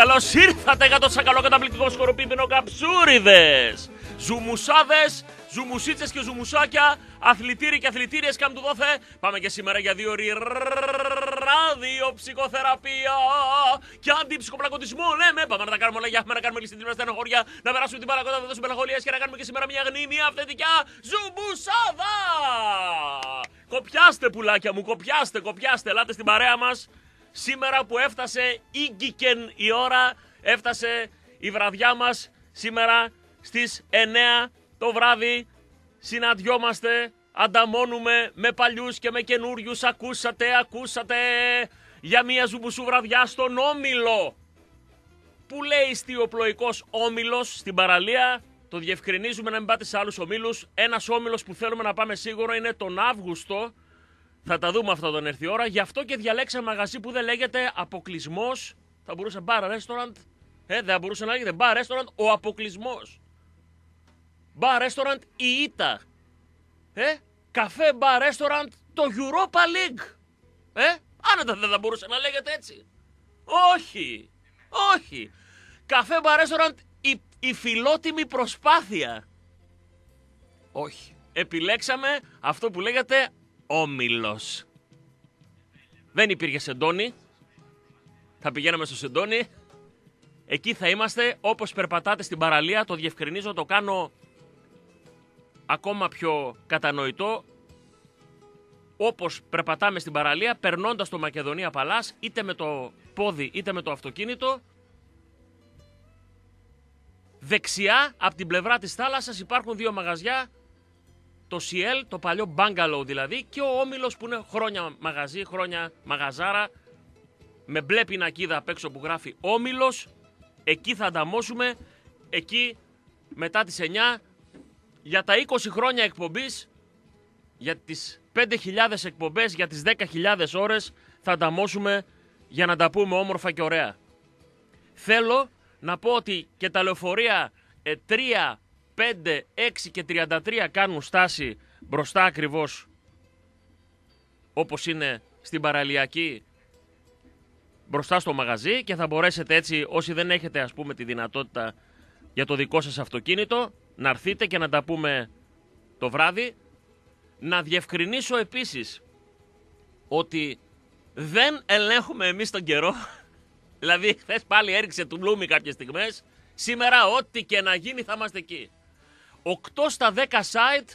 Καλώς ήρθατε για το σακαλό καταπληκτικό σκορπίπινο καψούριδε! Ζουμουσάδες, ζουμουσίτσες και ζουμουσάκια, αθλητήρι και αθλητήριες καμ του δόθε. Πάμε και σήμερα για δύο ώρε ραδιοψυχοθεραπεία και αντιψυχοπλακωτισμό. Λέμε, πάμε να τα κάνουμε όλα για να κάνουμε και στην στενοχώρια, να περάσουμε την παρακότα, να δώσουμε μελαγχολία και να κάνουμε και σήμερα μια γνήμη αυθεντικά ζουμουσάδα! Κοπιάστε πουλάκια μου, κοπιάστε, κοπιάστε, ελάτε στην παρέα μας. Σήμερα που έφτασε ίγκικεν η ώρα, έφτασε η βραδιά μας σήμερα στις 9 το βράδυ συναντιόμαστε, ανταμώνουμε με παλιούς και με καινούριους, ακούσατε, ακούσατε για μια ζουμπουσού βραδιά στον Όμιλο. Που λέει στιοπλοϊκός Όμιλος στην παραλία, το διευκρινίζουμε να μην πάτε σε άλλους ομίλους. Ένας Όμιλος που θέλουμε να πάμε σίγουρο είναι τον Αύγουστο, θα τα δούμε αυτό τον έρθει η ώρα. Γι' αυτό και διαλέξαμε μαγαζί που δεν λέγεται αποκλεισμός. Θα μπορούσε bar restaurant. Ε, δεν μπορούσε να λέγεται bar restaurant ο αποκλεισμός. Bar restaurant η ήττα. Ε, καφέ bar restaurant το Europa League. Ε, άνετα δεν θα μπορούσε να λέγεται έτσι. Όχι. Όχι. Καφέ bar restaurant η, η φιλότιμη προσπάθεια. Όχι. Επιλέξαμε αυτό που λέγεται Όμιλος. Δεν υπήρχε σεντόνι. Θα πηγαίναμε στο σεντόνι. Εκεί θα είμαστε όπως περπατάτε στην παραλία. Το διευκρινίζω, το κάνω ακόμα πιο κατανοητό. Όπως περπατάμε στην παραλία, περνώντας το Μακεδονία Παλάς, είτε με το πόδι είτε με το αυτοκίνητο, δεξιά από την πλευρά της θάλασσας υπάρχουν δύο μαγαζιά το CL, το παλιό Bungalow δηλαδή, και ο Όμιλος που είναι χρόνια μαγαζί, χρόνια μαγαζάρα, με μπλε πινακίδα απ' έξω που γράφει Όμιλος, εκεί θα ανταμώσουμε, εκεί μετά τις 9, για τα 20 χρόνια εκπομπής, για τις 5.000 εκπομπές, για τις 10.000 ώρες, θα ανταμώσουμε για να τα πούμε όμορφα και ωραία. Θέλω να πω ότι και τα λεωφορεία 3, 5, 6 και 33 κάνουν στάση μπροστά ακριβώς όπως είναι στην παραλιακή μπροστά στο μαγαζί και θα μπορέσετε έτσι όσοι δεν έχετε ας πούμε τη δυνατότητα για το δικό σας αυτοκίνητο να έρθετε και να τα πούμε το βράδυ. Να διευκρινίσω επίσης ότι δεν ελέγχουμε εμείς τον καιρό. δηλαδή χθες πάλι έριξε του Λούμι κάποιες στιγμές. Σήμερα ό,τι και να γίνει θα είμαστε εκεί. 8 στα 10 site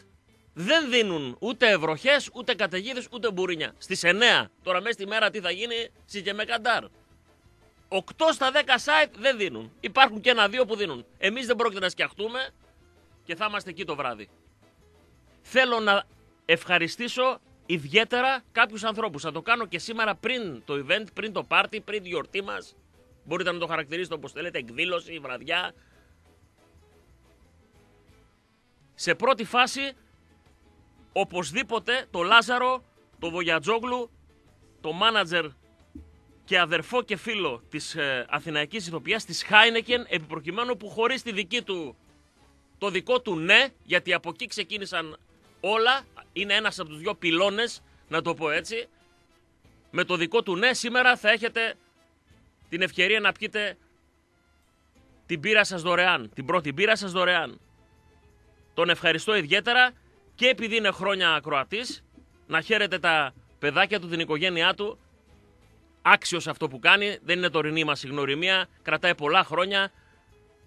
δεν δίνουν ούτε ευρωχέ, ούτε καταιγίδες, ούτε μπουρίνια. Στις 9. Τώρα μέσα στη μέρα τι θα γίνει, και με καντάρ. 8 στα 10 site δεν δίνουν. Υπάρχουν και ένα-δύο που δίνουν. Εμείς δεν πρόκειται να σκιαχτούμε και θα είμαστε εκεί το βράδυ. Θέλω να ευχαριστήσω ιδιαίτερα κάποιους ανθρώπους. Θα το κάνω και σήμερα πριν το event, πριν το party, πριν τη γιορτή μας. Μπορείτε να το χαρακτηρίσετε όπως θέλετε, εκδήλωση, βραδιά, σε πρώτη φάση οπωσδήποτε το Λάζαρο, το Βογιατζόγλου, το μάνατζερ και αδερφό και φίλο της ε, Αθηναϊκής Ηθοποιίας, της Χάινεκεν, επιπροκειμένου που χωρίς τη δική του, το δικό του ναι, γιατί από εκεί ξεκίνησαν όλα, είναι ένας από τους δυο πυλώνες, να το πω έτσι, με το δικό του ναι σήμερα θα έχετε την ευκαιρία να πιείτε την πύρα σας δωρεάν, την πρώτη πύρα σας δωρεάν. Τον ευχαριστώ ιδιαίτερα και επειδή είναι χρόνια ακροατής, να χαίρετε τα παιδάκια του, την οικογένειά του, άξιος αυτό που κάνει, δεν είναι τωρινή μας η γνωριμία, κρατάει πολλά χρόνια,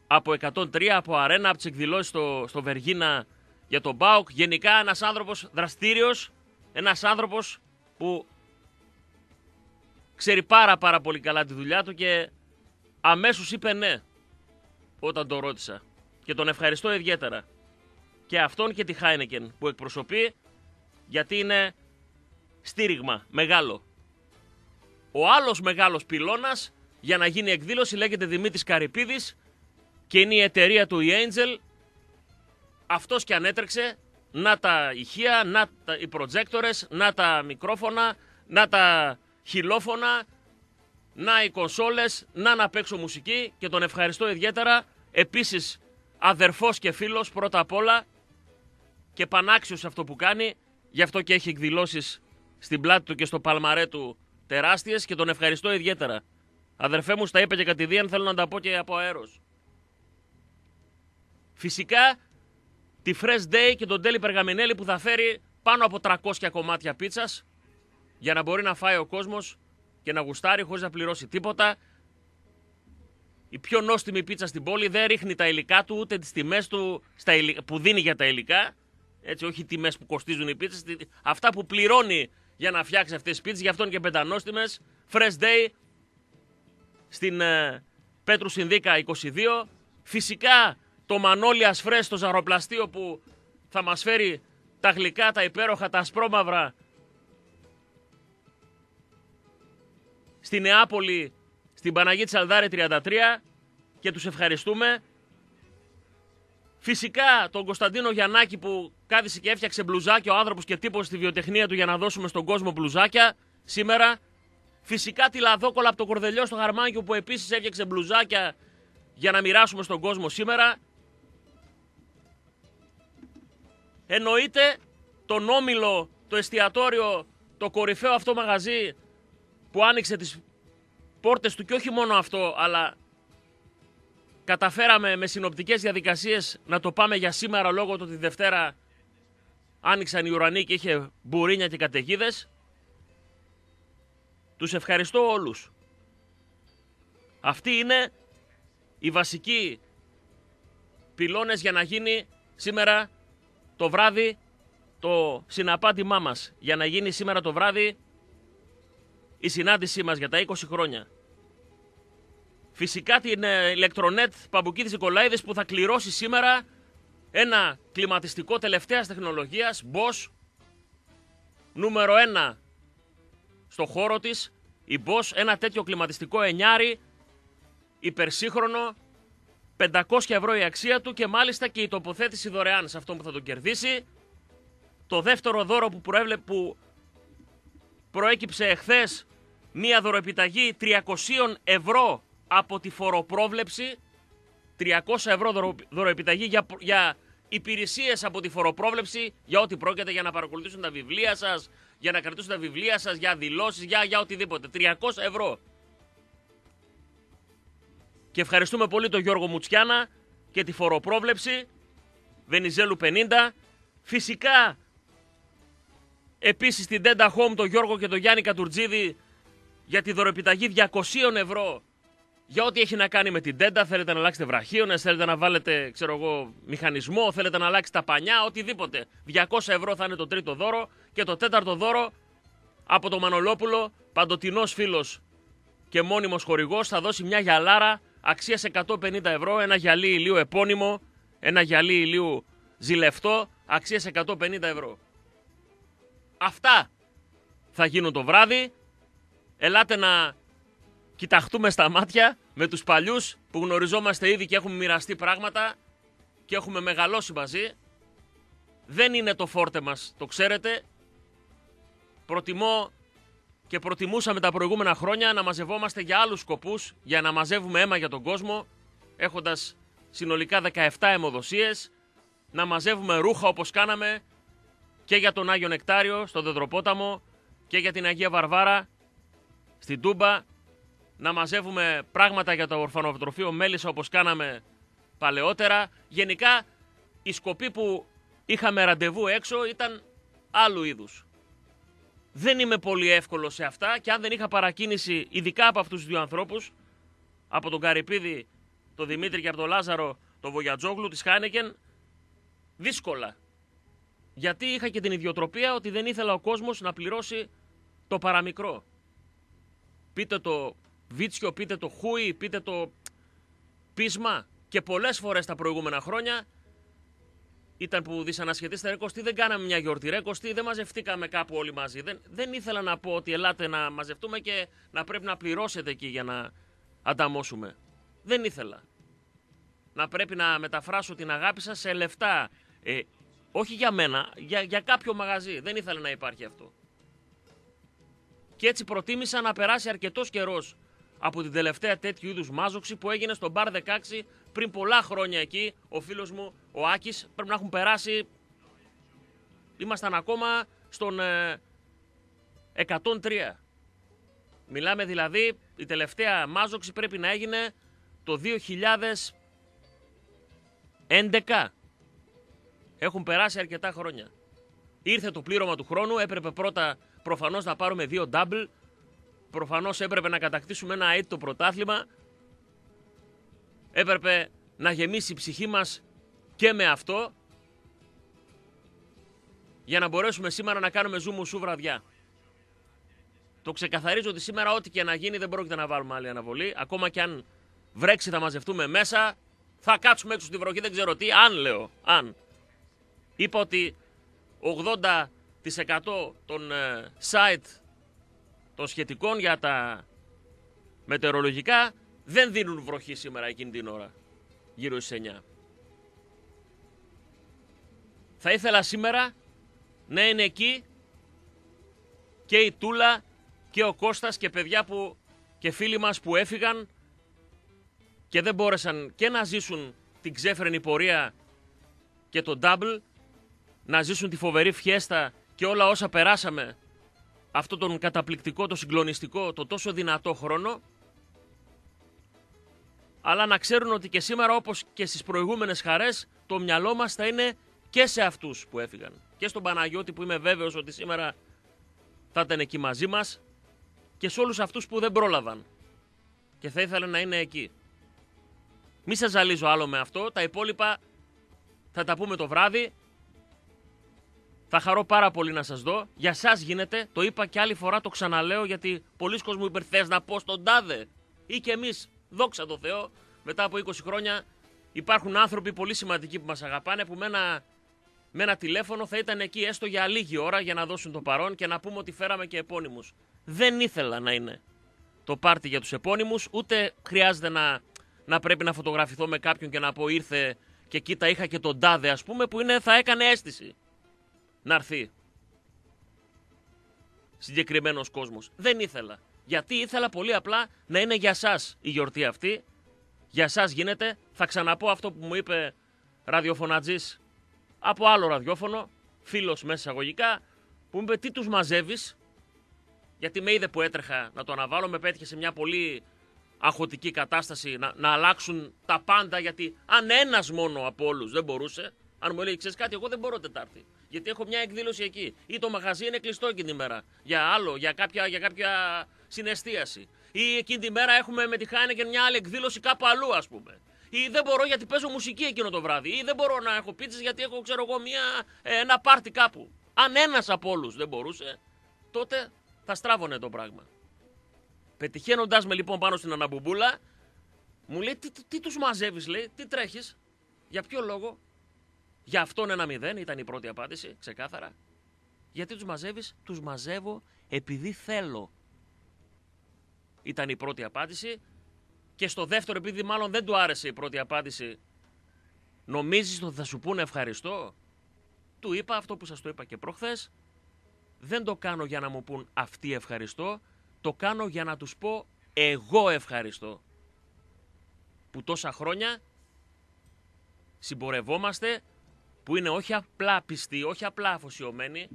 από 103, από αρένα, από τις εκδηλώσεις στο, στο Βεργίνα για τον Μπάουκ. Γενικά ένας άνθρωπος δραστήριος, ένας άνθρωπος που ξέρει πάρα πάρα πολύ καλά τη δουλειά του και αμέσως είπε ναι όταν το ρώτησα. Και τον ευχαριστώ ιδιαίτερα και αυτόν και τη Χάινεκεν που εκπροσωπεί γιατί είναι στήριγμα μεγάλο. Ο άλλος μεγάλος πυλώνας για να γίνει εκδήλωση λέγεται Δημήτρης Καρυπίδης και είναι η εταιρεία του η Angel. Αυτός και ανέτρεξε να τα ηχεία, να τα, οι προτζέκτορες, να τα μικρόφωνα, να τα χιλόφωνα, να οι κονσόλες, να να παίξω μουσική και τον ευχαριστώ ιδιαίτερα. Επίσης αδερφός και φίλος πρώτα απ' όλα και πανάξιος σε αυτό που κάνει. Γι' αυτό και έχει εκδηλώσεις στην πλάτη του και στο παλμαρέ του τεράστιες και τον ευχαριστώ ιδιαίτερα. Αδερφέ μου, στα είπε και κατηδίαν, θέλω να τα πω και από αέρος. Φυσικά, τη Fresh Day και τον τέλει Περγαμινέλη που θα φέρει πάνω από 300 κομμάτια πίτσας για να μπορεί να φάει ο κόσμος και να γουστάρει χωρίς να πληρώσει τίποτα. Η πιο νόστιμη πίτσα στην πόλη δεν ρίχνει τα υλικά του ούτε τις τιμές του στα που δίνει για τα υλικά. Έτσι, όχι οι τιμές που κοστίζουν οι πίτσες, αυτά που πληρώνει για να φτιάξει αυτές τις πίτσες, γι' αυτό είναι και πεντανόστιμες. Fresh Day στην ε, Πέτρου Συνδίκα 22. Φυσικά το Μανώλη Ασφρές στο ζαροπλαστείο που θα μας φέρει τα γλυκά, τα υπέροχα, τα ασπρόμαυρα. Στη Νεάπολη, στην Παναγή Τσαλδάρη 33 και τους ευχαριστούμε. Φυσικά τον Κωνσταντίνο Γιαννάκη που κάθισε και έφτιαξε μπλουζάκια ο άνθρωπος και τύπος στη βιοτεχνία του για να δώσουμε στον κόσμο μπλουζάκια σήμερα. Φυσικά τη Λαδόκολα από το Κορδελιό στο Χαρμάνκιο που επίσης έφτιαξε μπλουζάκια για να μοιράσουμε στον κόσμο σήμερα. Εννοείται τον Όμιλο, το εστιατόριο, το κορυφαίο αυτό μαγαζί που άνοιξε τις πόρτες του και όχι μόνο αυτό, αλλά καταφέραμε με συνοπτικές διαδικασίες να το πάμε για σήμερα λόγω του ότι Δευτέρα άνοιξαν οι ουρανοί και είχε μπουρίνια και καταιγίδες. Τους ευχαριστώ όλους. Αυτοί είναι οι βασικοί πυλώνες για να γίνει σήμερα το βράδυ το συναπάτημά μας. Για να γίνει σήμερα το βράδυ η συνάντησή μας για τα 20 χρόνια. Φυσικά την ηλεκτρονέτ Παμπουκίδης Νικολάηδης που θα κληρώσει σήμερα ένα κλιματιστικό τελευταίας τεχνολογίας Bosch. Νούμερο 1 στο χώρο της η Bosch ένα τέτοιο κλιματιστικό εννιάρι υπερσύγχρονο 500 ευρώ η αξία του και μάλιστα και η τοποθέτηση δωρεάν σε αυτό που θα τον κερδίσει. Το δεύτερο δώρο που, προέβλε, που προέκυψε εχθές μία δωροεπιταγή 300 ευρώ από τη φοροπρόβλεψη. 300 ευρώ δωροεπιταγή για, για υπηρεσίες από τη φοροπρόβλεψη για ό,τι πρόκειται για να παρακολουθήσουν τα βιβλία σας για να κρατήσουν τα βιβλία σας, για δηλώσεις, για, για οτιδήποτε. 300 ευρώ. Και ευχαριστούμε πολύ τον Γιώργο Μουτσιάνα και τη φοροπρόβλεψη. Βενιζέλου 50. Φυσικά Επίσης την Denta Home τον Γιώργο και τον Γιάννη Κατουρτζίδη για τη δωρεπιταγή 200 ευρώ για ό,τι έχει να κάνει με την Denta. Θέλετε να αλλάξετε βραχίονε, θέλετε να βάλετε ξέρω εγώ, μηχανισμό, θέλετε να αλλάξετε τα πανιά, οτιδήποτε. 200 ευρώ θα είναι το τρίτο δώρο και το τέταρτο δώρο από το Μανολόπουλο, παντοτινός φίλος και μόνιμος χορηγός, θα δώσει μια γυαλάρα αξίας 150 ευρώ, ένα γυαλί ηλίου επώνυμο, ένα γυαλί ηλίου ζηλευτό, αξίας 150 ευρώ. Αυτά θα γίνουν το βράδυ. Ελάτε να κοιταχτούμε στα μάτια με τους παλιούς που γνωριζόμαστε ήδη και έχουμε μοιραστεί πράγματα και έχουμε μεγαλώσει μαζί. Δεν είναι το φόρτε μας, το ξέρετε. Προτιμώ και προτιμούσαμε τα προηγούμενα χρόνια να μαζευόμαστε για άλλους σκοπούς, για να μαζεύουμε αίμα για τον κόσμο, έχοντας συνολικά 17 αιμοδοσίες, να μαζεύουμε ρούχα όπως κάναμε και για τον Άγιο Νεκτάριο στο Δεδροπόταμο και για την Αγία Βαρβάρα στην Τούμπα να μαζεύουμε πράγματα για το ορφανοτροφείο Μέλισσα όπως κάναμε παλαιότερα. Γενικά η σκοπή που είχαμε ραντεβού έξω ήταν άλλου είδους. Δεν είμαι πολύ εύκολο σε αυτά και αν δεν είχα παρακίνηση ειδικά από αυτούς τους δύο ανθρώπους από τον Καρυπίδη, τον Δημήτρη και από τον Λάζαρο, τον Βογιατζόγλου της Χάνεκεν δύσκολα γιατί είχα και την ιδιοτροπία ότι δεν ήθελα ο κόσμος να πληρώσει το παραμικρό. Πείτε το βίτσιο, πείτε το χούι, πείτε το πείσμα. Και πολλές φορές τα προηγούμενα χρόνια ήταν που δυσανασχετήστε ρε Κωστή, δεν κάναμε μια γιορτή ρε Κωστή, δεν μαζευτήκαμε κάπου όλοι μαζί. Δεν, δεν ήθελα να πω ότι ελάτε να μαζευτούμε και να πρέπει να πληρώσετε εκεί για να ανταμώσουμε. Δεν ήθελα. Να πρέπει να μεταφράσω την αγάπη σας σε λεφτά. Ε, όχι για μένα, για, για κάποιο μαγαζί. Δεν ήθελε να υπάρχει αυτό. Και έτσι προτίμησα να περάσει αρκετός καιρός από την τελευταία τέτοιου είδους μάζοξη που έγινε στο Μπαρ 16 πριν πολλά χρόνια εκεί. Ο φίλος μου, ο Άκης, πρέπει να έχουν περάσει. Ήμασταν ακόμα στον 103. Ε, Μιλάμε δηλαδή, η τελευταία μάζοξη πρέπει να έγινε το 2011. Έχουν περάσει αρκετά χρόνια. Ήρθε το πλήρωμα του χρόνου, έπρεπε πρώτα προφανώς να πάρουμε δύο double, προφανώς έπρεπε να κατακτήσουμε ένα το πρωτάθλημα, έπρεπε να γεμίσει η ψυχή μας και με αυτό, για να μπορέσουμε σήμερα να κάνουμε ζούμου σου βραδιά. Το ξεκαθαρίζω ότι σήμερα ό,τι και να γίνει δεν πρόκειται να βάλουμε άλλη αναβολή. Ακόμα και αν βρέξει θα μαζευτούμε μέσα, θα κάτσουμε έξω στη βροχή, δεν ξέρω τι, αν λέω, αν. Είπα ότι 80% των ε, site των σχετικών για τα μετεωρολογικά δεν δίνουν βροχή σήμερα εκείνη την ώρα, γύρω στις 9. Θα ήθελα σήμερα να είναι εκεί και η Τούλα και ο Κώστας και παιδιά που και φίλοι μας που έφυγαν και δεν μπόρεσαν και να ζήσουν την ξέφρενη πορεία και το double, να ζήσουν τη φοβερή φιέστα και όλα όσα περάσαμε αυτό τον καταπληκτικό, το συγκλονιστικό, το τόσο δυνατό χρόνο αλλά να ξέρουν ότι και σήμερα όπως και στις προηγούμενες χαρές το μυαλό μας θα είναι και σε αυτούς που έφυγαν. Και στον Παναγιώτη που είμαι βέβαιος ότι σήμερα θα ήταν εκεί μαζί μας και σε όλους αυτούς που δεν πρόλαβαν και θα ήθελα να είναι εκεί. Μη σας ζαλίζω άλλο με αυτό, τα υπόλοιπα θα τα πούμε το βράδυ. Θα χαρώ πάρα πολύ να σας δω. Για σας γίνεται, το είπα και άλλη φορά το ξαναλέω γιατί πολλοί κόσμοι είπε θες να πω στον τάδε. Ή και εμείς, δόξα τω Θεώ, μετά από 20 χρόνια υπάρχουν άνθρωποι πολύ σημαντικοί που μας αγαπάνε που με ένα, με ένα τηλέφωνο θα ήταν εκεί έστω για λίγη ώρα για να δώσουν το παρόν και να πούμε ότι φέραμε και επώνυμους δεν ήθελα να είναι το πάρτι για τους επώνυμους, ούτε χρειάζεται να, να πρέπει να φωτογραφηθώ με κάποιον και να πω ήρθε και κοίτα είχα και τον τάδε ας πούμε που είναι, θα έκανε αίσθηση να έρθει συγκεκριμένος κόσμος. Δεν ήθελα. Γιατί ήθελα πολύ απλά να είναι για σας η γιορτή αυτή. Για σας γίνεται. Θα ξαναπώ αυτό που μου είπε ραδιοφωνατζής από άλλο ραδιόφωνο, φίλος μέσα εισαγωγικά, που μου είπε τι τους μαζεύεις; Γιατί με είδε που έτρεχα να το αναβάλω, με πέτυχε σε μια πολύ αγχωτική κατάσταση να, να αλλάξουν τα πάντα. Γιατί αν ένας μόνο από όλους δεν μπορούσε, αν μου έλεγε ξέρεις κάτι, εγώ δεν μπορώ Τετάρτη. Γιατί έχω μια εκδήλωση εκεί. Ή το μαγαζί είναι κλειστό εκείνη τη μέρα. Για άλλο, για κάποια, για κάποια συναισθίαση. Ή εκείνη τη μέρα έχουμε με τη και μια άλλη εκδήλωση κάπου αλλού, ας πούμε. Ή δεν μπορώ γιατί παίζω μουσική εκείνο το βράδυ. Ή δεν μπορώ να έχω πίτσες γιατί έχω, ξέρω εγώ, μια, ε, ένα πάρτι κάπου. Αν ένας από όλους δεν μπορούσε, τότε θα στράβωνε το πράγμα. Πετυχαίνοντά με λοιπόν πάνω στην αναμπουμπούλα, μου λέει τι, τι, τι τους μαζεύεις, λέει, τι τρέχεις, για ποιο λόγο. Για αυτόν ένα μηδέν ήταν η πρώτη απάντηση, ξεκάθαρα. Γιατί τους μαζεύεις, τους μαζεύω επειδή θέλω. Ήταν η πρώτη απάντηση. Και στο δεύτερο, επειδή μάλλον δεν του άρεσε η πρώτη απάντηση, νομίζεις ότι θα σου πούνε ευχαριστώ; Του είπα αυτό που σας το είπα και προχθές, δεν το κάνω για να μου πούν αυτοί ευχαριστώ, το κάνω για να τους πω εγώ ευχαριστώ. Που τόσα χρόνια συμπορευόμαστε, που είναι όχι απλά πιστοί, όχι απλά αφοσιωμένοι,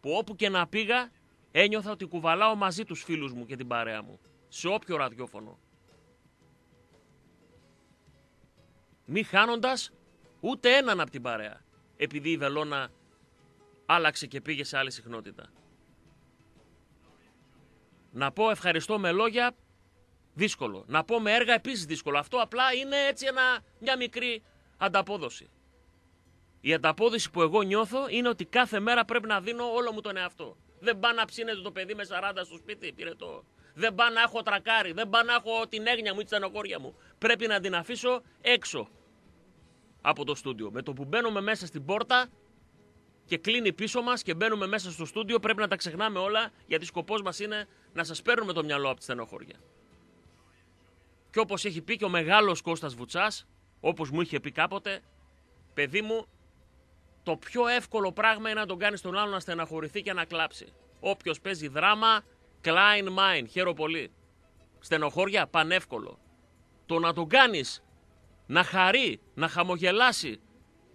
που όπου και να πήγα ένιωθα ότι κουβαλάω μαζί τους φίλους μου και την παρέα μου, σε όποιο ραδιόφωνο. Μη χάνοντας ούτε έναν από την παρέα, επειδή η Βελώνα άλλαξε και πήγε σε άλλη συχνότητα. Να πω ευχαριστώ με λόγια, δύσκολο. Να πω με έργα επίσης δύσκολο. Αυτό απλά είναι έτσι ένα, μια μικρή ανταπόδοση. Η ανταπόδοση που εγώ νιώθω είναι ότι κάθε μέρα πρέπει να δίνω όλο μου τον εαυτό. Δεν πάω να ψήνεται το παιδί με 40 στο σπίτι, πήρε το. Δεν πάω να έχω τρακάρι, δεν πάω να έχω την έγνοια μου ή τη στενοχώρια μου. Πρέπει να την αφήσω έξω από το στούντιο. Με το που μπαίνουμε μέσα στην πόρτα, και κλείνει πίσω μας και μπαίνουμε μέσα στο στούντιο. Πρέπει να τα ξεχνάμε όλα, γιατί σκοπός μας είναι να σας παίρνουμε το μυαλό από τη στενοχώρια. Και όπως έχει πει και ο μεγάλος Κώστας Βουτσάς, όπως μου είχε πει κάποτε, παιδί μου, το πιο εύκολο πράγμα είναι να τον κάνεις τον άλλο να στεναχωρηθεί και να κλάψει. Όποιος παίζει δράμα, Klein Mind, χαίρο πολύ. Στενοχώρια, πανεύκολο. Το να τον κάνεις να χαρεί, να χαμογελάσει,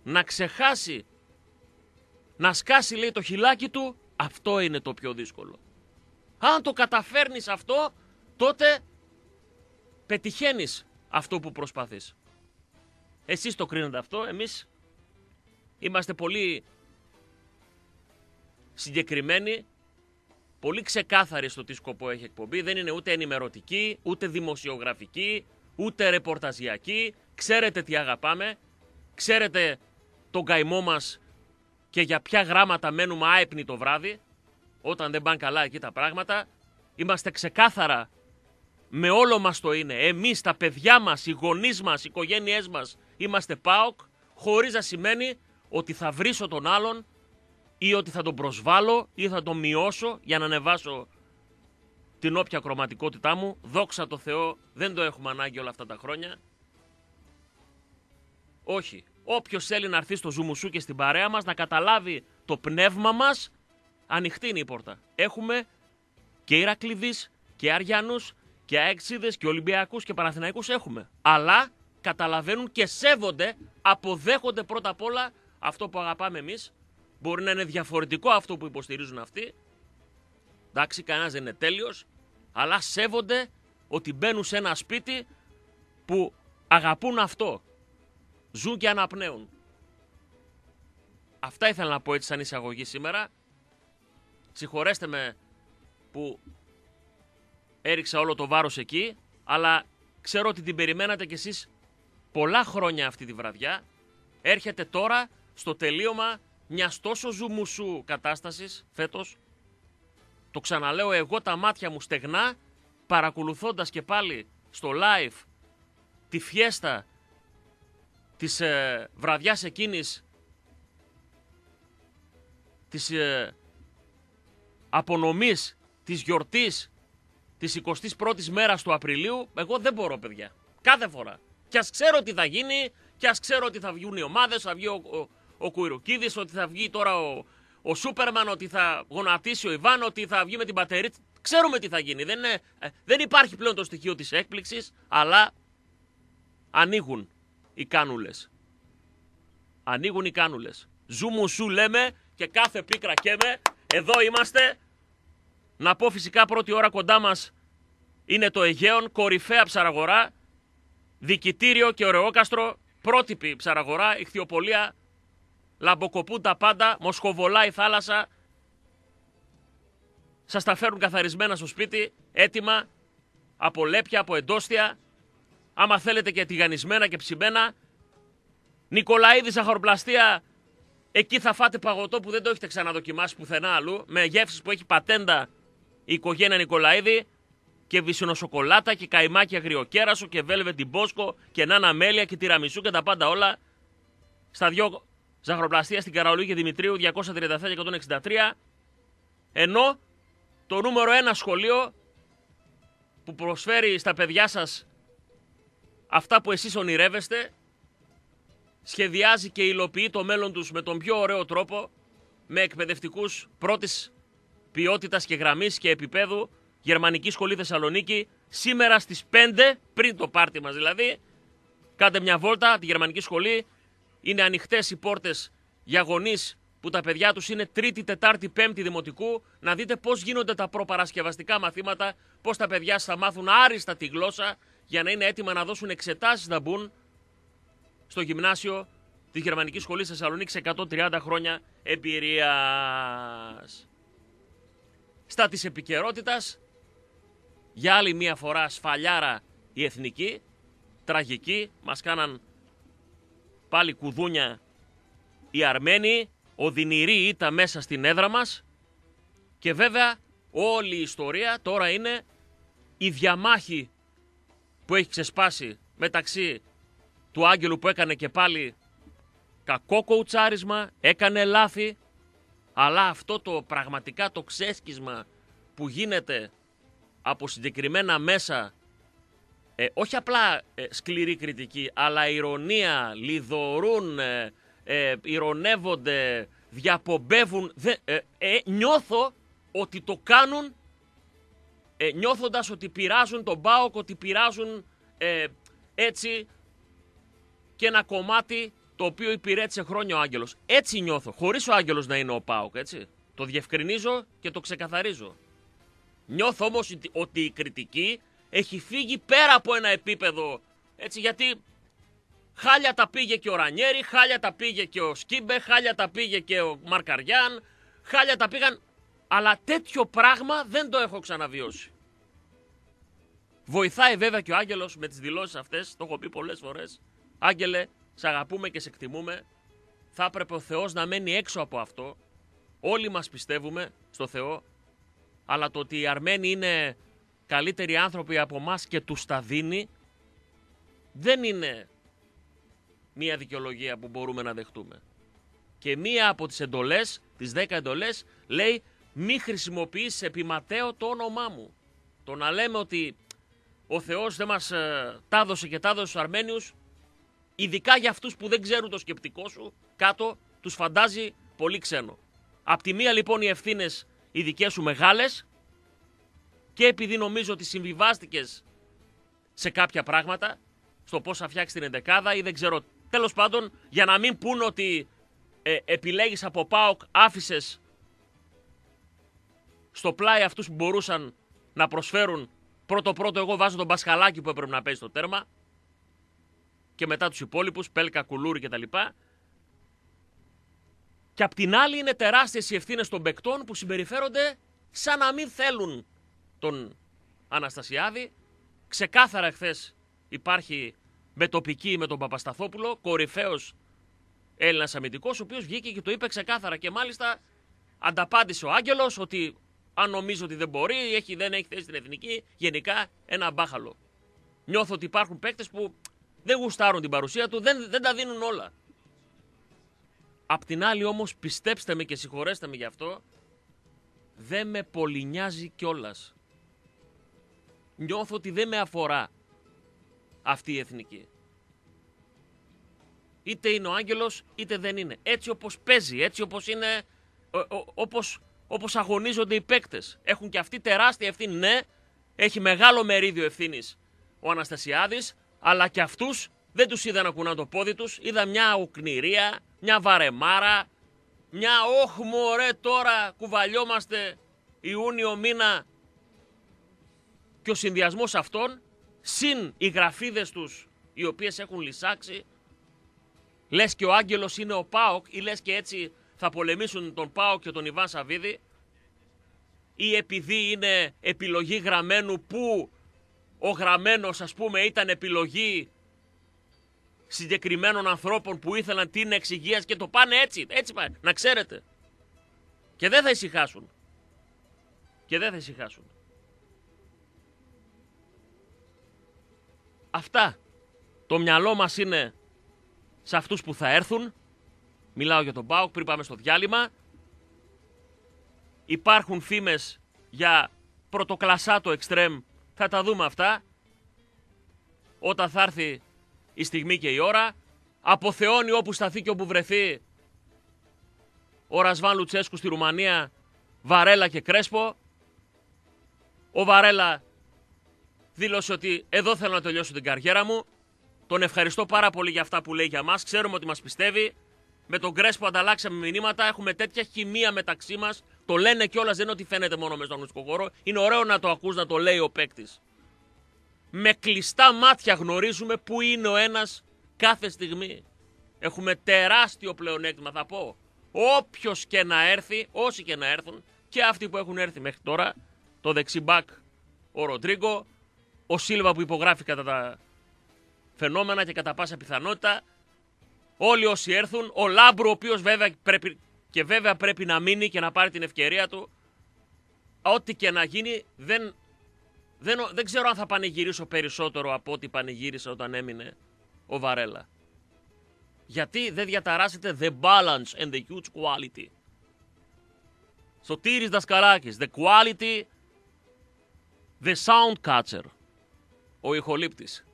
να ξεχάσει να σκάσει λέει το χιλάκι του, αυτό είναι το πιο δύσκολο. Αν το καταφέρνεις αυτό, τότε πετυχαίνεις αυτό που προσπαθείς. Εσείς το κρίνετε αυτό, εμείς είμαστε πολύ συγκεκριμένοι, πολύ ξεκάθαροι στο τι σκοπό έχει εκπομπή. Δεν είναι ούτε ενημερωτική, ούτε δημοσιογραφική, ούτε ρεπορταζιακή. Ξέρετε τι αγαπάμε, ξέρετε τον καημό μας και για ποια γράμματα μένουμε άεπνοι το βράδυ, όταν δεν πάνε καλά εκεί τα πράγματα. Είμαστε ξεκάθαρα με όλο μας το είναι. Εμείς, τα παιδιά μας, οι γονείς μας, οι οικογένειές μας είμαστε ΠΑΟΚ, χωρίς να σημαίνει ότι θα βρίσω τον άλλον ή ότι θα τον προσβάλλω ή θα τον μειώσω για να ανεβάσω την όποια κροματικότητά μου. Δόξα τω Θεώ, δεν το έχουμε ανάγκη όλα αυτά τα χρόνια. Όχι. Όποιος θέλει να έρθει στο ζουμουσού και στην παρέα μας να καταλάβει το πνεύμα μας, ανοιχτή είναι η πόρτα. Έχουμε και Ηρακλειδείς και Αριανούς και Αέξιδες και Ολυμπιακούς και Παναθηναϊκούς έχουμε. Αλλά καταλαβαίνουν και σέβονται, αποδέχονται πρώτα απ' όλα αυτό που αγαπάμε εμείς. Μπορεί να είναι διαφορετικό αυτό που υποστηρίζουν αυτοί. Εντάξει, κανένας δεν είναι τέλειος, αλλά σέβονται ότι μπαίνουν σε ένα σπίτι που αγαπούν αυτό. Ζουν και αναπνέουν. Αυτά ήθελα να πω έτσι σαν εισαγωγή σήμερα. Συγχωρέστε με που έριξα όλο το βάρος εκεί, αλλά ξέρω ότι την περιμένατε κι εσείς πολλά χρόνια αυτή τη βραδιά. Έρχεται τώρα στο τελείωμα μιας τόσο ζουμουσού κατάστασης φέτος. Το ξαναλέω εγώ τα μάτια μου στεγνά, παρακολουθώντας και πάλι στο live τη φιέστα της ε, βραδιάς εκείνης της ε, απονομής της γιορτής της 21ης μέρας του Απριλίου, εγώ δεν μπορώ παιδιά. Κάθε φορά. Και ας ξέρω τι θα γίνει, και ας ξέρω ότι θα βγουν οι ομάδες, θα βγει ο, ο, ο Κουιρουκίδης, ότι θα βγει τώρα ο, ο Σούπερμαν, ότι θα γονατίσει ο Ιβάν, ότι θα βγει με την πατερίτ. Ξέρουμε τι θα γίνει. Δεν, είναι, ε, δεν υπάρχει πλέον το στοιχείο της έκπληξης, αλλά ανοίγουν οι κάνουλες. Ανοίγουν οι κάνουλες. Ζούμου σου λέμε και κάθε πίκρα καίμε. Εδώ είμαστε. Να πω φυσικά πρώτη ώρα κοντά μας είναι το Αιγαίον, κορυφαία ψαραγορά, δικητήριο και ωραιόκαστρο, πρότυπη ψαραγορά, ηχθιοπολία, λαμποκοπούν τα πάντα, μοσχοβολά η θάλασσα. Σας τα φέρουν καθαρισμένα στο σπίτι, έτοιμα, από λέπια, από εντόστια. Άμα θέλετε και τηγανισμένα και ψημένα. Νικολαίδης Αχορπλαστία, εκεί θα φάτε παγωτό που δεν το έχετε ξαναδοκιμάσει πουθενά αλλού, με γεύσεις που έχει πατέντα η οικογένεια Νικολαίδη και βυσινοσοκολάτα και καημάκι αγριοκέρασο και βέλβε την Μπόσκο και νάνα μέλια και τυραμισού και τα πάντα όλα στα δυο ζαχαροπλαστεία στην Καραολίου και Δημητρίου 237 και 163 ενώ το νούμερο ένα σχολείο που προσφέρει στα παιδιά σας αυτά που εσείς ονειρεύεστε σχεδιάζει και υλοποιεί το μέλλον τους με τον πιο ωραίο τρόπο με εκπαιδευτικούς πρώτης ποιότητας και γραμμής και επίπεδου Γερμανική Σχολή Θεσσαλονίκη σήμερα στις 5 πριν το πάρτι μας δηλαδή κάντε μια βόλτα τη Γερμανική Σχολή είναι ανοιχτές οι πόρτες για γονείς που τα παιδιά τους είναι τρίτη, τετάρτη, πέμπτη δημοτικού να δείτε πώς γίνονται τα προπαρασκευαστικά μαθήματα πώς τα παιδιά θα μάθουν άριστα τη γλώσσα για να είναι έτοιμα να δώσουν εξετάσεις να μπουν στο γυμνάσιο της Γερμανικής Σχολής Θεσσαλονίκης 130 χρόνια εμπειρίας. Στα της επικαιρότητας, για άλλη μία φορά σφαλιάρα η εθνική, τραγική, μας κάναν πάλι κουδούνια. Οι Αρμένοι, οδυνηρή ήττα μέσα στην έδρα μας. Και βέβαια όλη η ιστορία τώρα είναι η διαμάχη που έχει ξεσπάσει μεταξύ του Άγγελου που έκανε και πάλι κακό κοουτσάρισμα, έκανε λάθη, αλλά αυτό το πραγματικά το ξέσκισμα που γίνεται από συγκεκριμένα μέσα, ε, όχι απλά ε, σκληρή κριτική, αλλά ηρωνία, λιδωρούν, ε, ε ηρωνεύονται, διαπομπεύουν. νιώθω ότι το κάνουν νιώθοντας ότι πειράζουν τον ΠΑΟΚ, ότι πειράζουν έτσι και ένα κομμάτι το οποίο υπηρέτησε χρόνια ο Άγγελος. Έτσι νιώθω, χωρίς ο Άγγελος να είναι ο ΠΑΟΚ, έτσι. Το διευκρινίζω και το ξεκαθαρίζω. Νιώθω όμως ότι η κριτική έχει φύγει πέρα από ένα επίπεδο, έτσι, γιατί χάλια τα πήγε και ο Ρανιέρη, χάλια τα πήγε και ο Σκίμπε, χάλια τα πήγε και ο Μαρκαριάν, χάλια τα πήγαν, αλλά τέτοιο πράγμα δεν το έχω ξαναβιώσει. Βοηθάει βέβαια και ο Άγγελος με τις δηλώσεις αυτές, το έχω πει πολλές φορές. Άγγελε, σε αγαπούμε και σε εκτιμούμε. Θα έπρεπε ο Θεός να μένει έξω από αυτό. Όλοι μας πιστεύουμε στο Θεό, αλλά το ότι οι Αρμένοι είναι καλύτεροι άνθρωποι από εμάς και τους τα δίνει, δεν είναι μία δικαιολογία που μπορούμε να δεχτούμε. Και μία από τις εντολές, τις δέκα εντολές, λέει μη χρησιμοποιείς επιματέω το όνομά μου. Το να λέμε ότι ο Θεός δεν μας ε, τα έδωσε και τα έδωσε στους Αρμένιους, ειδικά για αυτούς που δεν ξέρουν το σκεπτικό σου, κάτω τους φαντάζει πολύ ξένο. Απ' τη μία λοιπόν οι ευθύνες οι δικές σου μεγάλες και επειδή νομίζω ότι συμβιβάστηκες σε κάποια πράγματα, στο πώς θα φτιάξεις την εντεκάδα ή δεν ξέρω. Τέλος πάντων, για να μην πούν ότι ε, επιλέγεις από ΠΑΟΚ, άφησες στο πλάι αυτούς που μπορούσαν να προσφέρουν πρώτο-πρώτο εγώ βάζω τον Πασχαλάκη που έπρεπε να παίζει στο τέρμα και μετά τους υπόλοιπους, Πέλκα, Κουλούρη κτλ. Και απ' την άλλη είναι τεράστιες οι ευθύνες των παικτών που συμπεριφέρονται σαν να μην θέλουν τον Αναστασιάδη. Ξεκάθαρα χθε υπάρχει με τοπική με τον Παπασταθόπουλο, κορυφαίος Έλληνας αμυντικός, ο οποίος βγήκε και το είπε ξεκάθαρα και μάλιστα ανταπάντησε ο Άγγελος ότι αν νομίζω ότι δεν μπορεί, έχει, δεν έχει θέση στην εθνική, γενικά ένα μπάχαλο. Νιώθω ότι υπάρχουν παίκτες που δεν γουστάρουν την παρουσία του, δεν, δεν τα δίνουν όλα. Απ' την άλλη όμως πιστέψτε με και συγχωρέστε με γι' αυτό, δεν με πολυνιάζει κιόλας. Νιώθω ότι δεν με αφορά αυτή η εθνική. Είτε είναι ο Άγγελος είτε δεν είναι. Έτσι όπως παίζει, έτσι όπως είναι, όπως, όπως αγωνίζονται οι παίκτες. Έχουν και αυτή τεράστια ευθύνη. Ναι, έχει μεγάλο μερίδιο ευθύνης ο Αναστασιάδης, αλλά και αυτούς δεν τους είδα να κουνάνε το πόδι τους. Είδα μια οκνηρία, μια βαρεμάρα, μια όχ μωρέ τώρα κουβαλιόμαστε Ιούνιο μήνα και ο συνδυασμός αυτών συν οι γραφίδες τους οι οποίες έχουν λυσάξει λες και ο Άγγελος είναι ο Πάοκ ή λες και έτσι θα πολεμήσουν τον Πάοκ και τον Ιβάν Σαββίδη ή επειδή είναι επιλογή γραμμένου που ο γραμμένος ας πούμε ήταν επιλογή συγκεκριμένων ανθρώπων που ήθελαν την εξυγείας και το πάνε έτσι. Έτσι πάνε. Να ξέρετε. Και δεν θα ησυχάσουν. Και δεν θα ησυχάσουν. Αυτά. Το μυαλό μας είναι σε αυτούς που θα έρθουν. Μιλάω για τον Πάοκ πριν πάμε στο διάλειμμα. Υπάρχουν φήμες για πρωτοκλασσάτο εξτρέμ. Θα τα δούμε αυτά. Όταν θα έρθει η στιγμή και η ώρα. Αποθεώνει όπου σταθεί και όπου βρεθεί ο Ρασβάν Λουτσέσκου στη Ρουμανία, Βαρέλα και Κρέσπο. Ο Βαρέλα δήλωσε ότι εδώ θέλω να τελειώσω την καριέρα μου. Τον ευχαριστώ πάρα πολύ για αυτά που λέει για μας. Ξέρουμε ότι μας πιστεύει. Με τον Κρέσπο ανταλλάξαμε μηνύματα. Έχουμε τέτοια χημεία μεταξύ μας. Το λένε κιόλας, δεν είναι ότι φαίνεται μόνο μες στον αγωνιστικό χώρο. Είναι ωραίο να το ακούς να το λέει ο παίκτης με κλειστά μάτια γνωρίζουμε που είναι ο ένας κάθε στιγμή. Έχουμε τεράστιο πλεονέκτημα θα πω. Όποιος και να έρθει, όσοι και να έρθουν και αυτοί που έχουν έρθει μέχρι τώρα, το δεξιμπάκ ο Ροντρίγκο, ο Σίλβα που υπογράφει κατά τα φαινόμενα και κατά πάσα πιθανότητα, όλοι όσοι έρθουν, ο Λάμπρου ο οποίος βέβαια πρέπει, και βέβαια πρέπει να μείνει και να πάρει την ευκαιρία του, ό,τι και να γίνει δεν δεν, δεν ξέρω αν θα πανηγυρίσω περισσότερο από ό,τι πανηγύρισα όταν έμεινε ο Βαρέλα. Γιατί δεν διαταράσσεται the balance and the huge quality. Σωτήρης Δασκαλάκης, the quality, the sound catcher. Ο ηχολήπτης.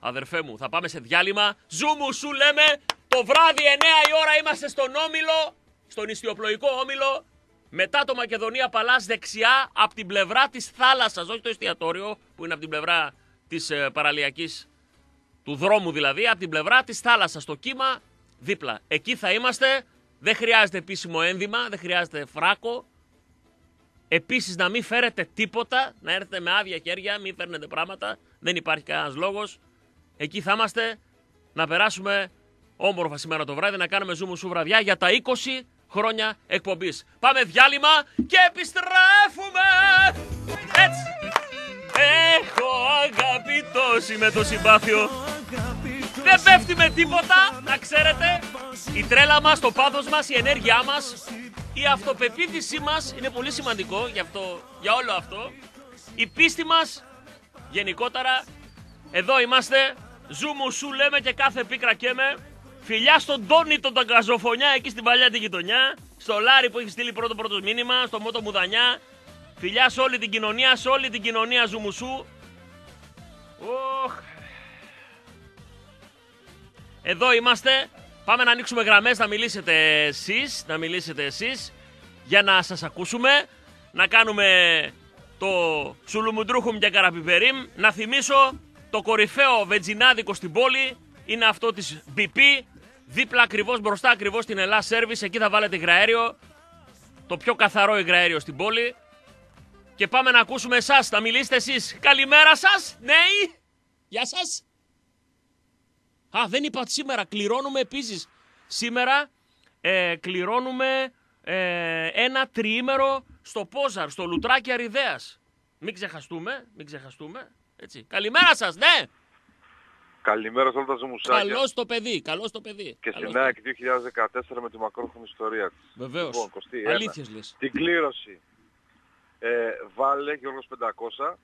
Αδερφέ μου, θα πάμε σε διάλειμμα. Ζούμου σου λέμε, το βράδυ 9 η ώρα είμαστε στον Όμιλο, στον ιστιοπλοϊκό Όμιλο. Μετά το Μακεδονία Παλάς δεξιά από την πλευρά της θάλασσας, όχι το εστιατόριο που είναι από την πλευρά της ε, παραλιακής, του δρόμου δηλαδή, από την πλευρά της θάλασσας, το κύμα δίπλα. Εκεί θα είμαστε. Δεν χρειάζεται επίσημο ένδυμα, δεν χρειάζεται φράκο. Επίσης να μην φέρετε τίποτα, να έρθετε με άδεια χέρια, μην φέρνετε πράγματα. Δεν υπάρχει κανένας λόγος. Εκεί θα είμαστε να περάσουμε όμορφα σήμερα το βράδυ, να κάνουμε zoom σου βραδιά για τα 20 χρόνια εκπομπής. Πάμε διάλειμμα και επιστρέφουμε! Έτσι! Έχω αγαπητώσει με το συμπάθειο. Δεν πέφτει με τίποτα, να ξέρετε. Η τρέλα μας, το πάθος μας, η ενέργειά μας, η αυτοπεποίθησή μας είναι πολύ σημαντικό για, αυτό, για όλο αυτό. Η πίστη μας γενικότερα. Εδώ είμαστε. Ζούμου σου λέμε και κάθε πίκρα καίμε. Φιλιά στον Τόνι τον Ταγκαζοφωνιά εκεί στην παλιά τη γειτονιά. Στο Λάρι που έχει στείλει πρώτο πρώτος μήνυμα. Στο Μότο Μουδανιά. Φιλιά σε όλη την κοινωνία, σε όλη την κοινωνία Ζουμουσού. Οχ. Εδώ είμαστε. Πάμε να ανοίξουμε γραμμές, να μιλήσετε εσείς, να μιλήσετε εσείς για να σας ακούσουμε. Να κάνουμε το Σουλουμουντρούχουμ και Καραπιπερίμ. Να θυμίσω το κορυφαίο βεντζινάδικο στην πόλη είναι αυτό της BP. Δίπλα ακριβώς, μπροστά ακριβώς στην Ελλάδα Service. Εκεί θα βάλετε υγραέριο. Το πιο καθαρό υγραέριο στην πόλη. Και πάμε να ακούσουμε εσάς, να μιλήσετε εσείς. Καλημέρα σας, νέοι. Γεια σας. Α, δεν είπα σήμερα. Κληρώνουμε επίσης. Σήμερα ε, κληρώνουμε ε, ένα τριήμερο στο Πόζαρ, στο Λουτράκι Αριδέας. Μην ξεχαστούμε, μην ξεχαστούμε. Έτσι. Καλημέρα σας, ναι. Καλημέρα σε όλα τα ζουμουσάκια. Καλώς το παιδί, καλώς το παιδί. Και Καλώς στην το- ΑΕΚ 2014 με τη μακρόχρονη ιστορία της. Βεβαίως. Λοιπόν, Κωστή, ένα. Αλήθειες λες. Την κλήρωση. Ε, βάλε Γιώργος 500.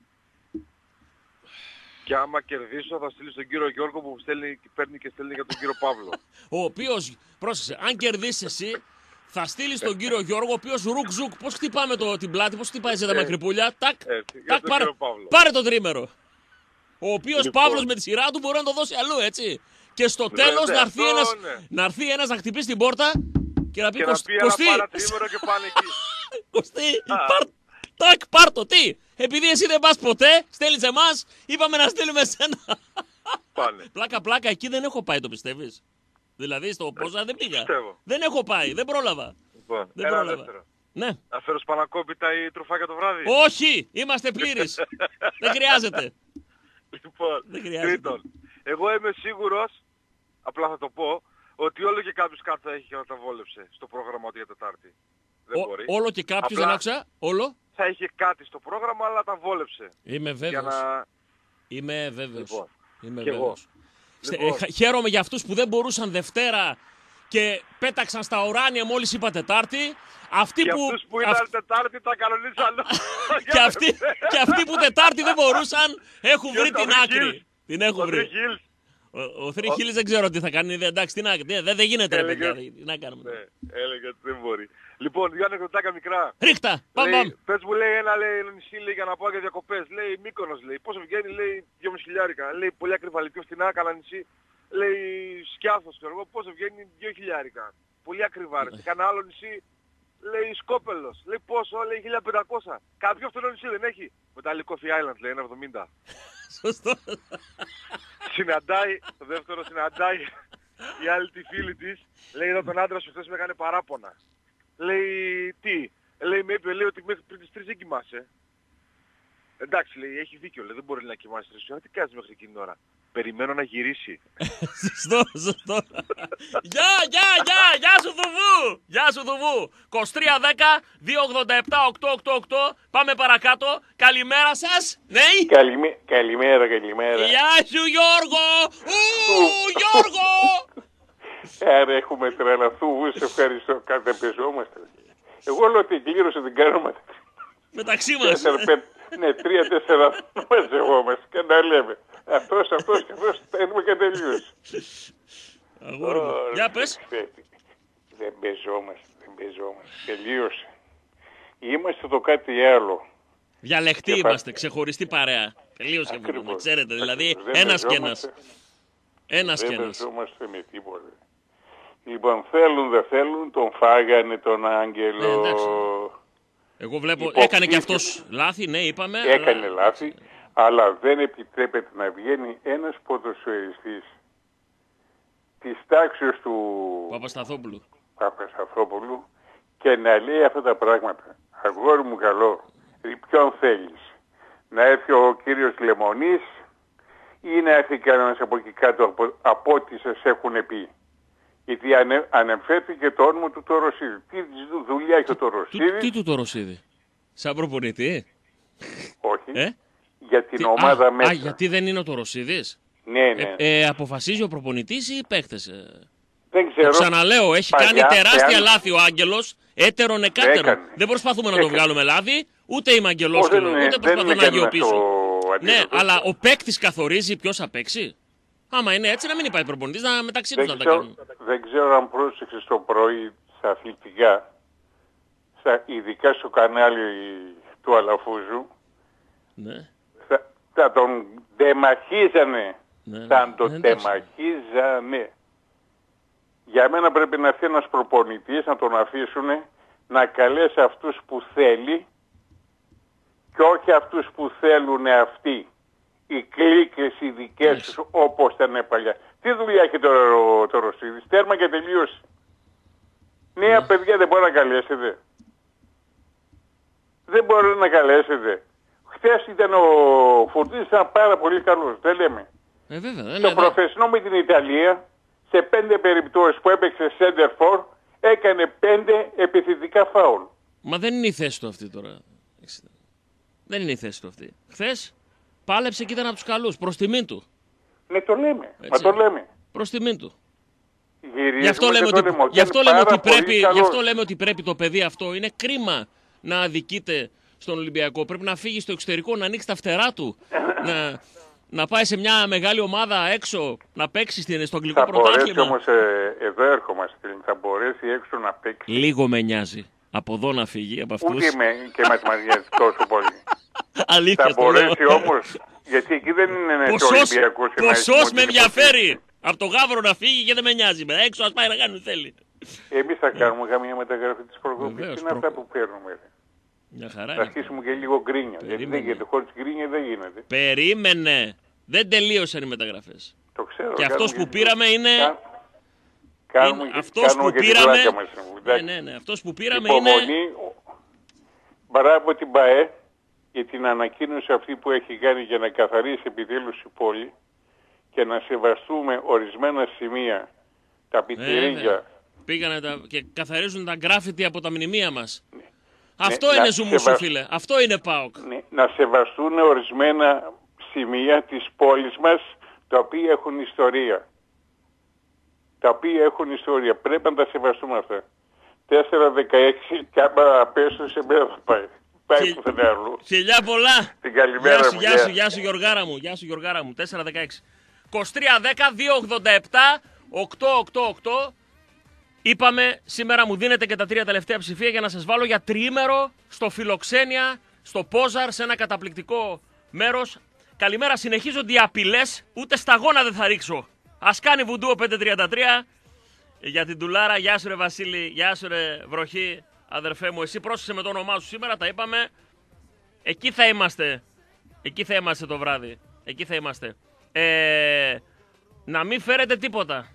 Και άμα κερδίσω θα στείλει στον κύριο Γιώργο που στέλνει, παίρνει και στέλνει για τον κύριο Παύλο. Ο οποίος, πρόσεξε, αν κερδίσεις εσύ, θα στείλει τον κύριο Γιώργο, ο οποίος ρουκ ζουκ. Πώς χτυπάμε το, την πλάτη, πώς χτυπάει σε τα Ε, μακρυπούλια. Τάκ, έτσι, για τάκ, τον πάρε, κύριο Παύλο. πάρε το τρίμερο. Ο οποίος Λοιπόν. Παύλος με τη σειρά του μπορεί να το δώσει αλλού, έτσι. Και στο Ναι, τέλος ναι, να έρθει αυτό, ένας, ναι. να έρθει ένας να χτυπήσει την πόρτα και να πει και να «Κωσ- πει ένα Κωστή, παρατρίμερο και πάνε εκεί. Κωστή, Α. πάρ, τάκ, πάρ το, τι. Επειδή εσύ δεν πας ποτέ, στέλνεις εμάς, είπαμε να στείλουμε εσένα. Πάνε. Πλάκα, πλάκα, εκεί δεν έχω πάει, το πιστεύεις; Δηλαδή στο πόσα δεν πήγα. πιστεύω. Δεν έχω πάει, δεν πρόλαβα. Λοιπόν, Δεν ένα πρόλαβα. δεύτερο. Ναι. Να φέρω σπανακόπιτα ή τροφάκια το βράδυ; Όχι, είμαστε πλήρεις. δεν χρειάζεται. Λοιπόν, Δεν χρειάζεται. τρίτον, εγώ είμαι σίγουρος, απλά θα το πω, ότι όλο και κάποιος κάτι θα έχει και να τα βόλεψε στο πρόγραμμα ότι για Τετάρτη. Δεν Ο- μπορεί. όλο και κάποιος, Απλά δεν άκουσα, όλο. Θα είχε κάτι στο πρόγραμμα, αλλά τα βόλεψε. Είμαι Για βέβαιος. να... Είμαι βέβαιος. Λοιπόν, Είμαι κι εγώ. Βέβαιος. Στε- Λοιπόν. ε, χα- χαίρομαι για αυτούς που δεν μπορούσαν Δευτέρα και πέταξαν στα ουράνια μόλις είπα Τετάρτη. Αυτοί Και που, αυτούς που ήταν αυ- Τετάρτη τα κανονίσαν. και, αυτοί, και αυτοί που Τετάρτη δεν μπορούσαν έχουν Και βρει ο την Three άκρη. Hills. Την έχουν Ο βρει. Three Hills. Ο, ο Three Hills δεν ξέρω τι θα κάνει. Δεν, εντάξει, τι να, δεν, δεν γίνεται ρε Έλεγε- παιδιά. Τι να κάνουμε. Ναι, έλεγε ότι δεν μπορεί. Λοιπόν, δύο ανεκδοτάκια μικρά. Ρίχτα, πάμε, Λέει, πάμε. πες μου λέει ένα λέει, ένα νησί λέει, για να πάω για διακοπές. Λέει Μύκονος λέει. Πόσο βγαίνει λέει 2,5 χιλιάρικα. Λέει πολύ ακριβά. Λέει πιο φθηνά κάνα νησί. Λέει Σκιάθος ξέρω εγώ. Πόσο βγαίνει 2 χιλιάρικα. Πολύ ακριβά ρε. Σε κάνα άλλο νησί λέει Σκόπελος. Λέει πόσο λέει 1500. Κάποιος φθηνό νησί δεν έχει. Μεταλλικό Coffee Island λέει 1,70. Σωστό. συναντάει, το δεύτερο συναντάει η άλλη τη φίλη της, λέει εδώ τον άντρα σου χθες με έκανε παράπονα. Λέει τι, λέει με είπε λέει ότι μέχρι πριν τις 3 δεν κοιμάσαι. Εντάξει λέει, έχει δίκιο, λέει, δεν μπορεί να κοιμάσαι 3 ώρα, τι κάνεις μέχρι εκείνη την ώρα; Περιμένω να γυρίσει. Σωστό, σωστό. Γεια, γεια, γεια, γεια σου Δουβού. Γεια σου Δουβού. 2310-287-888. Πάμε παρακάτω. Καλημέρα σας. Ναι. Καλημέ- καλημέρα, καλημέρα. Γεια σου Γιώργο. Ου, Γιώργο. Άρα έχουμε τρελαθού, σε ευχαριστώ, καταπεζόμαστε. Εγώ λέω την κλήρωση την κάνουμε Μεταξύ μας. τέσσερα, πέντε, ναι, τρία-τέσσερα μαζευόμαστε και να λέμε. Αυτός, αυτός και αυτός παίρνουμε και τελείωσε. Αγόρι μου. Ω, Για πες. Δεν παίζόμαστε, δεν παίζόμαστε. Τελείωσε. Είμαστε το κάτι άλλο. Διαλεκτοί Και πα- είμαστε. Ξεχωριστή παρέα. Τελείωσε αυτό. Ακριβώς. να Ξέρετε. Δηλαδή Ακριβώς. Δεν ένας και ένας. παίζόμαστε. Ένας και Δεν ένας. παίζόμαστε με τίποτα. Λοιπόν, θέλουν, δεν θέλουν, τον φάγανε τον Άγγελο. Ε, εντάξει. Εγώ βλέπω. Υπόψη- Έκανε και αυτός λάθη. Ναι, είπαμε. Έκανε αλλά- λάθη, αλλά δεν επιτρέπεται να βγαίνει ένας ποδοσφαιριστής της τάξης του Παπασταθόπουλου. Παπασταθόπουλου και να λέει αυτά τα πράγματα. αγόρι μου καλό, ποιον θέλεις. Να έρθει ο κύριος Λεμονής ή να έρθει κανένας από εκεί κάτω από, από ό,τι σας έχουν πει. Γιατί ανε, ανεφέρθηκε το όνομα του Τωροσίδη. Τι δουλειά έχει ο Τωροσίδη; Τι του Τωροσίδη; Σαν προπονητή; Όχι. Ε; Για την Τι- ομάδα α, μέσα. Α, γιατί δεν είναι ο Τωροσίδης; Ναι, ναι. Ε, ε, αποφασίζει ο προπονητής ή οι παίχτες. ε; δεν Το ξέρω. ξαναλέω, έχει Παλιά, κάνει τεράστια εάν- λάθη ο Άγγελος, έτερον εκάτερον. Έκανε. Δεν προσπαθούμε να το Έκανε. βγάλουμε λάθη, ούτε είμαι Όχι, αγγελόσκυλο, δεν ούτε είναι- προσπαθώ δεν να είναι αγιοποιήσω. κανένας ο Ναι, αντίδοτος. αλλά ο παίκτης καθορίζει ποιος θα παίξει; Άμα είναι έτσι, να μην υπάρχει προπονητής, να μεταξύ τους δεν, να τα ξέρω, κάνουν. δεν ξέρω αν πρόσεξες το πρωί στα αθλητικά, στα, ειδικά στο κανάλι του Αλαφούζου, Ναι, θα, θα τον τεμαχίζανε. ναι. Θα τον Ε, εντάξει. τεμαχίζανε. Για μένα πρέπει να έρθει ένας προπονητής να τον αφήσουν να καλέσει αυτούς που θέλει και όχι αυτούς που θέλουν αυτοί. Οι κλίκες οι δικές Εντάξει. τους όπως ήταν παλιά. Τι δουλειά έχει τώρα ο, το Ρωσίδης; Τέρμα και τελείωσε. Νέα παιδιά δεν μπορεί να καλέσετε. Δεν μπορεί να καλέσετε. Χθες ήταν ο Φουρτής ήταν πάρα πολύ καλός. Δεν λέμε. Ε, βέβαια. δεν Το είναι- προφεσνό με την Ιταλία, σε πέντε περιπτώσεις που έπαιξε center for, έκανε πέντε επιθετικά φάουλ. Μα δεν είναι η θέση του αυτή τώρα. Δεν είναι η θέση του αυτή. Χθες πάλεψε και ήταν από τους καλούς. Προς τιμήν του. Ναι, το λέμε. Μα Έτσι. το λέμε. Προς τιμήν του. Γυρίζουμε Γι' αυτό, και λέμε το ότι, λέμε. γι' αυτό λέμε Πάρα ότι πολύ πρέπει, καλός. γι' αυτό λέμε ότι πρέπει το παιδί αυτό. Είναι κρίμα να αδικείται στον Ολυμπιακό. Πρέπει να φύγει στο εξωτερικό, να ανοίξει τα φτερά του. να, να πάει σε μια μεγάλη ομάδα έξω, να παίξει στην- στο αγγλικό Θα μπορέσει πρωτάθλημα. όμως, ε, εδώ έρχομαστε, θα μπορέσει έξω να παίξει. Λίγο με νοιάζει. Από εδώ να φύγει, από αυτούς. Ούτε με, και μας μας νοιάζει τόσο πολύ. Αλήθεια θα το λέω. μπορέσει όμως, γιατί εκεί δεν είναι ένας Ποσός, Ολυμπιακός. και να ποσός έχει με ό,τι ενδιαφέρει. Από το γάβρο να φύγει και δεν με νοιάζει. Με έξω ας πάει να κάνει ό,τι θέλει. Εμείς θα κάνουμε καμία μεταγραφή της προκοπής. Βεβαίως, Τι είναι προ- αυτά που παίρνουμε. ρε. Μια χαρά Θα είναι. αρχίσουμε και λίγο γκρίνια. Γιατί δεν Περίμενε. γίνεται. Χωρίς γκρίνια δεν γίνεται. Περίμενε. Δεν τελείωσαν οι μεταγραφές. Το ξέρω. Και κάνουμε αυτός που και- πήραμε είναι- Κα- Κάνουμε, Είναι και- αυτός κάνουμε που και την πήραμε. πλάκα μας. Ναι, εντάξει. ναι, ναι. Αυτός που πήραμε Υπομονή. είναι. Μπράβο την ΠαΕ για την ανακοίνωση αυτή που έχει κάνει για να καθαρίσει επιτέλους η πόλη και να σεβαστούμε ορισμένα σημεία, τα πιτηρίγια. Βέβαια. Πήγανε τα... και καθαρίζουν τα γκράφιτι από τα μνημεία μας. Αυτό Ναι, είναι να ζουμούσου, σεβασ- φίλε. Αυτό είναι ΠΑΟΚ. Ναι, να σεβαστούν ορισμένα σημεία της πόλης μας τα οποία έχουν ιστορία. Τα οποία έχουν ιστορία. Πρέπει να τα σεβαστούμε αυτά. 4-16 και άμα πέσουν σε μέρα θα πάει. Πάει Και- πουθενά αλλού. Φιλιά πολλά. Την καλημέρα Γεια σου, μου, γεια γεια. σου, γεια σου Γιωργάρα μου. Γεια σου Γιωργάρα μου. 4-16. 23-10-287 888 Είπαμε σήμερα μου δίνετε και τα τρία τελευταία ψηφία για να σας βάλω για τριήμερο στο Φιλοξένια, στο Πόζαρ, σε ένα καταπληκτικό μέρος. Καλημέρα, συνεχίζονται οι απειλές, ούτε σταγόνα δεν θα ρίξω. Ας κάνει βουντού ο 533 για την τουλάρα. Γεια σου ρε Βασίλη, γεια σου ρε Βροχή, αδερφέ μου. Εσύ πρόσεξε με το όνομά σου σήμερα, τα είπαμε. Εκεί θα είμαστε. Εκεί θα είμαστε το βράδυ. Εκεί θα είμαστε. Ε, να μην φέρετε τίποτα.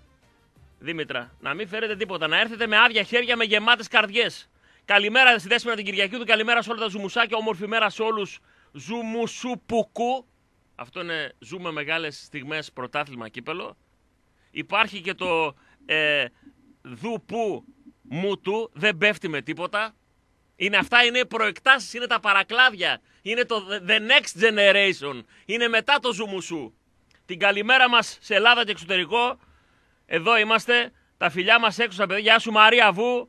Δήμητρα, να μην φέρετε τίποτα. Να έρθετε με άδεια χέρια, με γεμάτες καρδιές. Καλημέρα στη Δέσποινα την Κυριακή του. Καλημέρα σε όλα τα ζουμουσάκια. Όμορφη μέρα σε όλους. Ζουμουσουπουκού. Αυτό είναι ζούμε μεγάλες στιγμές πρωτάθλημα κύπελο. Υπάρχει και το ε, δουπου μου του. Δεν πέφτει με τίποτα. Είναι αυτά, είναι οι προεκτάσεις, είναι τα παρακλάδια. Είναι το the- the next generation. Είναι μετά το ζουμουσού. Την καλημέρα μας σε Ελλάδα και εξωτερικό. Εδώ είμαστε. Τα φιλιά μας έξω στα παιδιά. Γεια σου Μαρία Βου.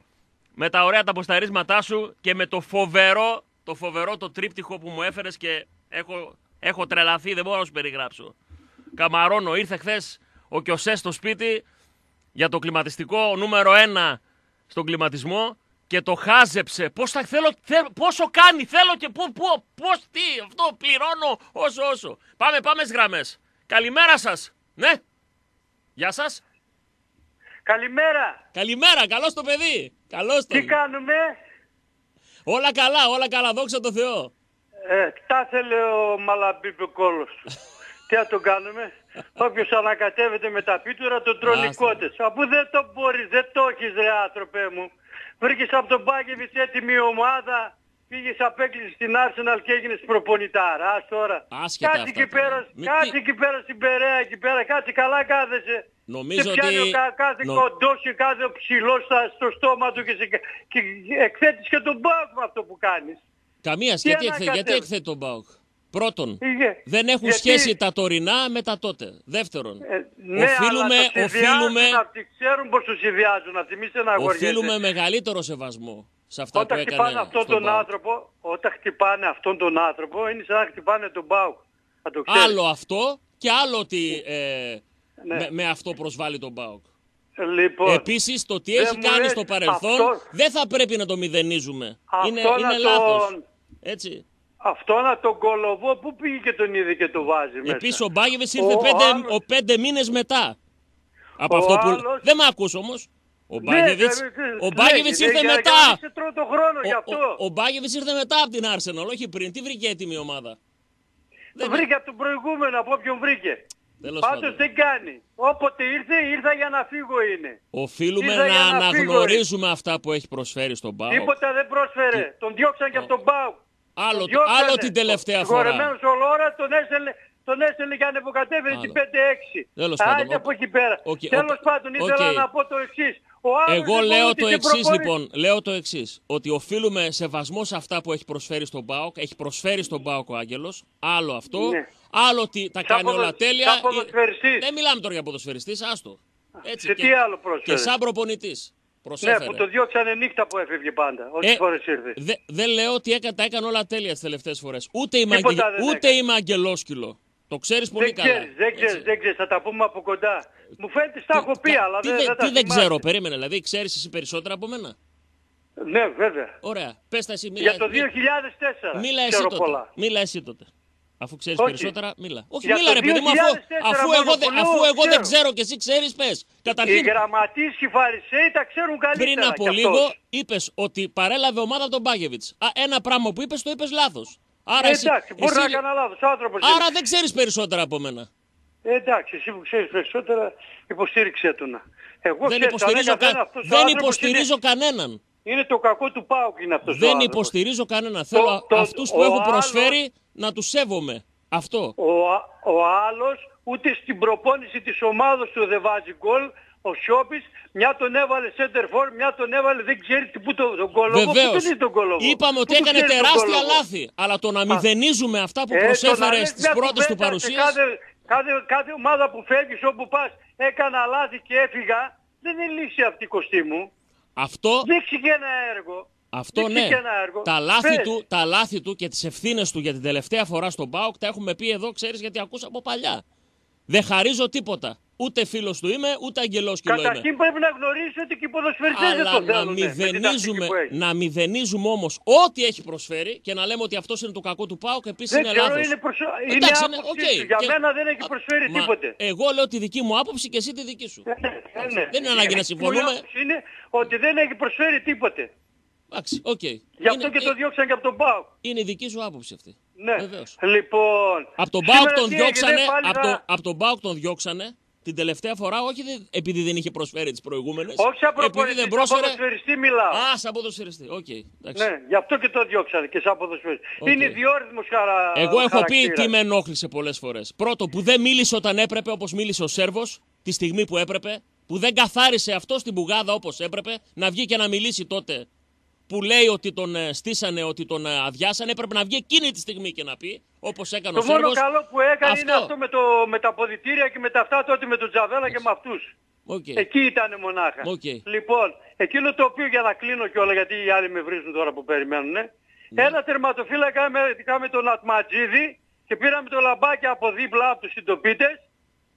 Με τα ωραία τα ποσταρίσματά σου και με το φοβερό, το φοβερό το τρίπτυχο που μου έφερες και έχω, έχω τρελαθεί. Δεν μπορώ να σου περιγράψω. Καμαρώνω. Ήρθε χθες ο Κιωσές στο σπίτι για το κλιματιστικό νούμερο ένα στον κλιματισμό και το χάζεψε. Πώς θα θέλω, θε- πόσο κάνει, θέλω και πού, πού, πώς, τι, αυτό πληρώνω όσο όσο. Πάμε, πάμε στις γραμμές. Καλημέρα σας. Ναι. Γεια σας. Καλημέρα. Καλημέρα, καλώς το παιδί. Καλώς το. Τι κάνουμε. Όλα καλά, όλα καλά, δόξα τω Θεώ. Ε, τα θέλει ο Μαλαμπίπη κόλος του. Τι θα τον κάνουμε; Όποιος ανακατεύεται με τα πίτουρα τον τρώνε οι Άστα. κότες. Αφού δεν το μπορείς, δεν το έχεις ρε άνθρωπέ μου. Βρήκες από τον Μπάκεβιτς έτοιμη ομάδα. πήγες απέκλεισες στην Arsenal και έγινες προπονητάρα. Ας τώρα. Άσχετα κάτσε αυτά εκεί τώρα. πέρα, Μη- κάτσε τι- εκεί πέρα στην Περαία, εκεί πέρα, κάτσε καλά κάθεσαι. Νομίζω σε πιάνει ότι- ο κα- κάθε νο- κοντός και κάθε ψηλός στα- στο στόμα του και, σε, και εκθέτεις και τον Μπάουκ με αυτό που κάνεις. Καμία Τι σχέση. Γιατί, εκθε- γιατί ανακατεύεις; εκθέτει τον Μπάουκ; Πρώτον, Είχε- δεν έχουν γιατί- σχέση τα τωρινά με τα τότε. Δεύτερον, Ε, ναι, οφείλουμε, αλλά το οφείλουμε, συνδυάζουν αυτοί, ξέρουν πως το συνδυάζουν αυτοί, μη στεναχωριέσαι. οφείλουμε μεγαλύτερο σεβασμό σε αυτά Όταν που χτυπάνε έκανε αυτόν στον τον ΠΑΟΚ. άνθρωπο, όταν χτυπάνε αυτόν τον άνθρωπο, είναι σαν να χτυπάνε τον Μπάουκ. Θα το ξέρεις. Άλλο αυτό και άλλο ότι ε, Ναι. με, με αυτό προσβάλλει τον ΠΑΟΚ. Λοιπόν, Επίσης το τι δεν έχει μου κάνει λες στο παρελθόν αυτό- δεν θα πρέπει να το μηδενίζουμε. Αυτό είναι να είναι τον- λάθος. Έτσι. Αυτό να τον κολοβώ, πού πήγε και τον είδε και το βάζει μέσα. Επίσης ο Μπάγεβιτς ήρθε Ο πέντε, άλλος- ο πέντε μήνες μετά. Από Ο αυτό που... άλλος- Δεν με ακούς όμως. Ο Ναι, Μπάγεβιτς, ναι, ναι, ο ναι, Μπάγεβιτς ναι, ήρθε για- μετά. για να είσαι τρώτο χρόνο γι' Ο, αυτό. ο, ο Μπάγεβιτς ήρθε μετά από την Arsenal, όχι πριν. Τι βρήκε έτοιμη ομάδα; Το βρήκε από τον προηγούμενο, από όποιον βρήκε. Τέλος Πάντως πάντων. δεν κάνει. Όποτε ήρθε, ήρθα για να φύγω είναι. Οφείλουμε Ήρθα να για να φύγω, αναγνωρίζουμε αυτά που έχει προσφέρει στον ΠΑΟΚ. Τίποτα δεν πρόσφερε. Τον διώξαν και από τον ΠΑΟΚ. Άλλο, Τον διώξανε. άλλο την τελευταία φορά. Συγχωρεμένος ο Λόρα τον έστελνε, τον έστελνε για να υποκατέβαινε την 5-6. Τέλος πάντων, Άντε ο- από εκεί πέρα. Οκ, Τέλος ο- πάντων ήθελα οκ. να πω το εξής. Ο άλλος Εγώ δεν λέω μπορεί το την εξής, προπόνηση- λοιπόν. Λέω το εξής. Ότι οφείλουμε σεβασμός σε αυτά που έχει προσφέρει στον ΠΑΟΚ. Έχει προσφέρει στον ΠΑΟΚ ο Άγγελος. Άλλο αυτό. Ναι. Άλλο ότι τα Σαν κάνει ποδο- όλα τέλεια. σαν ποδοσφαιριστής. Δεν μιλάμε τώρα για ποδοσφαιριστής, άστο. Έτσι, Σε και, τι άλλο πρόσφερε. Και σαν προπονητής. Ναι, Προσέφερε. που το διώξανε νύχτα που έφευγε πάντα. Όσες Ε, φορές ήρθε. δε- δεν λέω ότι έκα, τα έκανε όλα τέλεια τις τελευταίες φορές. Ούτε, είμαι, Τίποτα αγγε- δεν ούτε έκανε. είμαι αγγελόσκυλο. Το ξέρεις πολύ Δεν καλά. ξέρεις, δεν Έτσι. ξέρεις, δεν ξέρεις. Θα τα πούμε από κοντά. Μου φαίνεται στα έχω πει, Κα- αλλά τι δεν, δεν, δεν τα τι δεν θυμάσαι. ξέρω, περίμενε. Δηλαδή, ξέρεις εσύ περισσότερα από μένα; Ναι, βέβαια. Ωραία. Πες τα εσύ, μίλα. Για το μí- 2004 Μίλα εσύ ξέρω τότε. πολλά. Μίλα εσύ τότε. Αφού ξέρεις Όχι. περισσότερα, μίλα. Όχι, Για μίλα το ρε παιδί μου, αφού, 2004 αφού μόνο εγώ, που δεν- λέω, αφού εγώ δεν ξέρω. ξέρω και εσύ ξέρεις, πες. Οι Καταρχήν, γραμματείς και οι φαρισαίοι τα ξέρουν καλύτερα πριν από κι λίγο αυτός. είπες ότι παρέλαβε ομάδα από τον Μπάγεβιτ. Ένα πράγμα που είπες, το είπες λάθος. Άρα Ε, εσύ, εντάξει, μπορεί εσύ- να έκανα λάθος, άνθρωπος Άρα είναι. δεν ξέρεις περισσότερα από μένα. Ε, εντάξει, εσύ που ξέρεις περισσότερα, υποστήριξε του να. Εγώ Δεν ξέρεις, υποστηρίζω, ανέκαθεν κα... αυτός ο δεν άνθρωπος υποστηρίζω είναι, κανέναν. είναι το κακό του Πάουκ είναι αυτός ο Δεν άνθρωπος. υποστηρίζω κανέναν. Θέλω το- αυτούς που ο έχουν άλλος- προσφέρει να τους σέβομαι. Αυτό. Ο, α- ο άλλος ούτε στην προπόνηση της ομάδας του δεν βάζει γκολ. Ο Σιώπης μια τον έβαλε center for, μια τον έβαλε δεν ξέρει τι- πού το, τον κολοβό. Βεβαίως. Πού τον είδε τον κολοβό. Είπαμε ότι Πού τον έκανε ξέρει τον τεράστια κολοβό. λάθη. Αλλά το να μηδενίζουμε αυτά που Ε, το να προσέφερε λες στις μια πρώτες του κουβέντα σε παρουσίες. Κάθε, κάθε, κάθε ομάδα που φεύγεις όπου πας έκανα λάθη και έφυγα. Δεν είναι λύση αυτή η κοστή μου. Αυτό, Δείξει και ένα έργο. Αυτό Δείξει ναι. και ένα έργο. Τα λάθη, Πες. του, τα λάθη του και τις ευθύνες του για την τελευταία φορά στον ΠΑΟΚ τα έχουμε πει εδώ, ξέρεις, γιατί ακούσα από παλιά. Δεν χαρίζω τίποτα. Ούτε φίλος του είμαι, ούτε αγγελόσκυλο είμαι. Καταρχήν πρέπει να γνωρίσει ότι και οι ποδοσφαιριστές δεν Αλλά το να θέλουν. μηδενίζουμε, να μηδενίζουμε όμως ό,τι έχει προσφέρει και να λέμε ότι αυτός είναι το κακό του ΠΑΟΚ επίσης Δεν είναι ξέρω, λάθος. είναι, προσω... είναι Εντάξει, είναι- άποψη οκ. του. Για Και- μένα δεν έχει Α, προσφέρει μα τίποτε. Εγώ λέω τη δική μου άποψη και εσύ τη δική σου. Ε, ε, ναι. Δεν είναι ανάγκη να Η συμφωνούμε. άποψη είναι ότι δεν έχει προσφέρει τίποτε. Εντάξει, οκ. Γι' αυτό Είναι- και το ε, διώξαν και από τον ΠΑΟΚ. Είναι η δική σου άποψη αυτή. Ναι. Βεβαίως. Λοιπόν. Από τον σήμερα ΠΑΟΚ τον τι έγινε, διώξανε, πάλι από, θα- το, από τον ΠΑΟΚ τον διώξανε την τελευταία φορά, όχι δε- επειδή δεν είχε προσφέρει τις προηγούμενες. Όχι σαν επειδή προπονητής, δεν σαν πρόσφερε. ποδοσφαιριστή μιλάω. Α, σαν ποδοσφαιριστή. Οκ. εντάξει. Ναι, γι' αυτό και το διώξανε και σαν ποδοσφαιριστή. Οκ. Είναι ιδιόρρυθμος χαρα... Εγώ έχω πει χαρακτήρας. τι με ενόχλησε πολλές φορές. Πρώτο, που δεν μίλησε όταν έπρεπε, όπως μίλησε ο Σέρβος, τη στιγμή που έπρεπε. Που δεν καθάρισε αυτό στην μπουγάδα όπως έπρεπε. Να βγει και να μιλήσει τότε που λέει ότι τον ε, στήσανε, ότι τον ε, αδειάσανε. Έπρεπε να βγει εκείνη τη στιγμή και να πει, όπως έκανε Το ο Σέρβο. μόνο καλό που έκανε είναι Αυτό. αυτό με, το, με τα ποδητήρια και με τα αυτά τότε με τον Τζαβέλα και με αυτούς. Οκ. Εκεί ήταν μονάχα. Οκ. Λοιπόν, εκείνο το οποίο για να κλείνω κιόλα γιατί οι άλλοι με βρίζουν τώρα που περιμένουν. Ναι. Ένα τερματοφύλακα με, είχαμε τον Ατματζίδη και πήραμε το λαμπάκι από δίπλα από τους συντοπίτες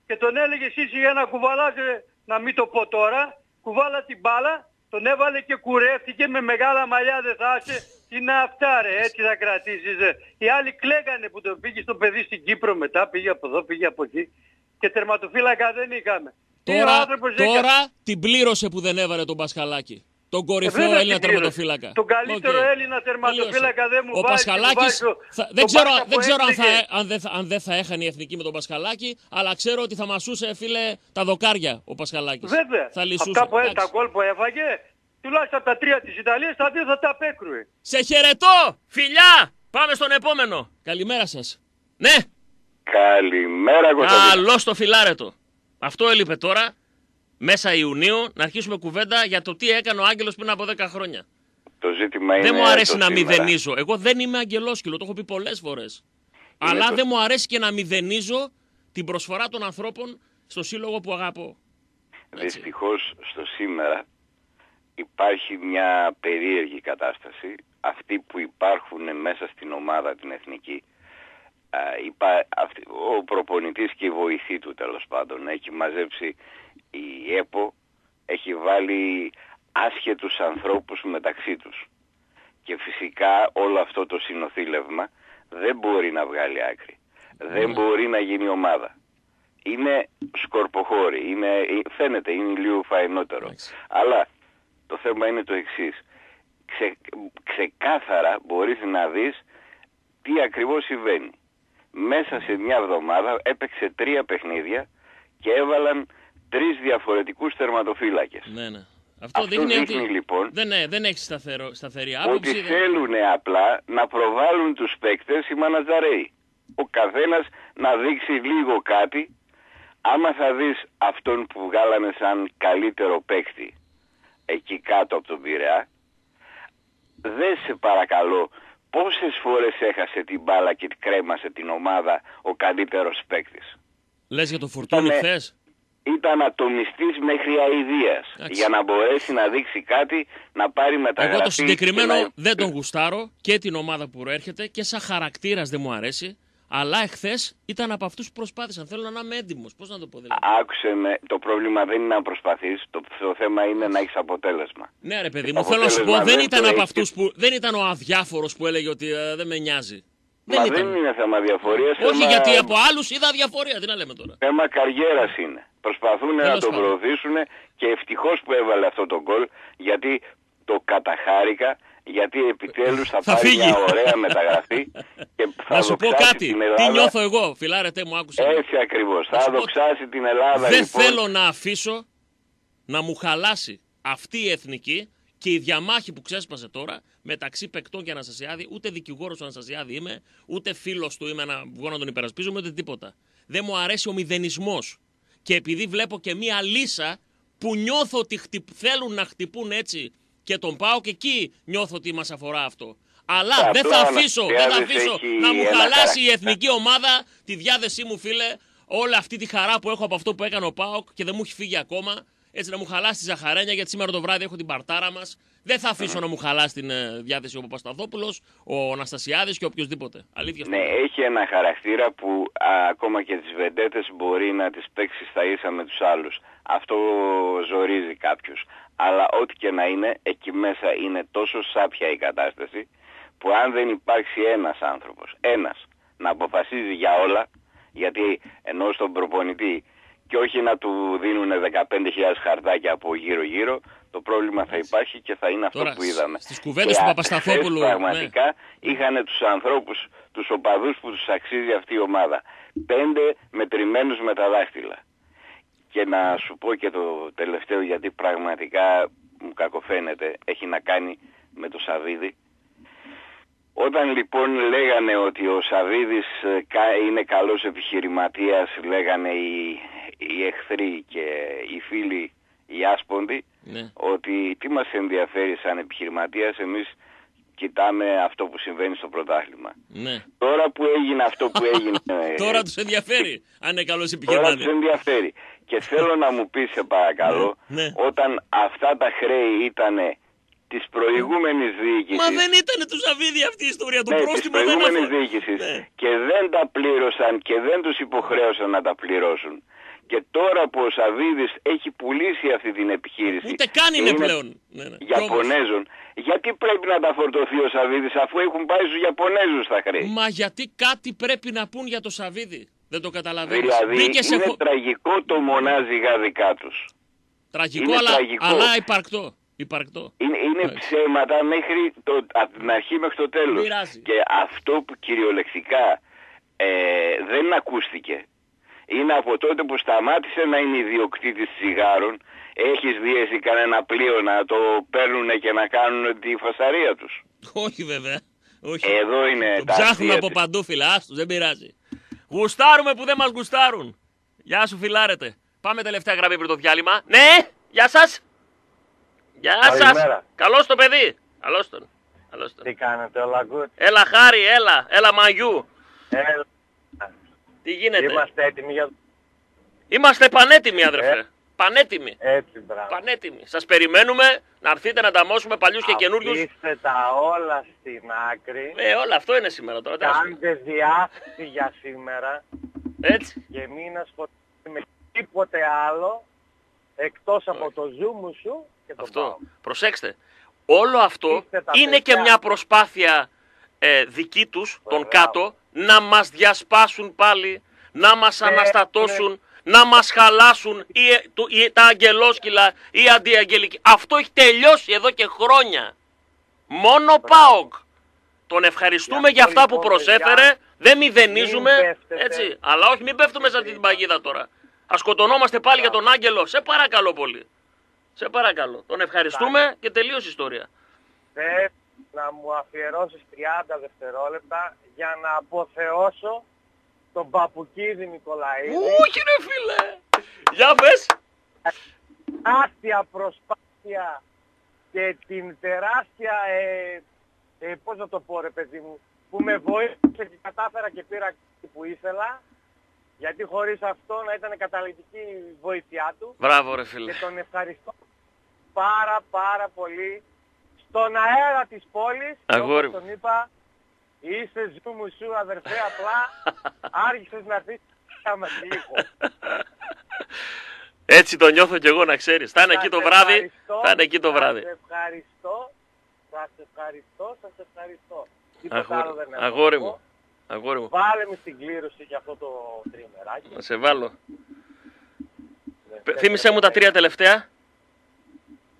και τον έλεγε εσείς για να κουβαλάζε, να μην το πω τώρα, κουβάλα την μπάλα, τον έβαλε και κουρεύτηκε με μεγάλα μαλλιά δεν θα είσαι. Τι να αυτά ρε, έτσι θα κρατήσεις. ρε. Οι άλλοι κλαίγανε που τον πήγε στο παιδί στην Κύπρο μετά, πήγε από εδώ, πήγε από εκεί και τερματοφύλακα δεν είχαμε. Τι ο Τώρα, άνθρωπος έκανε. τώρα την πλήρωσε που δεν έβαλε τον Πασχαλάκη. Τον Ε, κορυφαίο βέβαια Έλληνα την πήρες. τερματοφύλακα. Τον καλύτερο Οκ. Έλληνα τερματοφύλακα δεν μου Ο βάζει και μου Πασχαλάκης, βάζει το- θα- το δεν ξέρω, μπάκα δεν που ξέρω αν, θα, έφυγε. αν, δεν θα, αν δεν θα έχανε η εθνική με τον Πασχαλάκη, αλλά ξέρω ότι θα μασούσε, φίλε, τα δοκάρια ο Πασχαλάκης. Βέβαια. Θα λυσσούσε. Αυτά που, έ- Εντάξει. τα γκολ που έφαγε τουλάχιστον από τα τρία της Ιταλίας, τα δύο θα τα απέκρουε. Σε χαιρετώ! Φιλιά! Πάμε στον επόμενο. Καλημέρα σας. Ναι! Καλημέρα Κωνσταντίνα. Καλώς το φιλάρετο. Αυτό έλειπε τώρα, μέσα Ιουνίου, να αρχίσουμε κουβέντα για το τι έκανε ο Άγγελος πριν από 10 χρόνια. Το ζήτημα είναι δεν μου αρέσει το να σήμερα. μηδενίζω. Εγώ δεν είμαι αγγελόσκυλο, το έχω πει πολλές φορές. Αλλά το- δεν μου αρέσει και να μηδενίζω την προσφορά των ανθρώπων στο σύλλογο που αγαπώ. Δυστυχώς στο σήμερα υπάρχει μια περίεργη κατάσταση. Αυτοί που υπάρχουν μέσα στην ομάδα την εθνική, α, υπά- αυτή- ο προπονητής και η βοηθή του τέλος πάντων, έχει μαζέψει η ΕΠΟ, έχει βάλει άσχετους ανθρώπους μεταξύ τους. Και φυσικά όλο αυτό το συνοθήλευμα δεν μπορεί να βγάλει άκρη. Δεν μπορεί να γίνει ομάδα. Είναι σκορποχώρη, είναι, φαίνεται, είναι λίγο φαϊνότερο. Εντάξει. Αλλά το θέμα είναι το εξής. Ξε, ξεκάθαρα μπορείς να δεις τι ακριβώς συμβαίνει. Μέσα σε μια εβδομάδα έπαιξε τρία παιχνίδια και έβαλαν τρεις διαφορετικούς τερματοφύλακες. Ναι, ναι. Αυτό, Αυτό δείχνει, δείχνει, ότι λοιπόν, δεν, ναι, δεν έχει σταθερό, σταθερή Ότι άποψη. δεν- θέλουν απλά να προβάλλουν τους παίκτες οι μανατζαρέοι. Ο καθένας να δείξει λίγο κάτι. Άμα θα δεις αυτόν που βγάλανε σαν καλύτερο παίκτη εκεί κάτω από τον Πειραιά, δεν σε παρακαλώ πόσες φορές έχασε την μπάλα και κρέμασε την ομάδα ο καλύτερος παίκτης. Λες για το φορτούνι Ήτανε- χθες; Ήταν ατομιστής μέχρι αηδίας Εντάξει. για να μπορέσει να δείξει κάτι, να πάρει μεταγραφή. Εγώ το και συγκεκριμένο να- δεν τον γουστάρω και την ομάδα που προέρχεται και σαν χαρακτήρας δεν μου αρέσει. Αλλά εχθές ήταν από αυτούς που προσπάθησαν. Θέλω να είμαι έντιμος. Πώς να το πω δηλαδή. Άκουσε με, το πρόβλημα δεν είναι να προσπαθείς, το, το θέμα είναι να έχεις αποτέλεσμα. Ναι, ρε παιδί το μου, θέλω να σου πω, αποτέλεσμα δεν δεν ήταν το από έχεις. αυτούς που. Δεν ήταν ο αδιάφορος που έλεγε ότι ε, δεν με νοιάζει. Μα Δεν ήταν. δεν είναι θέμα διαφορίας, Όχι θέμα, γιατί από άλλους είδα διαφορία. Τι να λέμε τώρα. θέμα καριέρας είναι. Προσπαθούν να Τέλος τον πάντων. προωθήσουν και ευτυχώς που έβαλε αυτό το γκολ, γιατί το καταχάρηκα, γιατί επιτέλους θα, Θα πάρει φύγει. μια ωραία μεταγραφή και θα Να σου πω δοξάσει κάτι. την Τι Ελλάδα. νιώθω εγώ, φιλάρετε μου, άκουσες. με. Έτσι ακριβώς. Να σου Θα πω- δοξάσει την Ελλάδα Δεν λοιπόν. θέλω να αφήσω να μου χαλάσει αυτή η εθνική και η διαμάχη που ξέσπασε τώρα μεταξύ παικτών και Αναστασιάδη. Ούτε δικηγόρος του Αναστασιάδη είμαι, ούτε φίλος του είμαι να βγω να τον υπερασπίζομαι, ούτε τίποτα. Δεν μου αρέσει ο μηδενισμός. Και επειδή βλέπω και μία λύσα που νιώθω ότι χτυπ- θέλουν να χτυπούν έτσι και τον πάω και εκεί νιώθω ότι μας αφορά αυτό. Αλλά Απλά δεν θα ο αφήσω, δεν θα Αναστασιάδης αφήσω έχει να μου ένα χαλάσει η χαρακτήρα. εθνική ομάδα τη διάθεσή μου, φίλε, όλη αυτή τη χαρά που έχω από αυτό που έκανε ο Πάοκ και δεν μου έχει φύγει ακόμα. Έτσι να μου χαλάσει τη ζαχαρένια, γιατί σήμερα το βράδυ έχω την παρτάρα μας. Δεν θα αφήσω να μου χαλάσει την ε, διάθεση ο Παπασταθόπουλος, ο Αναστασιάδης και οποιοδήποτε. Αλήθεια. Ναι, έχει ένα χαρακτήρα που α, ακόμα και τις βεντέτες μπορεί να τις παίξει στα ίσα με τους άλλους. Αυτό ζορίζει κάποιους. Αλλά ό,τι και να είναι, εκεί μέσα είναι τόσο σάπια η κατάσταση που αν δεν υπάρξει ένας άνθρωπος, ένας, να αποφασίζει για όλα, γιατί ενώ στον προπονητή και όχι να του δίνουν 15.000 χαρτάκια από γύρω-γύρω, το πρόβλημα θα υπάρχει και θα είναι αυτό Τώρα, που είδαμε. στις κουβέντες Και του α- Παπασταθόπουλου, χθες ναι. Πραγματικά είχαν τους ανθρώπους, τους οπαδούς που τους αξίζει αυτή η ομάδα. Πέντε μετρημένους με τα δάχτυλα. Και να σου πω και το τελευταίο γιατί πραγματικά μου κακοφαίνεται, έχει να κάνει με το Σαβίδη. Όταν λοιπόν λέγανε ότι ο Σαβίδης ε, κα- είναι καλός επιχειρηματίας, λέγανε οι, οι εχθροί και οι φίλοι οι άσπονδοι, Ναι. ότι τι μας ενδιαφέρει σαν επιχειρηματίας, εμείς κοιτάμε αυτό που συμβαίνει στο πρωτάθλημα. ναι. Τώρα που έγινε αυτό που έγινε... ε, Τώρα τους ενδιαφέρει αν είναι καλός Τώρα επιχειρηματίας. τους ενδιαφέρει. Και θέλω να μου πεις σε παρακαλώ, Ναι, ναι. όταν αυτά τα χρέη ήταν της προηγούμενης διοίκησης... Μα δεν ήταν του Σαββίδη αυτή η ιστορία. Το ναι, της πρόστιμο δεν προηγούμενης αφορά. διοίκησης Ναι. και δεν τα πλήρωσαν και δεν τους υποχρέωσαν να τα πληρώσουν. Και τώρα που ο Σαββίδης έχει πουλήσει αυτή την επιχείρηση... Ούτε καν και είναι πλέον. Ναι, ναι. Κι όμως- Ιαπωνέζων, γιατί πρέπει να τα φορτωθεί ο Σαββίδης αφού έχουν πάει στους Ιαπωνέζους τα χρέη; Μα γιατί κάτι πρέπει να πούν για το Σαββίδη; Δεν το καταλαβαίνεις. Δηλαδή Μπήκες σε είναι χω- τραγικό το μονάζιγα δικά τους. Τραγικό, είναι αλλά, τραγικό. αλλά υπαρκτό. υπαρκτό. Είναι, είναι Έτσι. ψέματα μέχρι το, από την αρχή μέχρι το τέλος. Πειράζει. Και αυτό που κυριολεκτικά ε, δεν ακούστηκε είναι από τότε που σταμάτησε να είναι ιδιοκτήτης τσιγάρων. Έχεις δει εσύ κανένα πλοίο να το παίρνουν και να κάνουν τη φασαρία τους; Όχι βέβαια. Όχι. Εδώ είναι Το τα ψάχνουν αστεία από της- παντού, φίλε. Άστο, δεν πειράζει. Γουστάρουμε που δεν μας γουστάρουν. Γεια σου, φιλάρετε. Πάμε τελευταία γραμμή πριν το διάλειμμα. Ναι, γεια σας. Γεια σας. Καλημέρα. Καλώς το παιδί. Καλώς τον. Καλώς τον. Τι κάνετε, όλα good; Έλα, χάρη, έλα. Έλα, μαγιού. Έλα. Τι γίνεται; Είμαστε έτοιμοι για... Είμαστε πανέτοιμοι, αδερφέ. Ε. Πανέτοιμοι. Έτσι, μπράβο. Πανέτοιμοι. Σας περιμένουμε να έρθετε να ταμώσουμε παλιούς και καινούριους. Αφήστε τα όλα στην άκρη. Ε, όλο αυτό είναι σήμερα τώρα. τι να σου πω. Κάντε διάθεση για σήμερα Έτσι. και μην ασχοληθείτε με τίποτε άλλο εκτός από το zoom σου και το Αυτό. πάω. Προσέξτε. Όλο αυτό Είστε τα είναι και παιδιά. μια προσπάθεια ε, δική τους, των Μπράβο. κάτω, να μας διασπάσουν πάλι, να μας Ναι, αναστατώσουν, να μας χαλάσουν ή, ε, του- ή τα αγγελόσκυλα ή αντιαγγελική. Αυτό έχει τελειώσει εδώ και χρόνια. Μόνο ΠΑΟΚ. Τον ευχαριστούμε Γι' για αυτό, αυτά που λοιπόν, προσέφερε, παιδιά, δεν μηδενίζουμε, μην πέφτετε. έτσι. Αλλά όχι, μην πέφτουμε σε αυτή την παγίδα τώρα. Ας σκοτωνόμαστε πάλι για τον Άγγελο. Σε παρακαλώ πολύ. Σε παρακαλώ. Τον ευχαριστούμε και τελείωσε η ιστορία. Θες να μου αφιερώσεις 30 δευτερόλεπτα για να αποθεώσω τον Παπουκίδη Νικολαίδη. Όχι ρε φίλε. Για πες. τεράστια προσπάθεια και την τεράστια, ε, ε, πώς να το πω ρε παιδί μου, που με βοήθησε και κατάφερα και πήρα κάτι που ήθελα, γιατί χωρίς αυτό να ήταν καταλητική η βοήθειά του Μπράβο ρε φίλε. και τον ευχαριστώ πάρα πάρα πολύ στον αέρα της πόλης και Αγόρι όπως μου. τον είπα είσαι ζου μου σου αδερφέ απλά άρχισες να δεις μας λίγο. Έτσι το νιώθω κι εγώ να ξέρεις. Θα είναι εκεί το Σας βράδυ. ευχαριστώ, Θα είναι εκεί το βράδυ. Σας ευχαριστώ, σας ευχαριστώ, σας ευχαριστώ. Τίποτα Αγόρι, άλλο δεν έχω αγόρι να πω. μου. Αγόρι μου. Βάλε με στην κλήρωση για αυτό το τριμεράκι. Να σε βάλω. Πε- Θύμησέ μου τα τρία τελευταία.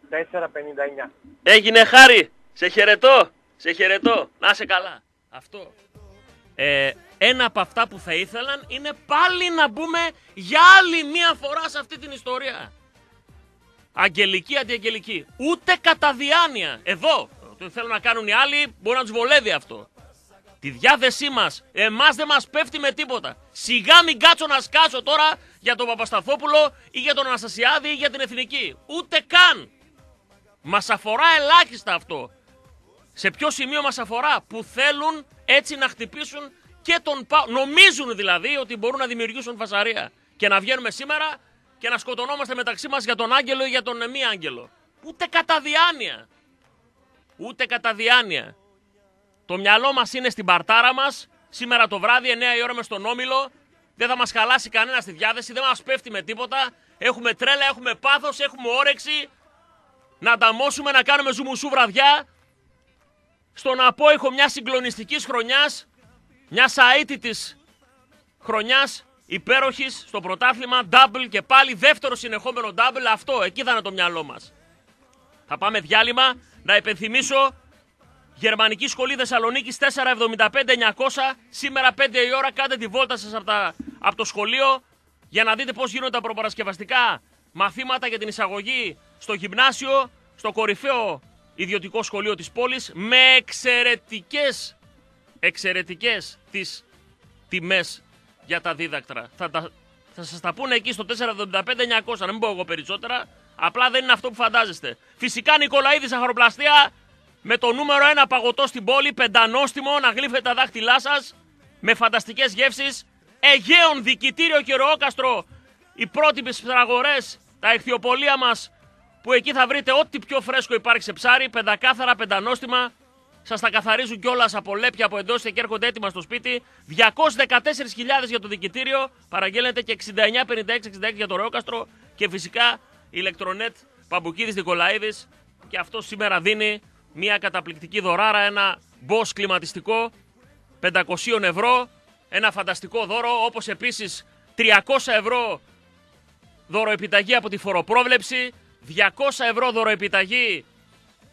4,59. Έγινε χάρη. Σε χαιρετώ. Σε χαιρετώ. Να σε καλά. Αυτό. Ε, ένα από αυτά που θα ήθελαν είναι πάλι να μπούμε για άλλη μία φορά σε αυτή την ιστορία. Αγγελική, αντιαγγελική. Ούτε κατά διάνοια. Εδώ. Το θέλουν να κάνουν οι άλλοι, μπορεί να τους βολεύει αυτό. Τη διάθεσή μας, εμάς δεν μας πέφτει με τίποτα. Σιγά μην κάτσω να σκάσω τώρα για τον Παπασταθόπουλο ή για τον Αναστασιάδη ή για την Εθνική. Ούτε καν. Μας αφορά ελάχιστα αυτό. Σε ποιο σημείο μας αφορά; Που θέλουν έτσι να χτυπήσουν και τον ΠΑΟ. Νομίζουν δηλαδή ότι μπορούν να δημιουργήσουν φασαρία. Και να βγαίνουμε σήμερα και να σκοτωνόμαστε μεταξύ μας για τον άγγελο ή για τον ε, μη άγγελο. Ούτε κατά διάνοια. Ούτε κατά διάνοια. Το μυαλό μας είναι στην παρτάρα μας. Σήμερα το βράδυ, 9 η ώρα με στον Όμιλο. Δεν θα μας χαλάσει κανένα στη διάθεση. Δεν μας πέφτει με τίποτα. Έχουμε τρέλα, έχουμε πάθος, έχουμε όρεξη να ανταμώσουμε, να κάνουμε ζουμουσού βραδιά στον απόϊχο μια συγκλονιστικής χρονιάς, μιας αίτητης χρονιάς, υπέροχης στο πρωτάθλημα, double και πάλι δεύτερο συνεχόμενο double. Αυτό, εκεί θα είναι το μυαλό μας. Θα πάμε διάλειμμα. Να υπενθυμίσω Γερμανική Σχολή Θεσσαλονίκης 475-900. Σήμερα 5 η ώρα κάντε τη βόλτα σας από, τα- από το σχολείο για να δείτε πώς γίνονται τα προπαρασκευαστικά μαθήματα για την εισαγωγή στο γυμνάσιο, στο κορυφαίο ιδιωτικό σχολείο της πόλης με εξαιρετικές, εξαιρετικές τις τιμές για τα δίδακτρα. Θα, τα, θα σας τα πούνε εκεί στο 475-900, να μην πω εγώ περισσότερα. Απλά δεν είναι αυτό που φαντάζεστε. Φυσικά Νικολαίδης Ζαχαροπλαστεία με το νούμερο 1 παγωτό στην πόλη, πεντανόστιμο, να γλύφετε τα δάχτυλά σας με φανταστικές γεύσεις. Αιγαίων, δικητήριο και ροόκαστρο, οι πρότυπες ψαραγορές, τα ηχθειοπολία μας που εκεί θα βρείτε ό,τι πιο φρέσκο υπάρχει σε ψάρι, πεντακάθαρα, πεντανόστιμα. Σας τα καθαρίζουν κιόλας από λέπια από εντός και έρχονται έτοιμα στο σπίτι. 214.000 για το δικητήριο. Παραγγέλνετε και 69,56-66 για το ρεόκαστρο. Και φυσικά ηλεκτρονέτ Παμπουκίδης Νικολαίδης. Και αυτό σήμερα δίνει μια καταπληκτική δωράρα. Ένα boss κλιματιστικό 500 ευρώ. Ένα φανταστικό δώρο. Όπως επίσης 300 ευρώ δωροεπιταγή από τη φοροπρόβλεψη. 200 ευρώ δωροεπιταγή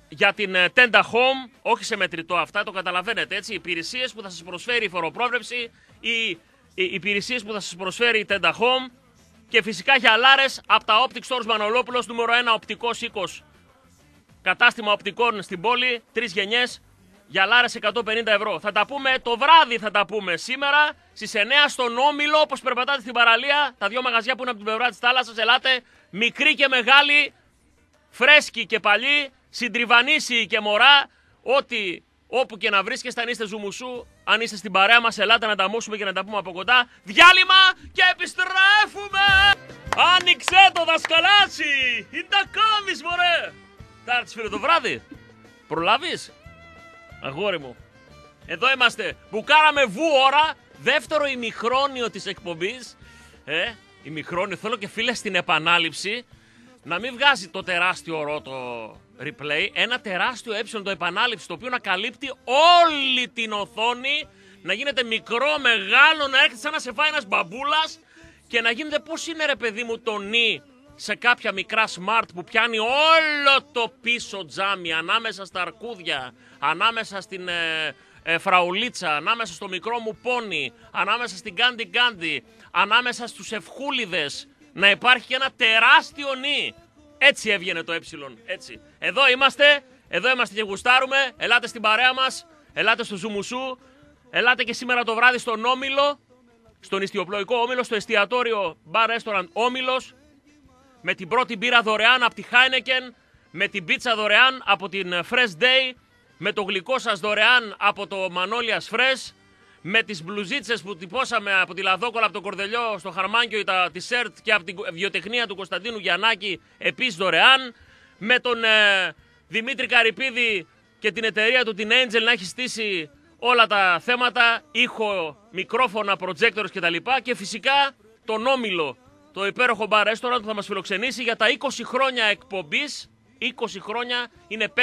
για την ε, Tenda Home, όχι σε μετρητό αυτά, το καταλαβαίνετε έτσι. Υπηρεσίες που θα σας προσφέρει η φοροπρόβλεψη, η οι υπηρεσίες που θα σας προσφέρει η Tenda Home και φυσικά γυαλάρες από τα Optic Stores Μανολόπουλος, νούμερο 1 οπτικός οίκος. Κατάστημα οπτικών στην πόλη, τρεις γενιές, γυαλάρες 150 ευρώ. Θα τα πούμε το βράδυ θα τα πούμε σήμερα στις 9 στον Όμιλο, όπως περπατάτε στην παραλία, τα δύο μαγαζιά που είναι από την πλευρά της θάλασσας, ελάτε, μικρή και μεγάλη, φρέσκη και παλιή, συντριβανίσιοι και μωρά, ό,τι όπου και να βρίσκεστε, αν είστε ζουμουσού, αν είστε στην παρέα μας, ελάτε να τα μούσουμε και να τα πούμε από κοντά. Διάλειμμα και επιστρέφουμε! Άνοιξε το δασκαλάτσι! Είναι τα κάμεις, μωρέ! Τάρτης φίλε το βράδυ. Προλάβεις; Αγόρι μου. Εδώ είμαστε. Μπουκάραμε βου ώρα. Δεύτερο ημιχρόνιο της εκπομπής. Ε, ημιχρόνιο. Θέλω και φίλε στην επανάληψη να μην βγάζει το τεράστιο ρο το replay. Ένα τεράστιο ε το επανάληψη το οποίο να καλύπτει όλη την οθόνη. Να γίνεται μικρό, μεγάλο, να έρχεται σαν να σε φάει ένας μπαμπούλας και να γίνεται πώς είναι ρε παιδί μου το νι σε κάποια μικρά smart που πιάνει όλο το πίσω τζάμι ανάμεσα στα αρκούδια, ανάμεσα στην ε, ε, φραουλίτσα, ανάμεσα στο μικρό μου πόνι, ανάμεσα στην κάντι κάντι, ανάμεσα στους ευχούλιδες, να υπάρχει ένα τεράστιο νι. Έτσι έβγαινε το ε, έτσι. Εδώ είμαστε, εδώ είμαστε και γουστάρουμε, ελάτε στην παρέα μας, ελάτε στο Ζουμουσού, ελάτε και σήμερα το βράδυ στον Όμιλο, στον ιστιοπλοϊκό Όμιλο, στο εστιατόριο Bar Restaurant Όμιλος, με την πρώτη μπύρα δωρεάν από τη Heineken, με την πίτσα δωρεάν από την Fresh Day, με το γλυκό σας δωρεάν από το Manolias Fresh, με τις μπλουζίτσες που τυπώσαμε από τη Λαδόκολα, από το Κορδελιό, στο Χαρμάνκιο, τα t-shirt και από την βιοτεχνία του Κωνσταντίνου Γιαννάκη επίσης δωρεάν, με τον ε, Δημήτρη Καρυπίδη και την εταιρεία του, την Angel, να έχει στήσει όλα τα θέματα, ήχο, μικρόφωνα, projectors κτλ. Και φυσικά τον Όμιλο, το υπέροχο bar restaurant που θα μας φιλοξενήσει για τα 20 χρόνια εκπομπής. 20 χρόνια είναι 5.000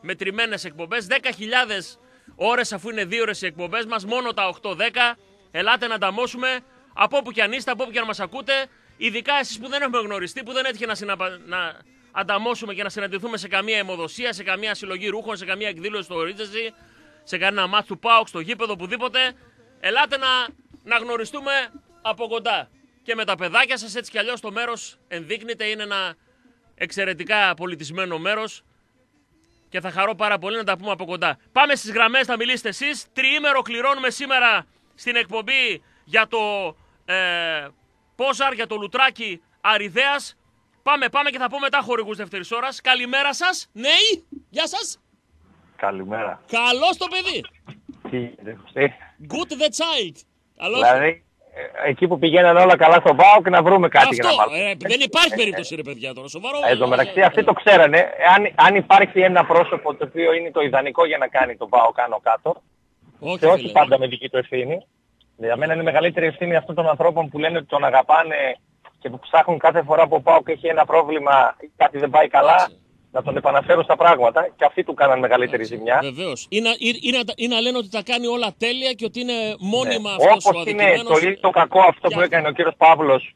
μετρημένες εκπομπές, 10.000 ώρες αφού είναι 2 ώρες οι εκπομπές μας, μόνο τα 8-10. Ελάτε να ανταμώσουμε από όπου και αν είστε, από όπου και αν μας ακούτε. Ειδικά εσείς που δεν έχουμε γνωριστεί, που δεν έτυχε να, συναπα... να ανταμώσουμε και να συναντηθούμε σε καμία αιμοδοσία, σε καμία συλλογή ρούχων, σε καμία εκδήλωση στο Ρίτζεσι, σε κανένα μάτς του ΠΑΟΚ, στο γήπεδο, οπουδήποτε. Ελάτε να, να γνωριστούμε από κοντά. Και με τα παιδάκια σας έτσι κι αλλιώς το μέρος ενδείκνυται, είναι ένα εξαιρετικά πολιτισμένο μέρος και θα χαρώ πάρα πολύ να τα πούμε από κοντά. Πάμε στις γραμμές, θα μιλήσετε εσείς. Τριήμερο κληρώνουμε σήμερα στην εκπομπή για το ε, Πόζαρ, για το Λουτράκι Αριδέας. Πάμε, πάμε και θα πούμε μετά χορηγούς δεύτερης ώρας. Καλημέρα σας. Ναι, γεια σας. Καλημέρα. Καλώς το παιδί. Τι γίνεται, Good the child. Καλώς. Δηλαδή, ε, εκεί που πηγαίνανε όλα καλά στον ΠΑΟΚ να βρούμε κάτι Αυτό, για να μάθουμε. ε, δεν υπάρχει περίπτωση ρε παιδιά τώρα, σοβαρό. Εν τω μεταξύ Ε, αυτοί το ξέρανε. Αν, αν υπάρχει ένα πρόσωπο το οποίο είναι το ιδανικό για να κάνει τον ΠΑΟΚ άνω κάτω όχι, και όχι φίλε. πάντα με δική του ευθύνη. Για μένα είναι μεγαλύτερη ευθύνη αυτών των ανθρώπων που λένε ότι τον αγαπάνε και που ψάχνουν κάθε φορά που ο ΠΑΟΚ έχει ένα πρόβλημα ή κάτι δεν πάει καλά Έτσι. Να τον επαναφέρουν στα πράγματα και αυτοί του κάναν μεγαλύτερη ζημιά. Βεβαίως. Ή, να- ή- ή να τα- ή να λένε ότι τα κάνει όλα τέλεια και ότι είναι μόνιμα Ναι. αυτός ο Όπως είναι αδικημένος. το ίδιο κακό αυτό που Για- έκανε ο κύριος Παύλος,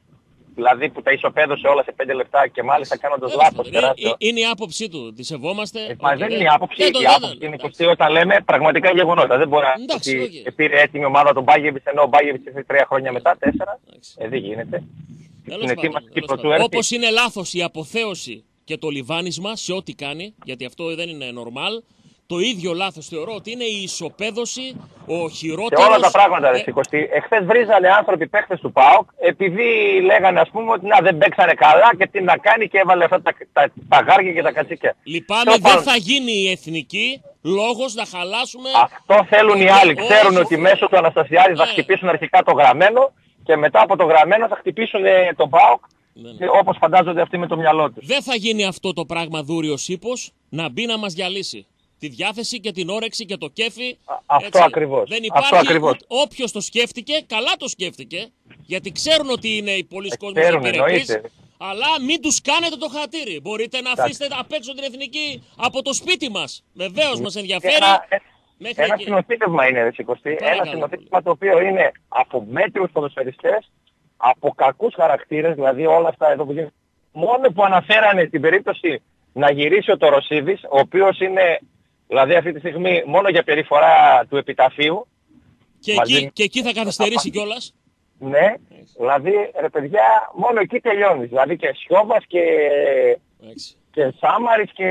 δηλαδή που τα ισοπέδωσε όλα σε πέντε λεπτά και μάλιστα κάνοντας Τέλος λάθος πάντων, ε, τεράστιο. ε, Είναι η άποψη του. Τη σεβόμαστε. Ε, Μα Οκ, δεν ε, είναι η άποψη, δεν το- η δεν- άποψη δεν- είναι εντάξει. 20 όταν λέμε πραγματικά γεγονότα. Δεν μπορεί να Εντάξει, ότι οκ. πήρε έτοιμη ομάδα τον Μπάγεβιτς ενώ ο Μπάγεβιτς ήρθε τρία χρόνια μετά, τέσσερα. Εντάξει. Ε, δεν γίνεται. Τέλος Στην πάντων, ετοίμαση τέλος πρωτού πάντων. έρθει. Όπως είναι λάθος η αποθέωση και το λιβάνισμα σε ό,τι κάνει, γιατί αυτό δεν είναι normal, το ίδιο λάθος θεωρώ ότι είναι η ισοπέδωση, ο Σε χειρότερος... όλα τα πράγματα, ρε ε, συ Κωστή. Εχθές βρίζανε άνθρωποι παίχτες του ΠΑΟΚ επειδή λέγανε ας πούμε ότι να δεν παίξανε καλά και τι να κάνει και έβαλε αυτά τα, τα, τα γάρια και τα κατσίκια. Λυπάμαι, Τέλος δεν πάντων. θα γίνει η εθνική λόγος να χαλάσουμε... Αυτό θέλουν οι Ε, άλλοι. όχι, Ξέρουν όχι. ότι μέσω του Αναστασιάδης θα Ναι. χτυπήσουν αρχικά το γραμμένο και μετά από το γραμμένο θα χτυπήσουν ε, τον ΠΑΟΚ Ναι, ναι. και όπως φαντάζονται αυτοί με το μυαλό τους. Δεν θα γίνει αυτό το πράγμα δούριος ύπος να μπει να μας διαλύσει. Τη διάθεση και την όρεξη και το κέφι. Α, αυτό ακριβώς. Δεν Αυτό υπάρχει ακριβώς. όποιος το σκέφτηκε, καλά το σκέφτηκε. Γιατί ξέρουν ότι είναι οι πολλοί Ε, κόσμοι ξέρουν, επιρρεπείς, εννοείται. Αλλά μην τους κάνετε το χατήρι. Μπορείτε να Εντάξει. αφήσετε απ' έξω την εθνική από το σπίτι μας. Βεβαίως μας ενδιαφέρει. Ένα, ε, Μέχρι ένα εκεί. συνοθήλευμα είναι, ρε Σικωστή. Παρακαλώ Ένα πολύ. συνοθήλευμα το οποίο είναι από μέτριους ποδοσφαιριστές, από κακούς χαρακτήρες, δηλαδή όλα αυτά εδώ που γίνονται. Μόνο που αναφέρανε την περίπτωση να γυρίσει ο Τωροσίδης, ο οποίος είναι, δηλαδή αυτή τη στιγμή μόνο για περιφορά του επιταφείου, Και μαζί- εκεί, και εκεί θα καθυστερήσει κιόλας; Ναι, δηλαδή ρε παιδιά μόνο εκεί τελειώνεις. Δηλαδή και Σιώβας και, και Σάμαρης και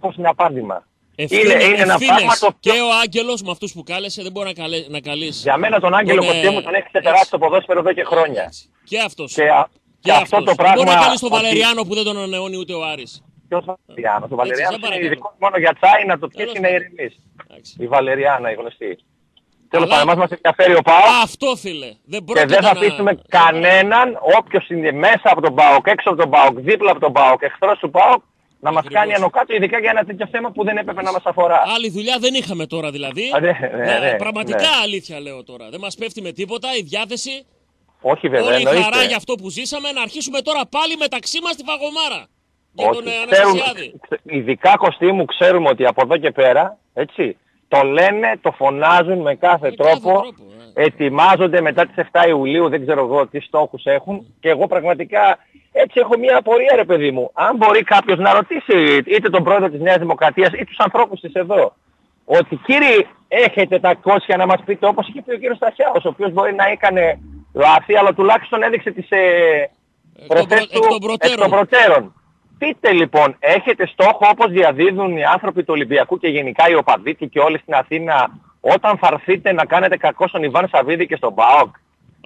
πώς είναι απάντημα. Ευθύνε, είναι, είναι ένα ευθύνες. πράγμα το Και ο Άγγελος με αυτούς που κάλεσε δεν μπορεί να, καλέ, να καλέσει. Για μένα τον Άγγελο Τον, ε, Κωστή μου τον έχει ξεπεράσει το ποδόσφαιρο εδώ και χρόνια. Και αυτός. Και, α- και αυτό το πράγμα... Μπορεί να καλέσει τον ότι- Βαλεριάνο που δεν τον ανανεώνει ούτε ο Άρης. Ποιος Βαλεριάνος; Ο Βαλεριάνος σε είναι παρακαλώ. ειδικό μόνο για τσάι να το πιέσει Τέλος είναι πάντων. ηρεμής. Εντάξει. Η Βαλεριάνα η γνωστή. Τέλος Αλλά- πάντων, εμάς μας ενδιαφέρει ο ΠΑΟΚ Αυτό φίλε. Δεν και πρόκειται δεν θα να... αφήσουμε κανέναν, όποιος είναι μέσα από τον ΠΑΟΚ, έξω από τον ΠΑΟΚ, δίπλα από τον ΠΑΟΚ, εχθρός του ΠΑΟΚ, να μας Ακριβώς. κάνει άνω κάτω, ειδικά για ένα τέτοιο θέμα που δεν έπρεπε να μας αφορά. Άλλη δουλειά δεν είχαμε τώρα δηλαδή. Α, ναι, ναι, Να- ναι, πραγματικά ναι. αλήθεια λέω τώρα. Δεν μας πέφτει με τίποτα η διάθεση. Όχι βέβαια, όλη η χαρά εννοείται. για αυτό που ζήσαμε να αρχίσουμε τώρα πάλι μεταξύ μας τη φαγωμάρα. Για Όχι, τον ε, ξέρουμε, Αναστασιάδη. ξε- ειδικά κοστί μου ξέρουμε ότι από εδώ και πέρα, έτσι, το λένε, το φωνάζουν με κάθε Με κάθε τρόπο, τρόπο, ε. ετοιμάζονται μετά τις 7 Ιουλίου, δεν ξέρω εγώ τι στόχους έχουν και εγώ πραγματικά έτσι έχω μια απορία ρε παιδί μου. Αν μπορεί κάποιος να ρωτήσει είτε τον πρόεδρο της Νέας Δημοκρατίας ή τους ανθρώπους της εδώ, ότι κύριοι έχετε τα κόσια να μας πείτε όπως είχε πει ο κύριος Σταχιάος, ο οποίος μπορεί να έκανε λάθη, αλλά τουλάχιστον έδειξε τις ε, Εκ των προθέσεις προ- εκ των προτέρων. εκ των προτέρων. Πείτε λοιπόν, έχετε στόχο όπως διαδίδουν οι άνθρωποι του Ολυμπιακού και γενικά οι οπαδίτοι και όλοι στην Αθήνα όταν θα έρθείτε να κάνετε κακό στον Ιβάν Σαββίδη και στον ΠΑΟΚ;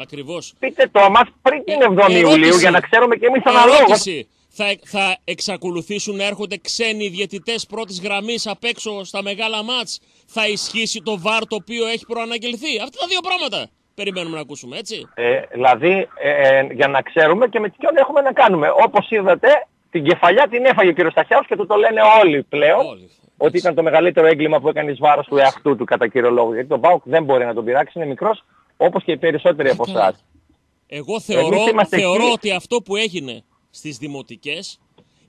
Ακριβώς. Πείτε το μας πριν την 7η ερώτηση. Ιουλίου για να ξέρουμε και εμείς αναλόγως. Ερώτηση. Θα, θα εξακολουθήσουν να έρχονται ξένοι διαιτητές πρώτης γραμμής απ' έξω στα μεγάλα μάτς. Θα ισχύσει το βάρ το οποίο έχει προαναγγελθεί. Αυτά τα δύο πράγματα περιμένουμε να ακούσουμε, έτσι. Ε, δηλαδή ε, ε, για να ξέρουμε και με ποιον έχουμε να κάνουμε. Όπως είδατε την κεφαλιά την έφαγε ο κύριος Σταχιάος και του το λένε όλοι πλέον. Όλοι. Ότι ήταν το μεγαλύτερο έγκλημα που έκανε εις βάρος του εαυτού του κατά κύριο λόγο. Γιατί τον ΠΑΟΚ δεν μπορεί να τον πειράξει, είναι μικρός όπως και οι περισσότεροι από καλά. εσάς. Εγώ θεωρώ, Εμείς είμαστε θεωρώ εκεί. ότι αυτό που έγινε στις δημοτικές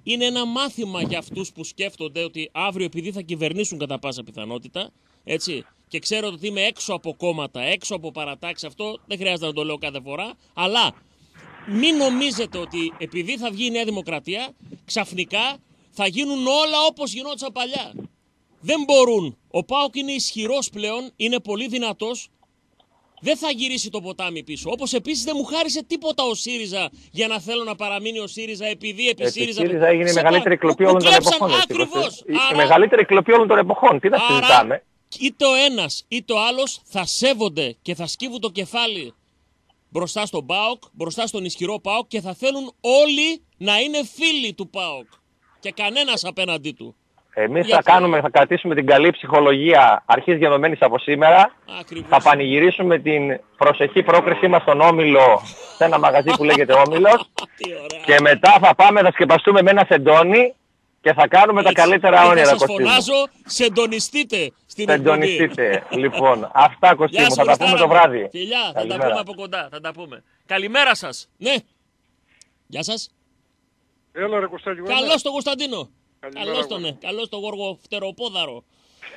είναι ένα μάθημα για αυτούς που σκέφτονται ότι αύριο επειδή θα κυβερνήσουν κατά πάσα πιθανότητα, έτσι, και ξέρω ότι είμαι έξω από κόμματα, έξω από παρατάξεις, αυτό δεν χρειάζεται να το λέω κάθε φορά, αλλά μην νομίζετε ότι επειδή θα βγει η Νέα Δημοκρατία, ξαφνικά θα γίνουν όλα όπως γινόντουσαν παλιά. Δεν μπορούν. Ο Πάοκ είναι ισχυρός πλέον, είναι πολύ δυνατός, δεν θα γυρίσει το ποτάμι πίσω. Όπως επίσης δεν μου χάρισε τίποτα ο ΣΥΡΙΖΑ για να θέλω να παραμείνει ο ΣΥΡΙΖΑ επειδή επί Έτσι, ΣΥΡΙΖΑ. η ΣΥΡΙΖΑ έγινε η Σε μεγαλύτερη πα- κλοπή μου- όλων μου των κλέψαν εποχών. έτσι, Ακριβώς. Κωστή. Η- Η Άρα- μεγαλύτερη κλοπή όλων των εποχών. Τι θα Άρα, συζητάμε; είτε ο ένας είτε ο άλλος θα σέβονται και θα σκύβουν το κεφάλι μπροστά στον ΠΑΟΚ, μπροστά στον ισχυρό ΠΑΟΚ και θα θέλουν όλοι να είναι φίλοι του ΠΑΟΚ. Και κανένας απέναντί του. Εμείς Για θα αυτό. κάνουμε, θα κρατήσουμε την καλή ψυχολογία αρχής διαδομένης από σήμερα. Ακριβώς. Θα πανηγυρίσουμε την προσεχή πρόκρισή μας στον Όμιλο, σε ένα μαγαζί που λέγεται Όμιλος. Τι ωραία. Και μετά θα πάμε, θα σκεπαστούμε με ένα σεντόνι και θα κάνουμε τα Έτσι. καλύτερα Και όνειρα, Θα σας Κωστή μου. φωνάζω, συντονιστείτε στην εκπομπή. Συντονιστείτε. λοιπόν, αυτά Κωστή Γεια μου, σου, θα τα πούμε Χριστάρα το μου. βράδυ. Φιλιά, θα τα Καλημέρα. πούμε από κοντά. Θα τα πούμε. Καλημέρα σας. Ναι. Γεια σας. Έλα ρε Κωστάκη. εγώ Καλώς τον Κωνσταντίνο. Καλημέρα, Καλώς τον, αγόρι. ναι. Καλώς τον Γόργο Φτεροπόδαρο.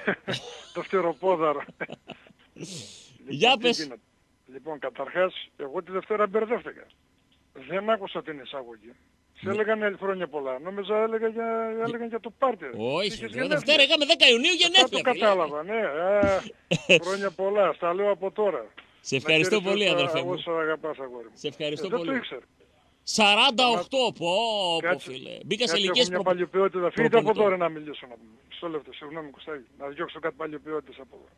είμαι. Το φτεροπόδαρο. Για Λοιπόν, τι πες. γίνεται. Λοιπόν, καταρχάς, εγώ τη Δευτέρα μπερδεύτηκα. Δεν άκουσα την εισαγωγή. Σε έλεγαν «Ε, χρόνια πολλά. Νόμιζα έλεγα για, έλεγαν για το πάρτι. Όχι, Είχες ρε, γενέθλια. Δευτέρα είχαμε 10 Ιουνίου Αυτό γενέθλια. το φίλε. κατάλαβα, ναι. Α, χρόνια πολλά. Στα λέω από τώρα. Σε ευχαριστώ Να ξέρεις πολύ, όσα- αδερφέ μου. Όσο αγαπάς, αγόρι μου. Σε ευχαριστώ Ε, δεν πολύ. το ήξερα. 48, πω, πω Κάτσε- φίλε. Μπήκα σε Κάτσε, ηλικίες έχω μια προ... παλιοποιότητα. Φύγετε από προπονητών. τώρα να μιλήσω. Να... Μισό λεπτό, συγγνώμη Κωστάκη. Να διώξω κάτι παλιοποιότητες από εδώ.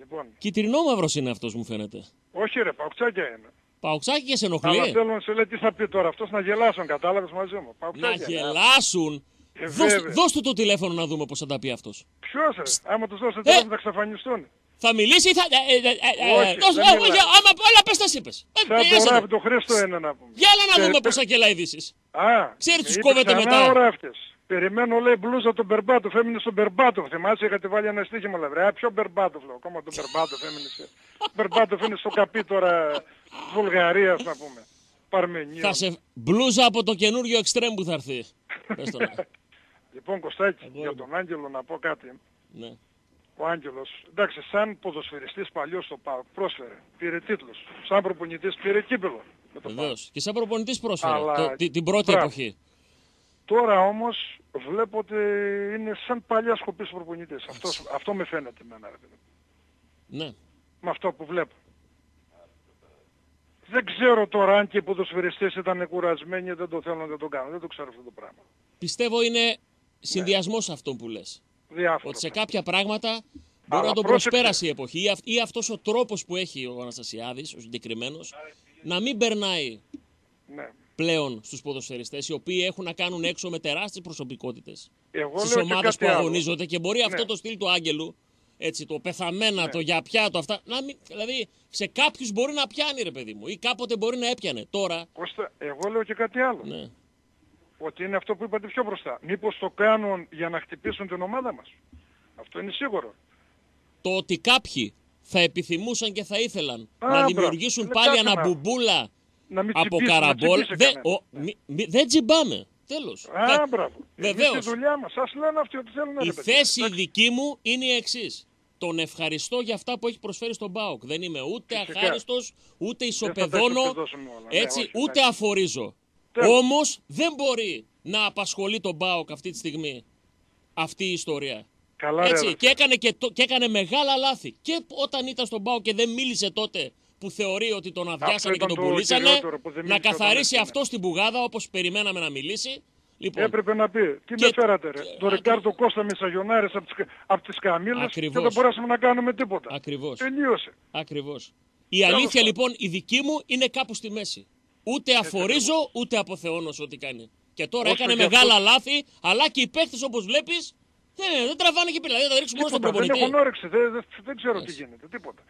Λοιπόν, Κιτρινόμαυρος είναι αυτός μου φαίνεται. όχι ρε, παουξάκια είναι. Παουξάκι και σε Αλλά ενοχλεί. θέλω να σε λέει τι θα πει τώρα. Αυτός να γελάσουν, κατάλαβες μαζί μου. Να Παουξάκια. γελάσουν. Ε, Δώσ' βέβαια. δώσ' του το τηλέφωνο να δούμε πώς θα τα πει αυτός. Ποιος ρε, άμα τους δώσετε τηλέφωνο θα εξαφανιστούν. Θα μιλήσει ή θα... ε, ε, ε, ε, Όχι, δώσ' δεν ε, μιλάει. για- Άμα όλα πες τα είπες. Ε, Σαν ε, το έσαι ράπ το. του Χρήστο είναι να πούμε. Για έλα να Και δούμε πε- πώς θα κελάει ειδήσεις. Α, Ξέρεις, με τους είπε κόβεται ξανά μετά. Ο ράφτης. Περιμένω λέει μπλούζα τον Μπερμπάτοφ, έμεινε στον Μπερμπάτοφ. Θυμάσαι είχατε βάλει ένα στοίχημα λέει. Βρε, ποιο Μπερμπάτοφ λέω. Ακόμα τον Μπερμπάτοφ έμεινε. σε- Μπερμπάτοφ είναι στο καπί τώρα Βουλγαρίας να πούμε. Παρμενίου. Θα σε μπλούζα από το καινούριο εξτρέμ που θα έρθει. Πες το να. Λοιπόν Κωστάκη, Εγώ για είμαι. τον Άγγελο να πω κάτι. Ναι. Ο Άγγελος, εντάξει, σαν ποδοσφαιριστής παλιός στο ΠΑΟΚ πρόσφερε, πήρε τίτλους. Σαν προπονητής πήρε κύπελο. Με το ΠΑΟΚ. Βεβαίως. Και σαν προπονητής πρόσφερε Αλλά- το- τη- την πρώτη Μπράβο. εποχή. Τώρα όμως βλέπω ότι είναι σαν παλιά σκοπής προπονητής. Αυτό, αυτό με φαίνεται εμένα. Ρε, παιδί. Ναι. με αυτό που βλέπω. Δεν ξέρω τώρα αν και οι ποδοσφαιριστές ήταν κουρασμένοι, δεν το θέλουν να το κάνουν. Δεν το ξέρω αυτό το πράγμα. Πιστεύω είναι συνδυασμός αυτό που λες. Διάφορο. Ότι σε κάποια πράγματα μπορεί Αλλά να τον πρόσεξε. προσπέρασε η εποχή ή, αυ- ή αυτός ο τρόπος που έχει ο Αναστασιάδης, ο συγκεκριμένος, να μην περνάει Ναι. Πλέον στους ποδοσφαιριστές οι οποίοι έχουν να κάνουν έξω με τεράστιες προσωπικότητες Εγώ στις λέω και ομάδες που κάτι άλλο. αγωνίζονται και μπορεί αυτό Ναι. το στυλ του Άγγελου, έτσι, το πεθαμένα, το για πια, το αυτά, να μην, δηλαδή σε κάποιους μπορεί να πιάνει ρε παιδί μου ή κάποτε μπορεί να έπιανε. Τώρα, Κώστα, εγώ λέω και κάτι άλλο. ναι. Ότι είναι αυτό που είπατε πιο μπροστά. Μήπως το κάνουν για να χτυπήσουν την ομάδα μας. Αυτό είναι σίγουρο. το ότι κάποιοι θα επιθυμούσαν και θα ήθελαν Α, να μπράβο. δημιουργήσουν Είναι πάλι κάτι να- αναμπουμπούλα Να μην από τσιμπήσει, να καραμπόλ, τσιμπήσει δεν, κανένας. ο- μη- μη- δεν τσιμπάμε. Τέλος. Α, Θα- μπράβο. Εμείς Βεβαίως. τη δουλειά μας. Σας λένε αυτοί ότι θέλουν Η ρε παιδιά. θέση η Εντάξει. δική μου είναι η εξής. Τον ευχαριστώ για αυτά που έχει προσφέρει στον Μπάουκ. Δεν είμαι ούτε Φυσικά. αχάριστος, ούτε τα ισοπεδώνω, ισοπεδώσουμε όλα. Ναι, έτσι, όχι, ούτε εντάξει. αφορίζω. Τέλος. Όμως δεν μπορεί να απασχολεί τον Μπάουκ αυτή τη στιγμή αυτή η ιστορία. Καλά, ρε, Έτσι, αδερφέ. και έκανε, και, το- και έκανε μεγάλα λάθη. Και όταν ήταν στον Πάο και δεν μίλησε τότε που θεωρεί ότι τον αδειάσανε και ήταν τον το πουλήσανε, κυριότερο που δεν να μίλησε όταν καθαρίσει έκανε. αυτό στην πουγάδα όπως περιμέναμε να μιλήσει. Λοιπόν, Έπρεπε να πει, τι Και- με φέρατε ρε. και- Το ακρι- Ρικάρδο Κώστα με σαγιονάρες από τις, απ' τις καμήλες και Ακριβώς. δεν μπορέσαμε να κάνουμε τίποτα. ακριβώς, Τελείωσε. ακριβώς. Η αλήθεια πάντων. λοιπόν, η δική μου, είναι κάπου στη μέση. Ούτε αφορίζω, ούτε αποθεώνω σε ό,τι κάνει. Και τώρα Όσο έκανε και μεγάλα αυτός- λάθη, αλλά και οι παίχτες όπως βλέπεις, δεν, δεν τραβάνε και πέρα. Δηλαδή θα τα ρίξουν μόνο στον Τίποτα, δεν προπονητή. έχουν όρεξη, δεν, δεν, δεν ξέρω τι Έτσι. γίνεται, τίποτα.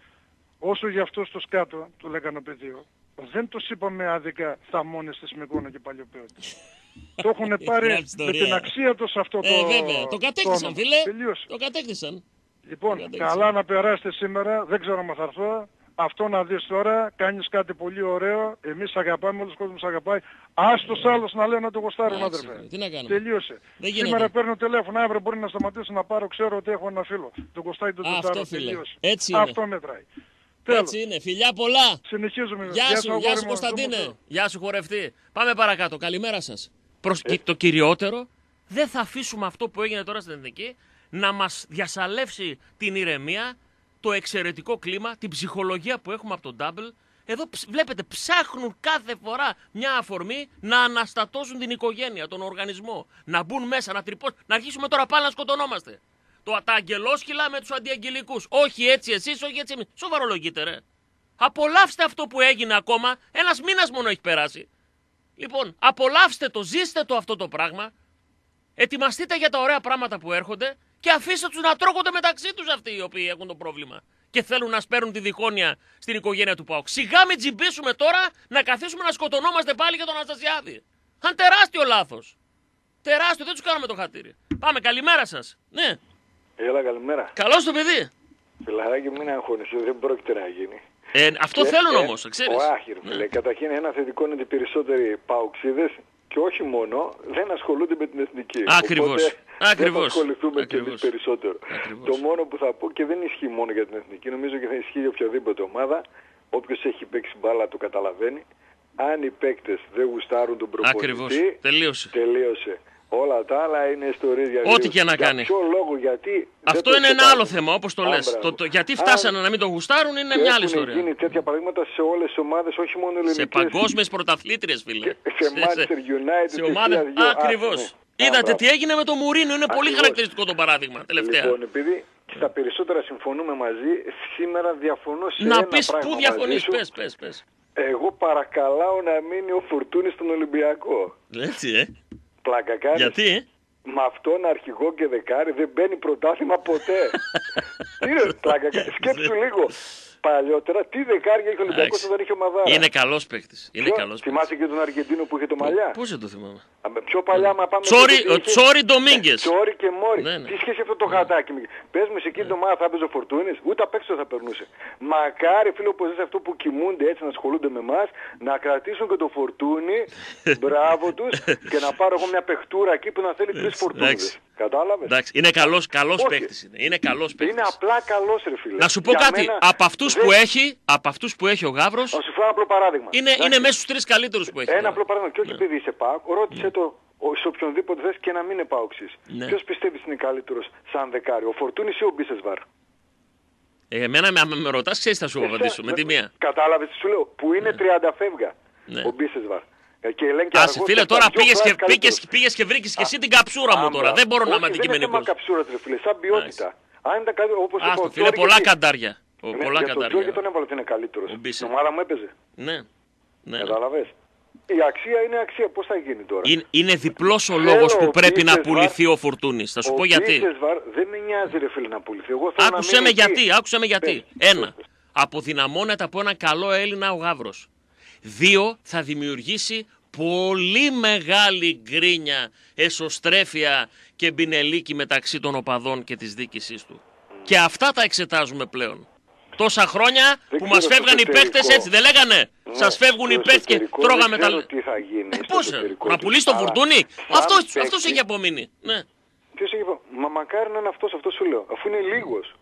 Όσο για αυτό στο σκάτω, του λέγανε πεδίο, δεν τους είπαμε άδικα θαμώνες της Μεκόνα και Παλιοπέωτης. το έχουν πάρει Μια με ιστορία. την αξία τους αυτό το Ε, βέβαια, το κατέκτησαν όνομα. φίλε. Τελείωσε. Το κατέκτησαν. Λοιπόν, κατέκτησαν. καλά να περάσετε σήμερα, δεν ξέρω αν θα έρθω. Αυτό να δεις τώρα, κάνεις κάτι πολύ ωραίο, εμείς σ' αγαπάμε, όλος ο κόσμος σ' αγαπάει. Ας τους άλλους να λένε να το γοστάρουν, Εντάξει, αδερφέ. τι να κάνουμε. Τελείωσε. Δεν γίνεται. Σήμερα παίρνω τηλέφωνο, αύριο μπορεί να σταματήσω να πάρω, ξέρω ότι έχω ένα φίλο. Το κοστάει το Α, αυτό, τετάρο, φίλε. τελείωσε. Έτσι είναι. Αυτό μετράει. Τέλος. Έτσι είναι. Φιλιά πολλά. Συνεχίζουμε. Γεια σου, αγόρι γεια σου μου, Κωνσταντίνε. ζούμε Γεια σου χορευτή. Πάμε παρακάτω. Καλημέρα σας. Το κυριότερο, δεν θα αφήσουμε αυτό που έγινε τώρα στην Εθνική να μας διασαλεύσει την ηρεμία, το εξαιρετικό κλίμα, την ψυχολογία που έχουμε από τον Double. Εδώ ψ- βλέπετε, ψάχνουν κάθε φορά μια αφορμή να αναστατώσουν την οικογένεια, τον οργανισμό. Να μπουν μέσα, να τρυπώσουν. Να αρχίσουμε τώρα πάλι να σκοτωνόμαστε. Το, τα αγγελόσκυλα με τους αντιαγγελικούς. Όχι έτσι εσείς, όχι έτσι εμείς. Σοβαρολογείτε, ρε. Απολαύστε αυτό που έγινε ακόμα. Ένας μήνας μόνο έχει περάσει. Λοιπόν, απολαύστε το, ζήστε το αυτό το πράγμα. Ετοιμαστείτε για τα ωραία πράγματα που έρχονται και αφήστε τους να τρώγονται μεταξύ τους αυτοί οι οποίοι έχουν το πρόβλημα. Και θέλουν να σπέρουν τη διχόνοια στην οικογένεια του Πάουκ. Σιγά μην τζιμπήσουμε τώρα να καθίσουμε να σκοτωνόμαστε πάλι για τον Αναστασιάδη. Αν τεράστιο λάθος. Τεράστιο, δεν τους κάναμε το χατήρι. Πάμε, καλημέρα σας. Ναι, Έλα, καλημέρα. καλώς το παιδί. Φιλαράκι, μην αγχώνεσαι, δεν πρόκειται να γίνει. Ε, αυτό Και, θέλουν ε, όμως, ξέρεις. Όχι, ρε φίλε. Καταρχήν, ένα θετικό είναι ότι οι περισσότεροι παοξίδες και όχι μόνο δεν ασχολούνται με την εθνική. Ακριβώς. Οπότε Ακριβώς. Δεν θα ασχοληθούμε και Ακριβώς. εμείς περισσότερο. Ακριβώς. Το μόνο που θα πω και δεν ισχύει μόνο για την εθνική, νομίζω και θα ισχύει για οποιαδήποτε ομάδα. Όποιος έχει παίξει μπάλα το καταλαβαίνει. Αν οι παίκτες δεν γουστάρουν τον προπονητή, Ακριβώς. Τελείωσε. τελείωσε. Όλα τα άλλα είναι ιστορίες για Ό,τι δύο. και να Για κάνει. ποιο λόγο, γιατί... δεν Αυτό το είναι ένα εξετάζουν. άλλο θέμα, όπως το Α, λες. μπράβο. Το, το, γιατί Α, φτάσανε να μην το γουστάρουν είναι και μια άλλη έχουν ιστορία. γίνει τέτοια παραδείγματα σε όλες τις ομάδες, όχι μόνο ελληνικές. Σε παγκόσμιες πρωταθλήτριες, φίλε. σε Manchester United, Σε σε ομάδε. Σία δυο. Ακριβώ. Α, ναι. Είδατε Α, τι έγινε με το Μουρίνο, είναι πολύ Ακριβώς. χαρακτηριστικό το παράδειγμα τελευταία. Λοιπόν, επειδή στα περισσότερα συμφωνούμε μαζί, σήμερα διαφωνώ σε να ένα πεις πράγμα πού μαζί διαφωνείς, σου. πες, πες, πες. Εγώ παρακαλάω να μείνει ο Φουρτούνης στον Ολυμπιακό. Έτσι, ε. Πλάκα κάνεις. Γιατί, ε. Με αυτόν αρχηγό και δεκάρι δεν μπαίνει πρωτάθλημα ποτέ. Τι είναι πλάκα κάνεις. Σκέψου λίγο. Παλιότερα τι δεκάρια είχε ο Ολυμπιακός Εντάξει. όταν είχε ομαδάρα. Είναι καλός παίκτης. Είναι Ποιο; καλός παίκτης. Θυμάσαι και τον Αργεντίνο που είχε το μαλλιά. Πώς δεν το θυμάμαι. Α, με Πιο παλιά, μα πάμε... Τσόρι, στο τι ο είχε- Τσόρι Ντομίγκε. Τσόρι και Μόρι. Ναι, ναι. Τι σχέση αυτό το γατάκι. με- Πες μου σε εκείνη την ομάδα θα έπαιζε ο Φορτούνης, ούτε απ' έξω θα περνούσε. Μακάρι φίλο που ζεις αυτό που κοιμούνται έτσι να ασχολούνται με εμάς, να κρατήσουν και το Φορτούνι, μπράβο τους, και να πάρω εγώ μια παιχτούρα εκεί που να θέλει τρεις Φορτούνιδες. Εντάξει. Κατάλαβες; Εντάξει, είναι καλό καλός Όχι. παίκτης. Είναι, είναι καλός παίκτης. Είναι απλά καλός ρε φίλε. Να σου πω Για κάτι. μένα Από αυτούς δεν- που έχει, από αυτούς που έχει ο Γαύρος, Να σου φέρω ένα απλό παράδειγμα. είναι, Εντάξει. είναι μέσα στους τρεις καλύτερους που έχει. Ένα τώρα. απλό παράδειγμα. Και όχι επειδή είσαι ΠΑΟΚ, ρώτησε το ο- σε οποιονδήποτε θες και να μην είναι ΠΑΟΚΣης. Ναι. Ποιος πιστεύεις είναι καλύτερος σαν δεκάρι, ο Φορτούνης ή ο Μπίσεσβαρ. Ε, εμένα με, με ρωτάς, ξέρεις θα σου απαντήσω. Με τη μία. Κατάλαβες τι σου λέω. Που είναι 30 φεύγα. Ναι. Ο Μπίσεσβαρ. Ε, Και λένε και Άσε αργός φίλε, και τώρα τα δύο πήγες και, φράσει πήγες, καλύτερος. πήγες και βρήκες και εσύ την καψούρα μου Α, τώρα. μπράβο. Δεν μπορώ να Όχι, είμαι Δεν είναι θέμα αντικειμενικός. καψούρας, ρε φίλε. Σαν ποιότητα. Αν ήταν κάτι, όπως είπα, Άστο ο φίλε, Τζόρι πολλά γιατί- καντάρια. Ο, Ναι, πολλά για τον Τζόρι καντάρια. τον έβαλε ότι είναι καλύτερος. Ο Μπίσε. Στην ομάδα μου έπαιζε. Ναι. ναι. ναι. Κατάλαβες. Η αξία είναι αξία. Πώς θα γίνει τώρα; Είναι, είναι διπλός ο λόγος Ξέρω, που ο πρέπει να Μπίσεσβαρ- πουληθεί ο Φουρτούνης. Θα σου Ο πω γιατί. Μπίσεσβαρ δεν με νοιάζει ρε φίλε να πουληθεί. Εγώ θέλω να Άκουσε μείνει με εκεί. γιατί, άκουσε με γιατί. Πες, Ένα, πες, πες. αποδυναμώνεται από έναν καλό Έλληνα ο Γαύρος. Δύο, θα δημιουργήσει πολύ μεγάλη γκρίνια, εσωστρέφεια και μπινελίκι μεταξύ των οπαδών και της δίκησής του. Και αυτά τα εξετάζουμε πλέον. Τόσα χρόνια Δεν που ξέρω μας στο φεύγαν οι εσωτερικό. παίχτες έτσι, δεν λέγανε; Ναι, Σας φεύγουν οι στο παίχτες και εσωτερικό τρώγαμε δεν τα... ξέρω τι θα γίνει Ε, στο πώς, εσωτερικό να τους. πουλήσει το Αλλά φουρτούνι. σαν Αυτός, παίκτη- αυτός έχει απομείνει. Ναι, Ποιος έχει απο- Μα μακάρι να είναι αυτός, αυτό σου λέω. Αφού είναι λίγος.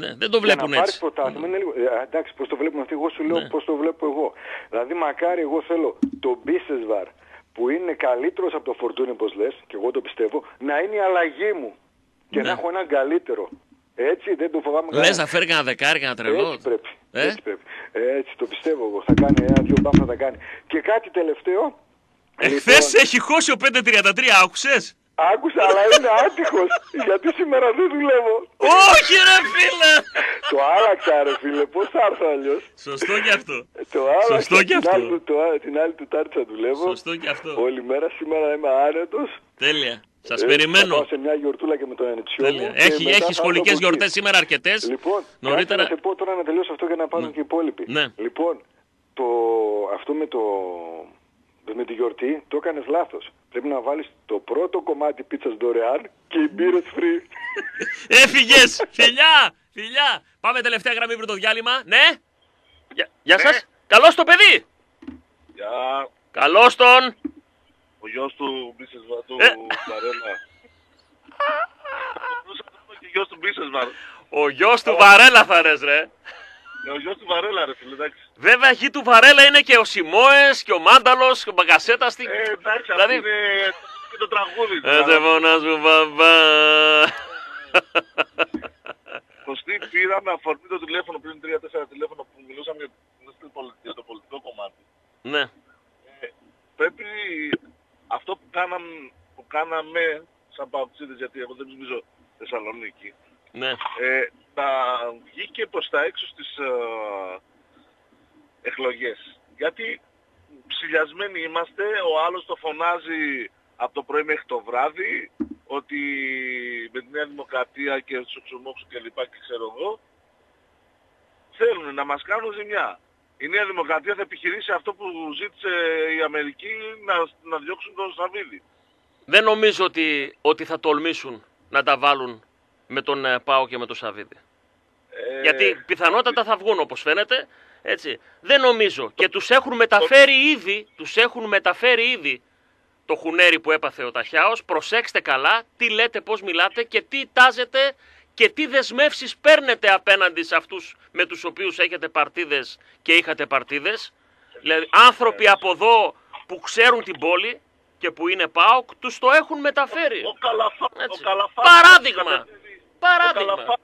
Ναι, δεν το Για βλέπουν να πάρεις έτσι. πρωτάθλημα είναι λίγο. Ε, εντάξει, πώς το βλέπουν αυτοί, εγώ σου λέω Ναι. πώς το βλέπω εγώ. Δηλαδή, μακάρι εγώ θέλω το Μπίσεσβαρ που είναι καλύτερος από το Φορτούνι, όπως λες, και εγώ το πιστεύω, να είναι η αλλαγή μου. Και Ναι. να έχω έναν καλύτερο. Έτσι, δεν το φοβάμαι Λες κανένα. να φέρει κανένα δεκάρι, κανένα τρελό. Έτσι πρέπει. Ε; Έτσι πρέπει. Έτσι το πιστεύω εγώ. Θα κάνει ένα-δυο μπαμ θα τα κάνει. Και κάτι τελευταίο. Εχθές Λοιπόν, έχει χώσει ο 533, άκουσες; Άκουσα, αλλά είναι άτυχος. γιατί σήμερα δεν δουλεύω. Όχι ρε φίλε. το άλλαξα ρε φίλε. Πώς θα έρθω αλλιώς; Σωστό κι αυτό. Το άλλαξα. Σωστό κι την αυτό. άλλη του- το α- την άλλη του Τάρτσα δουλεύω. Σωστό κι αυτό. Όλη μέρα σήμερα είμαι άνετος. Τέλεια. Σας Έτσι, Θα περιμένω. πάω σε μια γιορτούλα και με τον ενετσιό μου. Τέλεια. και Έχει, μετά έχεις θα έρθω σχολικές από εκεί. γιορτές σήμερα αρκετές; Λοιπόν, Νωρίτερα. κάτσε να σε πω τώρα να τελειώσω αυτό για να πάρουν και οι υπόλοιποι. Ναι. Λοιπόν, το, αυτό με, το, με τη γιορτή το έκανες λάθος. Πρέπει να βάλεις το πρώτο κομμάτι πίτσας δωρεάν και οι μπύρες free. Έφυγες. Φιλιά. Φιλιά. Πάμε τελευταία γραμμή πριν το διάλειμμα. Ναι; Γεια, γεια σας. Καλώς το παιδί. Για Καλώς τον. ο γιος του Μπίσεσβαρ, του Ε. Βαρέλα. και ο γιος του Μπίσεσβαρ. Ο γιος του Βαρέλα θα ρες ρε. Ε, Ο γιος του Βαρέλα ρε φίλε, εντάξει. Βέβαια γη του Βαρέλα είναι και ο Σιμόες και ο Μάνταλος και ο Μπαγκασέτας. τι- Ε, εντάξει, Δηλαδή- αυτό είναι και το τραγούδι. Ε, δεν φωνάς μου μπαμπά. Κωστή πήρα με αφορμή το τηλέφωνο πριν 3-4 τηλέφωνο που μιλούσαμε για, στο πολι- για το πολιτικό κομμάτι. Ναι. Πρέπει αυτό που, κάναμ, που κάναμε σαν παουτσίδες, γιατί εγώ δεν ψηφίζω Θεσσαλονίκη, Ναι. ε, να βγει και προς τα έξω στις ε, εκλογές. Γιατί ψηλιασμένοι είμαστε, ο άλλος το φωνάζει από το πρωί μέχρι το βράδυ, ότι με τη Νέα Δημοκρατία και τους οξυμόξου και λοιπά και ξέρω εγώ, θέλουν να μας κάνουν ζημιά. Η Νέα Δημοκρατία θα επιχειρήσει αυτό που ζήτησε η Αμερική να, να διώξουν τον Σαββίδη. Δεν νομίζω ότι, ότι θα τολμήσουν να τα βάλουν με τον ε, Πάο και με τον Σαββίδη. Ε, Γιατί πιθανότατα θα βγουν όπως φαίνεται. Έτσι. Δεν νομίζω. Και τους έχουν μεταφέρει ήδη, τους έχουν μεταφέρει ήδη το χουνέρι που έπαθε ο Ταχιάος. Προσέξτε καλά τι λέτε, πώς μιλάτε και τι τάζετε και τι δεσμεύσεις παίρνετε απέναντι σε αυτούς με τους οποίους έχετε παρτίδες και είχατε παρτίδες. Δηλαδή άνθρωποι από εδώ που ξέρουν την πόλη και που είναι ΠΑΟΚ, τους το έχουν μεταφέρει. Ο, Καλαφά, ο Έτσι. Καλαφάτης Παράδειγμα. Κατεβαίνει. Παράδειγμα.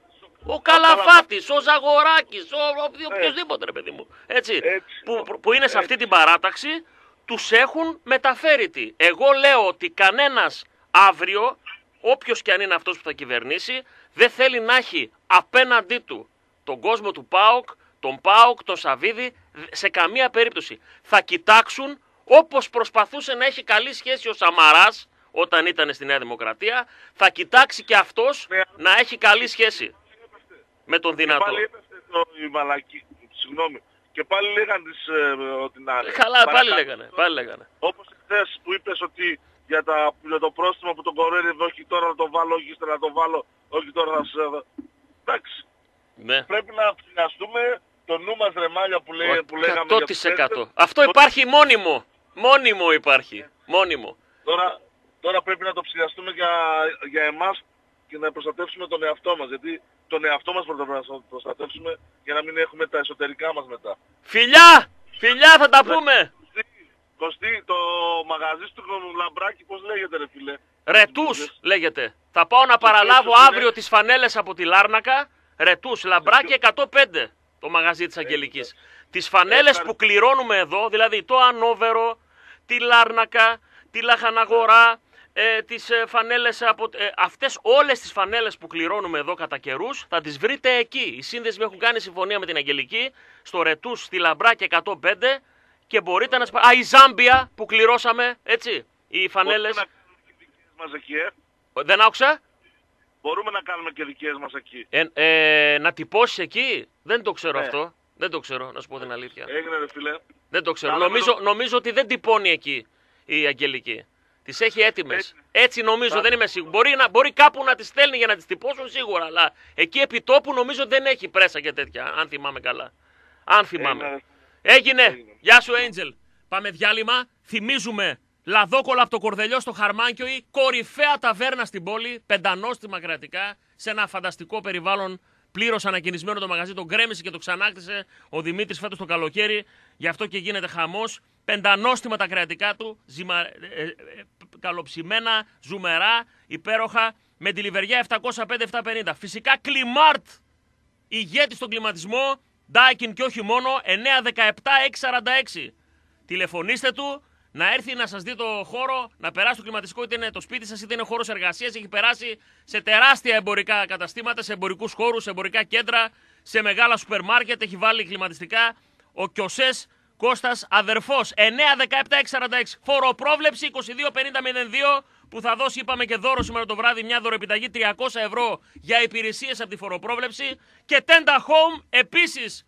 Ο Καλαφάτης, Ο Καλαφάτης, ο Ζαγοράκης, ο, ο, οποιοδήποτε ρε παιδί μου. Έτσι, Έτσι. που, που είναι σε αυτή την παράταξη, τους έχουν μεταφέρει τι. Εγώ λέω ότι κανένας αύριο, όποιος και αν είναι αυτός που θα κυβερνήσει, δεν θέλει να έχει απέναντί του τον κόσμο του ΠΑΟΚ, τον ΠΑΟΚ, τον Σαββίδη, σε καμία περίπτωση. Θα κοιτάξουν όπως προσπαθούσε να έχει καλή σχέση ο Σαμαράς όταν ήταν στη Νέα Δημοκρατία, θα κοιτάξει και αυτός να έχει καλή σχέση με τον Και δυνατό. πάλι έπεσε το, η μαλακή, συγγνώμη. Και πάλι λέγαν τις, ε, ότι να είναι. Καλά, πάλι Παρακάτω. λέγανε, πάλι λέγανε. Όπως χθες που είπες ότι για, τα, για το πρόστιμο που τον κορέδευε, όχι τώρα να το βάλω, όχι ύστερα να το βάλω, όχι τώρα να σε... Εντάξει, Ναι. πρέπει να ψηλιαστούμε το νου μας ρε μάλια που, λέει, που λέγαμε για τους 100%. παίκτες. Αυτό υπάρχει μόνιμο. Μόνιμο υπάρχει. Μόνιμο. Τώρα, τώρα πρέπει να το ψηλιαστούμε για, για εμάς και να προστατεύσουμε τον εαυτό μας. Γιατί τον εαυτό μας πρώτα πρέπει να προστατεύσουμε για να μην έχουμε τα εσωτερικά μας μετά. Φιλιά! Φιλιά θα τα πούμε! Κωστή, Κωστή, το μαγαζί του Λαμπράκη πώς λέγεται ρε φίλε; Ρετούς λέγεται. Θα πάω να παραλάβω είναι- αύριο τις φανέλες από τη Λάρνακα. Ρετού, λαμπράκι 105 το μαγαζί της Αγγελικής. Τις φανέλες που κληρώνουμε εδώ, δηλαδή το Ανόβερο, τη Λάρνακα, τη Λαχαναγορά, ε, τις ε, φανέλες από... Ε, αυτές όλες τις φανέλες που κληρώνουμε εδώ κατά καιρούς θα τις βρείτε εκεί. Οι σύνδεσμοι έχουν κάνει συμφωνία με την Αγγελική, στο Ρετούς, στη Λαμπράκη 105 και μπορείτε να... σπα- Α, η Ζάμπια που κληρώσαμε, έτσι, οι φανέλες... Μπορούμε να κάνουμε και δικές μας εκεί, ε. Δεν άκουσα; Μπορούμε να κάνουμε και δικές μας εκεί. Ε, ε, να τυπώσεις εκεί; Δεν το ξέρω Ναι. αυτό. Δεν το ξέρω, να σου πω την αλήθεια. Έγινε ρε φίλε. Δεν το ξέρω. Κάναμε Νομίζω, το- νομίζω ότι δεν τυπώνει εκεί η Αγγελική. Τις έχει έτοιμες. Έτσι. Έτσι νομίζω, δεν είμαι σίγουρο. Μπορεί, να, μπορεί κάπου να τις στέλνει για να τις τυπώσουν σίγουρα, αλλά εκεί επί τόπου νομίζω δεν έχει πρέσα και τέτοια. Αν θυμάμαι καλά. Αν θυμάμαι. Έγινε. Έγινε. Έγινε. Γεια σου, Angel. Πάμε διάλειμμα. Θυμίζουμε Λαδόκολα από το Κορδελιό στο Χαρμάνκιο, κορυφαία ταβέρνα στην πόλη, πεντανόστιμα κρατικά, σε ένα φανταστικό περιβάλλον. Πλήρως ανακαινισμένο το μαγαζί, το γκρέμισε και το ξανάκτησε ο Δημήτρης φέτος το καλοκαίρι. Γι' αυτό και γίνεται χαμός. Πεντανόστιμα τα κρεατικά του, ζυμα... ε, ε, ε, καλοψημένα, ζουμερά, υπέροχα, με τη λιβεριά 705-750. Φυσικά κλιμάρτ ηγέτης στον κλιματισμό, Daikin και όχι μόνο, 917-646. Τηλεφωνήστε του, να έρθει να σας δει το χώρο, να περάσει το κλιματιστικό, είτε είναι το σπίτι σας, είτε είναι χώρος εργασίας. Έχει περάσει σε τεράστια εμπορικά καταστήματα, σε εμπορικούς χώρους, σε εμπορικά κέντρα, σε μεγάλα σούπερ μάρκετ. Έχει βάλει κλιματιστικά. Ο Κιωσές Κώστας αδερφός 917-646. Φοροπρόβλεψη 225002 που θα δώσει, είπαμε και δώρο σήμερα το βράδυ, μια δωρεπιταγή 300 ευρώ για υπηρεσίες από τη φοροπρόβλεψη. Και Tenda Home επίσης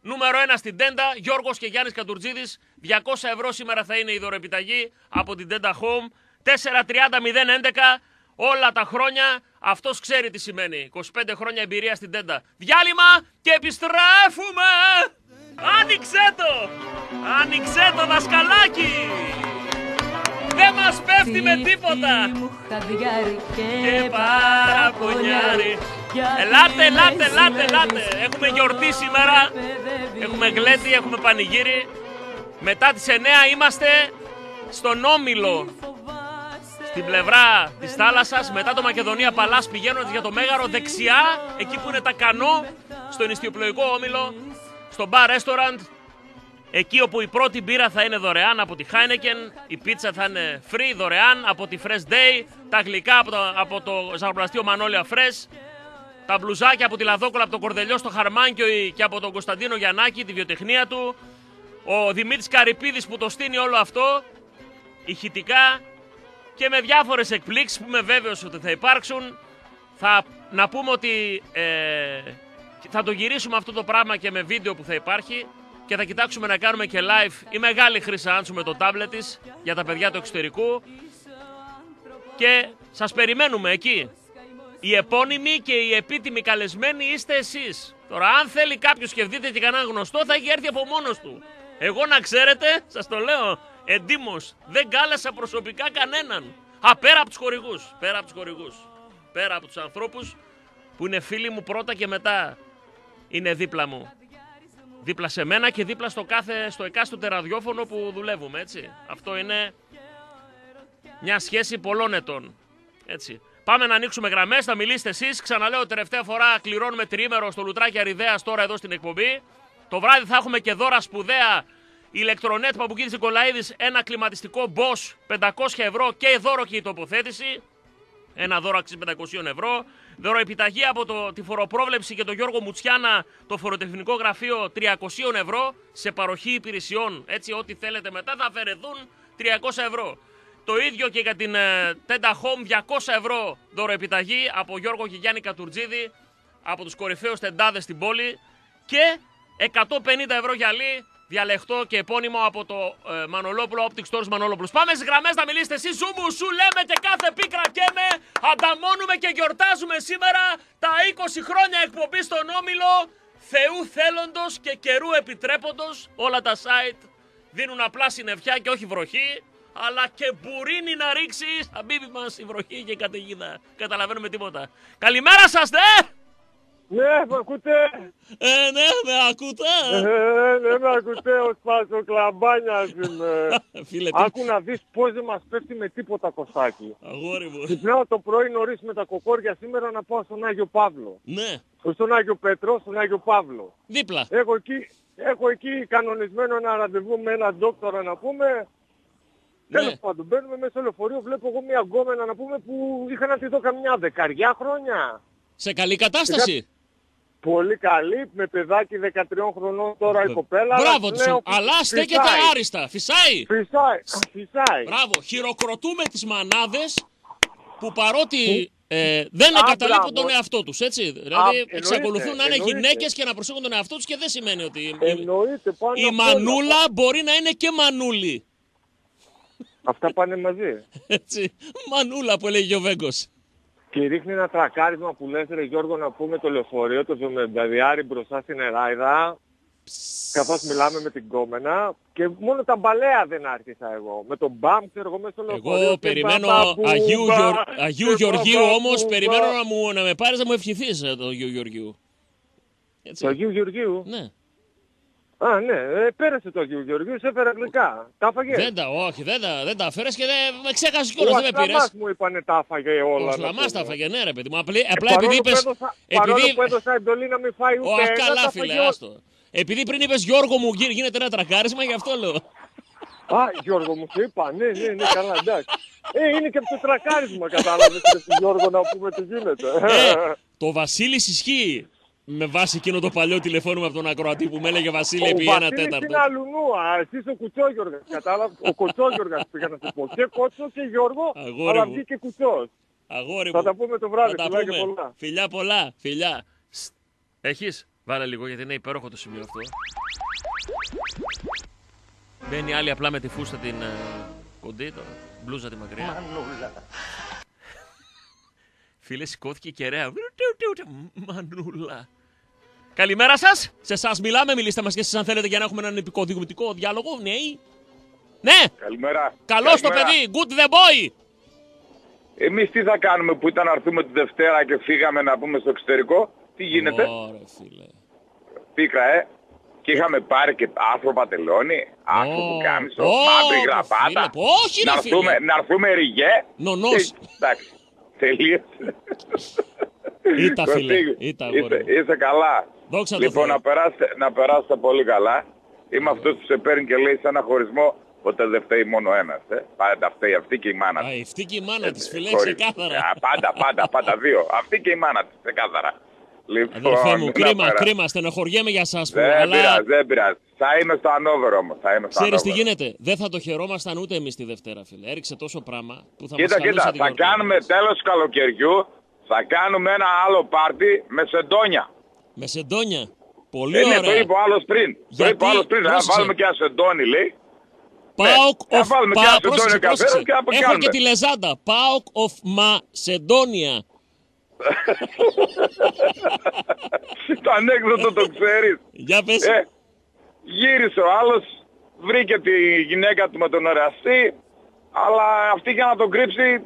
Νούμερο 1 στην Τέντα, Γιώργος και Γιάννης Κατουρτζίδης. 200 ευρώ σήμερα θα είναι η δωρεπιταγή από την Tenda Home. 430-011. Όλα τα χρόνια αυτός ξέρει τι σημαίνει. 25 χρόνια εμπειρία στην Τέντα. Διάλειμμα και επιστρέφουμε! Άνοιξέ το! Άνοιξέ το δασκαλάκι! Δεν μας πέφτει με τίποτα! Και παραπονιάρι. Ελάτε, ελάτε, ελάτε, ελάτε. Έχουμε γιορτή σήμερα. Έχουμε γλέτη, έχουμε πανηγύρι. Μετά τις 9 είμαστε στον Όμιλο. Στην πλευρά της θάλασσας, μετά το Μακεδονία Παλάς πηγαίνοντας για το Μέγαρο, δεξιά, εκεί που είναι τα κανό, στον ιστιοπλοϊκό Όμιλο, στο bar restaurant, Εκεί όπου η πρώτη μπύρα θα είναι δωρεάν από τη Heineken, η πίτσα θα είναι free δωρεάν από τη Fresh Day, τα γλυκά από το, από το ζαχαροπλαστείο Μανώλια Fresh, τα μπλουζάκια από τη Λαδόκολα, από τον Κορδελιό στο Χαρμάνκιο και από τον Κωνσταντίνο Γιαννάκη, τη βιοτεχνία του, ο Δημήτρης Καρυπίδης που το στείνει όλο αυτό, ηχητικά και με διάφορες εκπλήξεις που είμαι βέβαιος ότι θα υπάρξουν. Θα, να πούμε ότι ε, θα το γυρίσουμε αυτό το πράγμα και με βίντεο που θα υπάρχει και θα κοιτάξουμε να κάνουμε και live η μεγάλη Χρυσάντσου με το τάμπλετ της για τα παιδιά του εξωτερικού και σας περιμένουμε εκεί. Οι επώνυμοι και οι επίτιμοι καλεσμένοι είστε εσείς. Τώρα αν θέλει κάποιος σκεφτείτε και κανένα γνωστό θα έχει έρθει από μόνος του. Εγώ να ξέρετε, σας το λέω, εντύμως, δεν κάλεσα προσωπικά κανέναν. Α, πέρα από τους χορηγούς, πέρα από τους χορηγούς. Πέρα από τους ανθρώπους που είναι φίλοι μου πρώτα και μετά είναι δίπλα μου. Δίπλα σε μένα και δίπλα στο, κάθε, στο εκάστοτε ραδιόφωνο που δουλεύουμε, έτσι. Αυτό είναι μια σχέση πολλών ετών. Έτσι. Πάμε να ανοίξουμε γραμμές, θα μιλήσετε εσείς. Ξαναλέω, τελευταία φορά κληρώνουμε τριήμερο στο Λουτράκι Αριδέας τώρα εδώ στην εκπομπή. Το βράδυ θα έχουμε και δώρα σπουδαία ηλεκτρονέτ Παπουκίδη Νικολαίδη, ένα κλιματιστικό Bosch 500 ευρώ και δώρο και η τοποθέτηση. Ένα δώρο αξίζει 500 ευρώ. Δώρο επιταγή από το, τη φοροπρόβλεψη και τον Γιώργο Μουτσιάνα, το φοροτεχνικό γραφείο 300 ευρώ σε παροχή υπηρεσιών. Έτσι, ό,τι θέλετε μετά θα αφαιρεθούν 300 ευρώ. Το ίδιο και για την ε, Tenda Home 200 ευρώ δώρο επιταγή από Γιώργο και Γιάννη Κατουρτζίδη από τους κορυφαίους τεντάδες στην πόλη και 150 ευρώ γυαλί διαλεχτό και επώνυμο από το ε, Μανολόπουλο Optic Stores Μανολόπουλος. Πάμε στις γραμμές να μιλήσετε εσείς, σου μου, σου λέμε και κάθε πίκρα καίμε, ανταμώνουμε και γιορτάζουμε σήμερα τα 20 χρόνια εκπομπής στον Όμιλο, Θεού θέλοντος και καιρού επιτρέποντος, όλα τα site δίνουν απλά συννεφιά και όχι βροχή, αλλά και μπουρίνι να ρίξεις, αμπίβι μας η βροχή και η καταιγίδα. Καταλαβαίνουμε τίποτα. Καλημέρα σας, ναι! Ναι, με ακούτε; Ε, ναι, με ακούτε; Ε, ναι, με ακούτε. Ο Σπάσο Κλαμπάνιας είμαι. Φίλε, τι... Άκου να δεις πώς δεν μας πέφτει με τίποτα κοστάκι. Αγόρι μου. Ξυπνάω το πρωί νωρίς με τα κοκόρια σήμερα να πάω στον Άγιο Παύλο. Ναι, Στον Άγιο Πέτρο, στον Άγιο Παύλο. δίπλα. Έχω εκεί, έχω εκεί κανονισμένο ένα ραντεβού με έναν δόκτωρα να πούμε. Ναι. Τέλος πάντων, μπαίνουμε μέσα στο λεωφορείο, βλέπω εγώ μια γκόμενα να πούμε που είχα να τη δω καμιά δεκαριά χρόνια. Σε καλή κατάσταση. Πολύ καλή, με παιδάκι 13 χρονών τώρα η κοπέλα. Μπράβο αλλά της. λέω, Αλλά στέκεται φυσάει. άριστα. Φυσάει. Φυσάει, φυσάει. Μπράβο. Χειροκροτούμε τις μανάδες που παρότι ε, δεν Α, εγκαταλείπουν μπράβο. τον εαυτό τους, έτσι. Δηλαδή εννοείται, εξακολουθούν να είναι εννοείται. γυναίκες και να προσέχουν τον εαυτό τους και δεν σημαίνει ότι η- Εννοείται πάνω η απ' όλα. μανούλα μπορεί να είναι και μανούλη. Αυτά πάνε μαζί. Έτσι. Μανούλα που έλεγε ο Βέγκος. Και ρίχνει ένα τρακάρισμα που λες ρε Γιώργο να πούμε το λεωφορείο, το ζευγαριάρι μπροστά στην Εράιδα. Καθώς μιλάμε με την κόμενα και μόνο τα μπαλέα δεν άρχισα εγώ. Με τον μπαμ ξέρω εγώ μέσα στο λεωφορείο. Εγώ και περιμένω μπαμπαμπούμπα, Αγίου, Γεωργ... Αγίου και Γεωργίου όμως, μπαμπαμπούμπα. περιμένω να, μου, να με πάρεις να μου ευχηθείς ε, το Αγίου Γεωργίου. Έτσι. Το Αγίου Γεωργίου; Ναι. Α, ναι, ε, πέρασε το Αγίου Γεωργίου, σε έφερα γλυκά. Τα έφαγες; Δεν τα, όχι, δεν τα, δεν τα έφερες και δεν, με ξέχασες Ο κιόλας, δεν με πήρες. Ασλαμάς μου είπανε τα έφαγε όλα. Ο να Σλαμάς τα πούμε. έφαγε, ναι ρε παιδί μου. Απλή- Ε, Απλά επειδή παρόλο που είπες... έδωσα- Παρόλο Επειδή... που έδωσα εντολή να μην φάει ούτε Ω, ένα, καλά τα φίλε, έφαγε όλα. άστο. Επειδή πριν είπες Γιώργο μου γι- γίνεται ένα τρακάρισμα, γι' αυτό λέω. Α, Γιώργο μου, σου είπα, ναι, ναι, ναι, καλά, εντάξει. Ε, είναι και από το τρακάρισμα, κατάλαβες, ρε, του Γιώργο, να πούμε τι γίνεται. Ε, το Βασίλης ισχύει. Με βάση εκείνο το παλιό τηλεφώνημα από τον ακροατή που με έλεγε Βασίλη επί ο ένα Βασίλης τέταρτο. είναι αλουνούα, εσύ ο Κουτσόγιοργας, κατάλαβες; Ο Κουτσόγιοργας πήγα να σου πω. Και Κότσο και Γιώργο, Αγόρι αλλά μου. βγήκε Κουτσός. Αγόρι Θα μου. τα πούμε το βράδυ, Θα τα φιλάκια πούμε. πολλά. Φιλιά πολλά. Φιλιά. Στ. Έχεις; Βάλε λίγο γιατί είναι υπέροχο το σημείο αυτό. Μπαίνει άλλη απλά με τη φούστα την ε, κοντή τώρα. Μπλούζα τη μακριά. Μανούλα. Φίλε, σηκώθηκε η κεραία. Μανούλα. Καλημέρα σας. Σε εσά μιλάμε, μιλήστε μας και εσείς αν θέλετε για να έχουμε έναν επικοδημητικό διάλογο. Ναι. Ναι. Καλημέρα. Καλώς το Καλημέρα. παιδί. Good the boy. Εμείς τι θα κάνουμε που ήταν να έρθουμε τη Δευτέρα και φύγαμε να πούμε στο εξωτερικό; Τι γίνεται; Ωραία, φίλε. Πίκρα, ε. Και είχαμε πάρει και άσπρο παντελόνι, άσπρο Ω, πουκάμισο, ω, μαύρη φίλε, γραπάτα. όχι, ρε, να, φίλε. έρθουμε, να έρθουμε ριγέ. Νονός. Και- Εντάξει. Τελείωσε. Ήτα, φίλε. Κωστή, Ήτα, αγόρι είσαι, μου. είσαι καλά. Δόξα τω λοιπόν, Θεώ. να περάσετε, να περάσετε πολύ καλά. Είμαι αυτός που σε παίρνει και λέει σε ένα χωρισμό Ποτέ δεν φταίει μόνο ένας. Ε. Πάντα φταίει αυτή και η μάνα Α, της. η φτύκη η μάνα της, φίλε, χωρίς- ξεκάθαρα. Α, Πάντα, πάντα, πάντα δύο. Αυτή και η μάνα της, ξεκάθαρα. Λοιπόν, Αδερφέ μου, να κρίμα, πέρα- κρίμα, στενοχωριέμαι για σας που, Δεν αλλά πειράζει, δεν πειράζει. Θα είμαι στο ανώβερο όμως. Θα είμαι στο ξέρεις τι ανώβερο. γίνεται, δεν θα το χαιρόμασταν ούτε εμείς τη Δευτέρα, φίλε. Έριξε τόσο πράγμα που θα Κοίτα, μας κοίτα, χαλούσε τη θα γιορτή. κάνουμε τέλος του καλοκαιριού, θα κάνουμε ένα άλλο πάρτι με σεντόνια. Με σεντόνια. Πολύ Ε, ναι, ωραία. το είπε ο άλλος πριν. Το Γιατί, είπε ο άλλος πριν. Να πρόσεξε. βάλουμε και ένα σεντόνι, λέει. Πάοκ Ναι, of θα βάλουμε και Πα- ένα σεντόνι πρόσεξε, καθένας πρόσεξε. και να το Έχω κάνουμε. και τη λεζάντα. Πάοκ of Macedónia. Το ανέκδοτο το ξέρεις. Για πες. Ε, γύρισε ο άλλος, βρήκε τη γυναίκα του με τον εραστή, αλλά αυτή για να τον κρύψει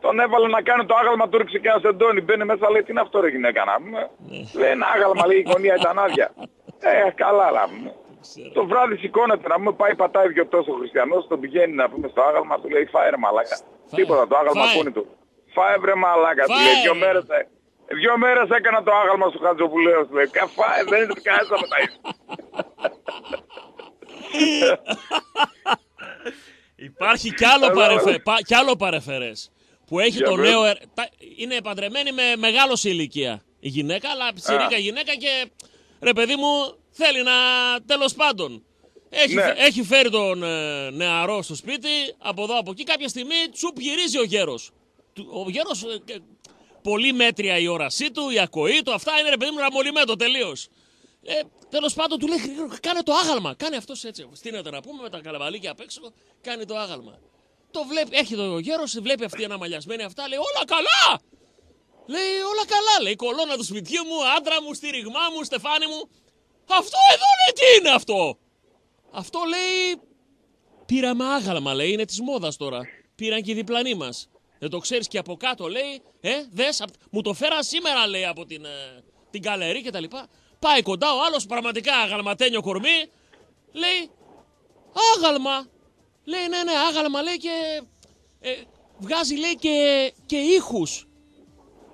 τον έβαλε να κάνει το άγαλμα, του ρίξε και ένα σεντόνι. Μπαίνει μέσα, λέει, τι είναι αυτό ρε γυναίκα να πούμε. Ναι. Λέει, ένα άγαλμα, λέει, η γωνία ήταν άδεια. Ε, καλά να πούμε. Το βράδυ σηκώνεται να πούμε, πάει πατάει δυο τόσο ο χριστιανός, τον πηγαίνει να πούμε στο άγαλμα, του λέει, φάε ρε μαλάκα. Τίποτα, το άγαλμα Φάε. πούνε του. Φάε βρε μαλάκα, του Φάε. λέει, δυο μέρες, ε, δυο μέρες έκανα το άγαλμα στο Χατζοπουλέο, του λέει, «Κα, φάε, δεν είναι κανένας από τα ίσα. Υπάρχει κι άλλο, παρεφε, πα- κι άλλο παρεφερές. Που έχει Για το πες. νέο. ερ- τα- Είναι παντρεμένη με μεγάλο σε ηλικία η γυναίκα, αλλά ψηρίκα γυναίκα και ρε παιδί μου θέλει να. τέλος πάντων. Έχει, Ναι. φε- έχει φέρει τον ε, νεαρό στο σπίτι, από εδώ από εκεί. Κάποια στιγμή τσουπ γυρίζει ο γέρος. Του- Ο γέρος, ε, και- πολύ μέτρια η όρασή του, η ακοή του, αυτά είναι ρε παιδί μου ραμολιμέτο τελείως. Ε, Τέλος πάντων του λέει «Γρήγορα, κάνε το άγαλμα. Κάνει αυτός έτσι. Στείνεται να πούμε με τα καλαβαλίκια απ' έξω, κάνει το άγαλμα. Το βλέπει, έχει το γέρος, βλέπει αυτή αναμαλιασμένη αυτά, λέει όλα καλά! Λέει όλα καλά, λέει κολόνα του σπιτιού μου, άντρα μου, στήριγμά μου, στεφάνι μου. Αυτό εδώ λέει τι είναι αυτό; Αυτό λέει πήραμε άγαλμα λέει, είναι της μόδας τώρα. Πήραν και οι διπλανοί μας. Δεν το ξέρεις και από κάτω λέει, ε, δες, απ- μου το φέρα σήμερα λέει από την, ε, την καλερί κτλ. Πάει κοντά ο άλλος, πραγματικά αγαλματένιο κορμί, λέει Άγαλμα. Λέει ναι, ναι, άγαλμα λέει και. Ε, βγάζει λέει και, και ήχους.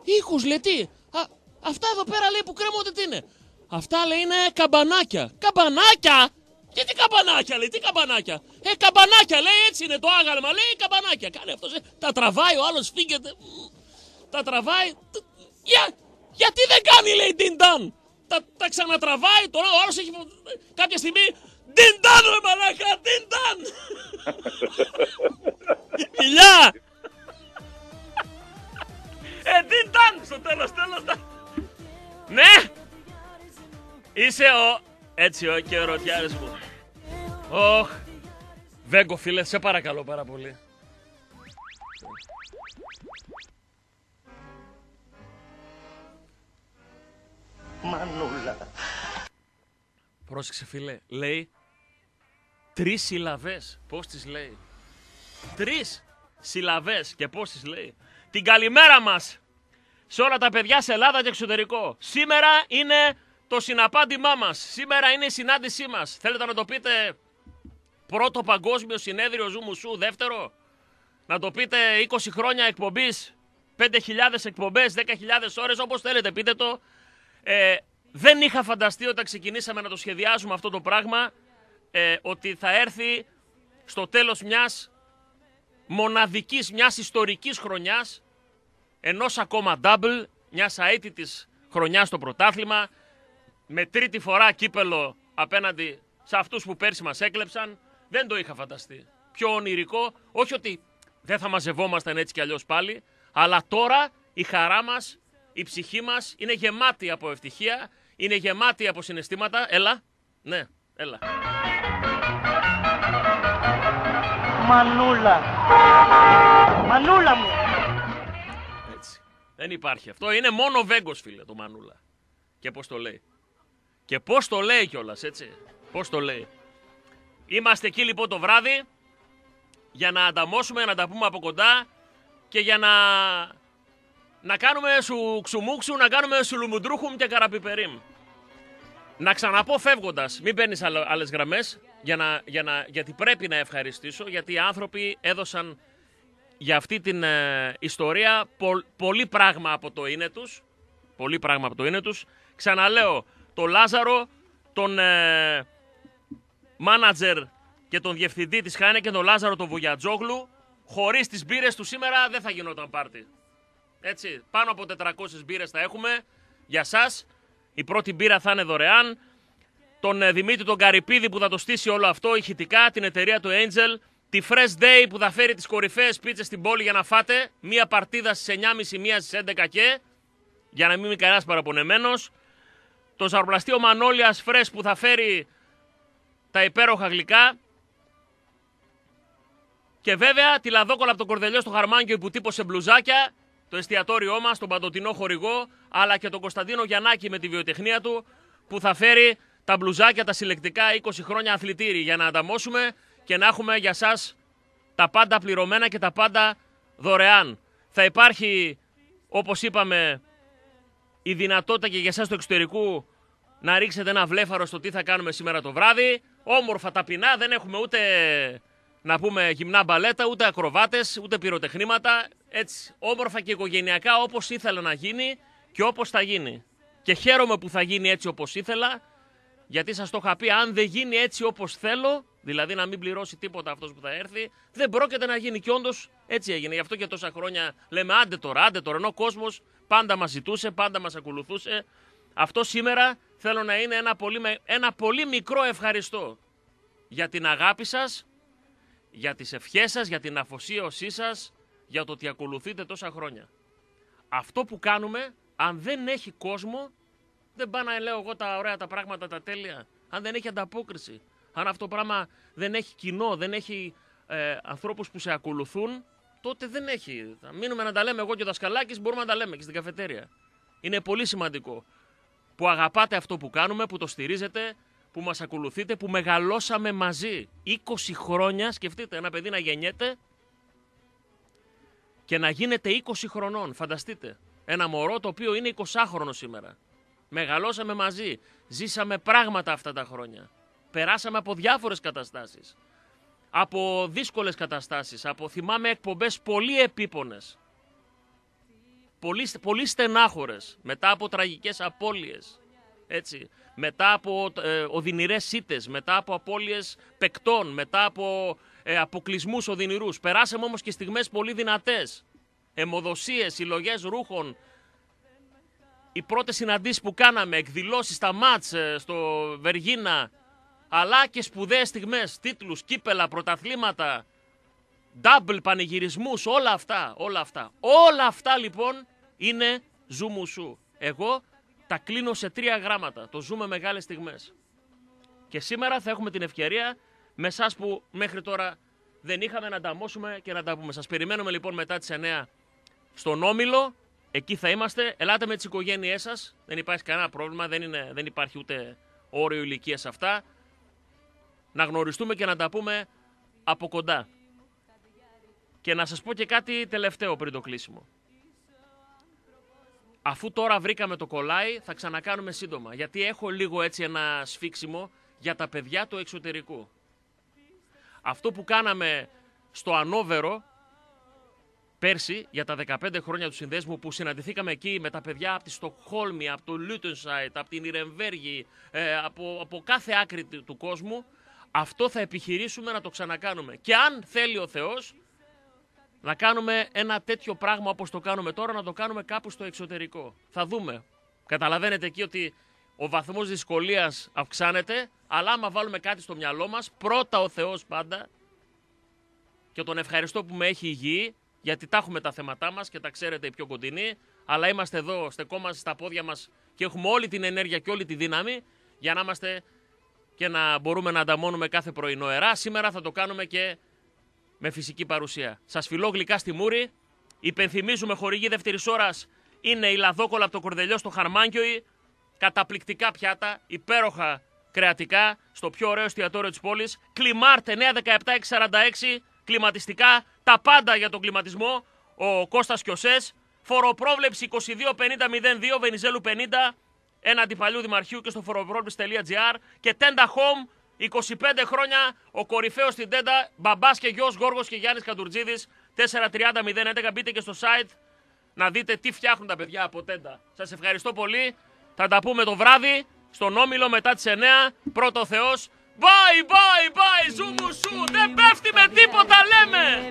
Ήχους λέει τι; Α, αυτά εδώ πέρα λέει που κρέμονται τι είναι; Αυτά λέει είναι καμπανάκια. Καμπανάκια! Γιατί καμπανάκια λέει, τι καμπανάκια. Ε, καμπανάκια λέει, έτσι είναι το άγαλμα, λέει καμπανάκια. Κάνει αυτός. Τα τραβάει, ο άλλος φύγεται. Τα τραβάει. Για, γιατί δεν κάνει, λέει, την Τα, τα ξανατραβάει, τώρα ο άλλος έχει. Κάποια στιγμή Τιντάν ρε μαλάκα, τιντάν! Μιλιά! Ε, τιντάν! Στο τέλος, τέλος. Ναι! Είσαι ο... Έτσι ο και ο ρωτιάρης μου. Ωχ. Βέγκο φίλε, σε παρακαλώ πάρα πολύ. Μανούλα. Πρόσεξε φίλε, λέει Τρεις συλλαβές. Πώς τις λέει; Τρεις συλλαβές και πώς τις λέει; Την καλημέρα μας σε όλα τα παιδιά σε Ελλάδα και εξωτερικό. Σήμερα είναι το συναπάντημά μας. Σήμερα είναι η συνάντησή μας. Θέλετε να το πείτε πρώτο παγκόσμιο συνέδριο Ζουμουσού, δεύτερο; Να το πείτε 20 χρόνια εκπομπής, 5.000 εκπομπές, 10.000 ώρες, όπως θέλετε, πείτε το. Ε, δεν είχα φανταστεί όταν ξεκινήσαμε να το σχεδιάζουμε αυτό το πράγμα ε, ότι θα έρθει στο τέλος μιας μοναδικής, μιας ιστορικής χρονιάς, ενός ακόμα double, μιας αίτητης χρονιάς στο πρωτάθλημα, με τρίτη φορά κύπελο απέναντι σε αυτούς που πέρσι μας έκλεψαν, δεν το είχα φανταστεί. Πιο ονειρικό, όχι ότι δεν θα μαζευόμασταν έτσι κι αλλιώς πάλι, αλλά τώρα η χαρά μας, η ψυχή μας είναι γεμάτη από ευτυχία, είναι γεμάτη από συναισθήματα. Έλα, ναι, έλα. Μανούλα. Μανούλα μου. Έτσι. Δεν υπάρχει αυτό. Είναι μόνο Βέγκος, φίλε, το Μανούλα. Και πώς το λέει. Και πώς το λέει κιόλας, έτσι. Πώς το λέει. Είμαστε εκεί λοιπόν το βράδυ για να ανταμώσουμε, να τα πούμε από κοντά και για να, να κάνουμε σου ξουμούξου, να κάνουμε σου λουμουντρούχουμ και καραπιπερίμ. Να ξαναπώ φεύγοντας, μην παίρνεις άλλες γραμμές, για να, για να, γιατί πρέπει να ευχαριστήσω, γιατί οι άνθρωποι έδωσαν για αυτή την ε, ιστορία πολύ πράγμα από το είναι τους. Πολύ πράγμα από το είναι τους. Ξαναλέω, το Λάζαρο, τον ε, μάνατζερ και τον διευθυντή της και τον Λάζαρο τον Βουγιατζόγλου, χωρίς τις μπύρες του σήμερα δεν θα γινόταν πάρτι. Έτσι, πάνω από 400 μπύρες θα έχουμε για σας. Η πρώτη μπύρα θα είναι δωρεάν τον ε, Δημήτρη τον Καρυπίδη που θα το στήσει όλο αυτό ηχητικά, την εταιρεία του Angel, τη Fresh Day που θα φέρει τις κορυφαίες πίτσες στην πόλη για να φάτε, μία παρτίδα στις 9.30, μία στις 11 και, για να μην είμαι κανένας παραπονεμένος, το ζαροπλαστείο Μανώλιας Fresh που θα φέρει τα υπέροχα γλυκά, και βέβαια τη λαδόκολα από το κορδελιό στο Χαρμάνκιο που τύπωσε μπλουζάκια, το εστιατόριό μας, τον παντοτινό χορηγό, αλλά και τον Κωνσταντίνο Γιαννάκη με τη βιοτεχνία του, που θα φέρει τα μπλουζάκια, τα συλλεκτικά 20 χρόνια αθλητήρι για να ανταμώσουμε και να έχουμε για σας τα πάντα πληρωμένα και τα πάντα δωρεάν. Θα υπάρχει, όπως είπαμε, η δυνατότητα και για εσάς του εξωτερικού να ρίξετε ένα βλέφαρο στο τι θα κάνουμε σήμερα το βράδυ. Όμορφα ταπεινά, δεν έχουμε ούτε να πούμε γυμνά μπαλέτα, ούτε ακροβάτες, ούτε πυροτεχνήματα. Έτσι, όμορφα και οικογενειακά όπως ήθελα να γίνει και όπως θα γίνει. Και χαίρομαι που θα γίνει έτσι όπως ήθελα γιατί σας το είχα πει, αν δεν γίνει έτσι όπως θέλω, δηλαδή να μην πληρώσει τίποτα αυτός που θα έρθει, δεν πρόκειται να γίνει. Και όντως έτσι έγινε. Γι' αυτό και τόσα χρόνια λέμε άντε τώρα, άντε τώρα. Ενώ ο κόσμος πάντα μας ζητούσε, πάντα μας ακολουθούσε. Αυτό σήμερα θέλω να είναι ένα πολύ, ένα πολύ μικρό ευχαριστώ για την αγάπη σας, για τις ευχές σας, για την αφοσίωσή σας, για το ότι ακολουθείτε τόσα χρόνια. Αυτό που κάνουμε, αν δεν έχει κόσμο, δεν πάω να λέω εγώ τα ωραία τα πράγματα, τα τέλεια. Αν δεν έχει ανταπόκριση. Αν αυτό το πράγμα δεν έχει κοινό, δεν έχει ε, ανθρώπους που σε ακολουθούν, τότε δεν έχει. Θα μείνουμε να τα λέμε εγώ και ο Δασκαλάκης, μπορούμε να τα λέμε και στην καφετέρια. Είναι πολύ σημαντικό που αγαπάτε αυτό που κάνουμε, που το στηρίζετε, που μας ακολουθείτε, που μεγαλώσαμε μαζί. 20 χρόνια, σκεφτείτε, ένα παιδί να γεννιέται και να γίνεται 20 χρονών. Φανταστείτε. Ένα μωρό το οποίο είναι 20χρονο σήμερα. Μεγαλώσαμε μαζί. Ζήσαμε πράγματα αυτά τα χρόνια. Περάσαμε από διάφορες καταστάσεις. Από δύσκολες καταστάσεις. Από θυμάμαι εκπομπές πολύ επίπονες. Πολύ, πολύ στενάχωρες. Μετά από τραγικές απώλειες. Έτσι. Μετά από ε, οδυνηρές σίτες. Μετά από απώλειες παικτών. Μετά από ε, αποκλεισμούς οδυνηρούς. Περάσαμε όμως και στιγμές πολύ δυνατές. Εμοδοσίες, συλλογές ρούχων, οι πρώτες συναντήσεις που κάναμε, εκδηλώσεις στα μάτς ε, στο Βεργίνα, αλλά και σπουδαίες στιγμές, τίτλους, κύπελα, πρωταθλήματα, double πανηγυρισμούς, όλα αυτά, όλα αυτά. Όλα αυτά λοιπόν είναι ζούμου σου. Εγώ τα κλείνω σε τρία γράμματα, το ζούμε μεγάλες στιγμές. Και σήμερα θα έχουμε την ευκαιρία με εσάς που μέχρι τώρα δεν είχαμε να ανταμώσουμε και να τα πούμε. Σας περιμένουμε λοιπόν μετά τις 9 στον Όμιλο Εκεί θα είμαστε. Ελάτε με τις οικογένειές σας. Δεν υπάρχει κανένα πρόβλημα. Δεν, είναι, δεν υπάρχει ούτε όριο ηλικίας σε αυτά. Να γνωριστούμε και να τα πούμε από κοντά. Και να σας πω και κάτι τελευταίο πριν το κλείσιμο. Αφού τώρα βρήκαμε το κολλάι, θα ξανακάνουμε σύντομα. Γιατί έχω λίγο έτσι ένα σφίξιμο για τα παιδιά του εξωτερικού. Αυτό που κάναμε στο Ανόβερο πέρσι για τα 15 χρόνια του συνδέσμου που συναντηθήκαμε εκεί με τα παιδιά από τη Στοκχόλμη, από το Λούτενσάιτ, από την Ιρεμβέργη, ε, από, από κάθε άκρη του κόσμου, αυτό θα επιχειρήσουμε να το ξανακάνουμε. Και αν θέλει ο Θεός, να κάνουμε ένα τέτοιο πράγμα όπως το κάνουμε τώρα, να το κάνουμε κάπου στο εξωτερικό. Θα δούμε. Καταλαβαίνετε εκεί ότι ο βαθμός δυσκολίας αυξάνεται, αλλά άμα βάλουμε κάτι στο μυαλό μας, πρώτα ο Θεός πάντα, και τον ευχαριστώ που με έχει υγιή, γιατί τα έχουμε τα θέματά μας και τα ξέρετε οι πιο κοντινοί, αλλά είμαστε εδώ, στεκόμαστε στα πόδια μας και έχουμε όλη την ενέργεια και όλη τη δύναμη για να είμαστε και να μπορούμε να ανταμώνουμε κάθε πρωινό αερά. Σήμερα θα το κάνουμε και με φυσική παρουσία. Σας φιλώ γλυκά στη μούρη. Υπενθυμίζουμε χορηγή δεύτερης ώρας είναι η λαδόκολα από το κορδελιό στο Χαρμάνκιοι. Καταπληκτικά πιάτα, υπέροχα κρεατικά στο πιο ωραίο εστιατόριο της πόλης. Κλιμάρτε 917-646 κλιματιστικά, τα πάντα για τον κλιματισμό. Ο Κώστας Κιωσές, φοροπρόβλεψη 225002 Βενιζέλου 50, έναντι παλιού δημαρχείου και στο φοροπρόβλεψη.gr και Tenda Home 25 χρόνια ο κορυφαίος στην Τέντα, μπαμπάς και γιος Γόργος και Γιάννης Καντουρτζίδη. 430-011. Μπείτε και στο site να δείτε τι φτιάχνουν τα παιδιά από Τέντα. Σας ευχαριστώ πολύ. Θα τα πούμε το βράδυ στον Όμιλο μετά τις 9. Πρώτο Θεός. Bye, bye, bye, ζούμου σου. Δεν πέφτει με τίποτα λέμε.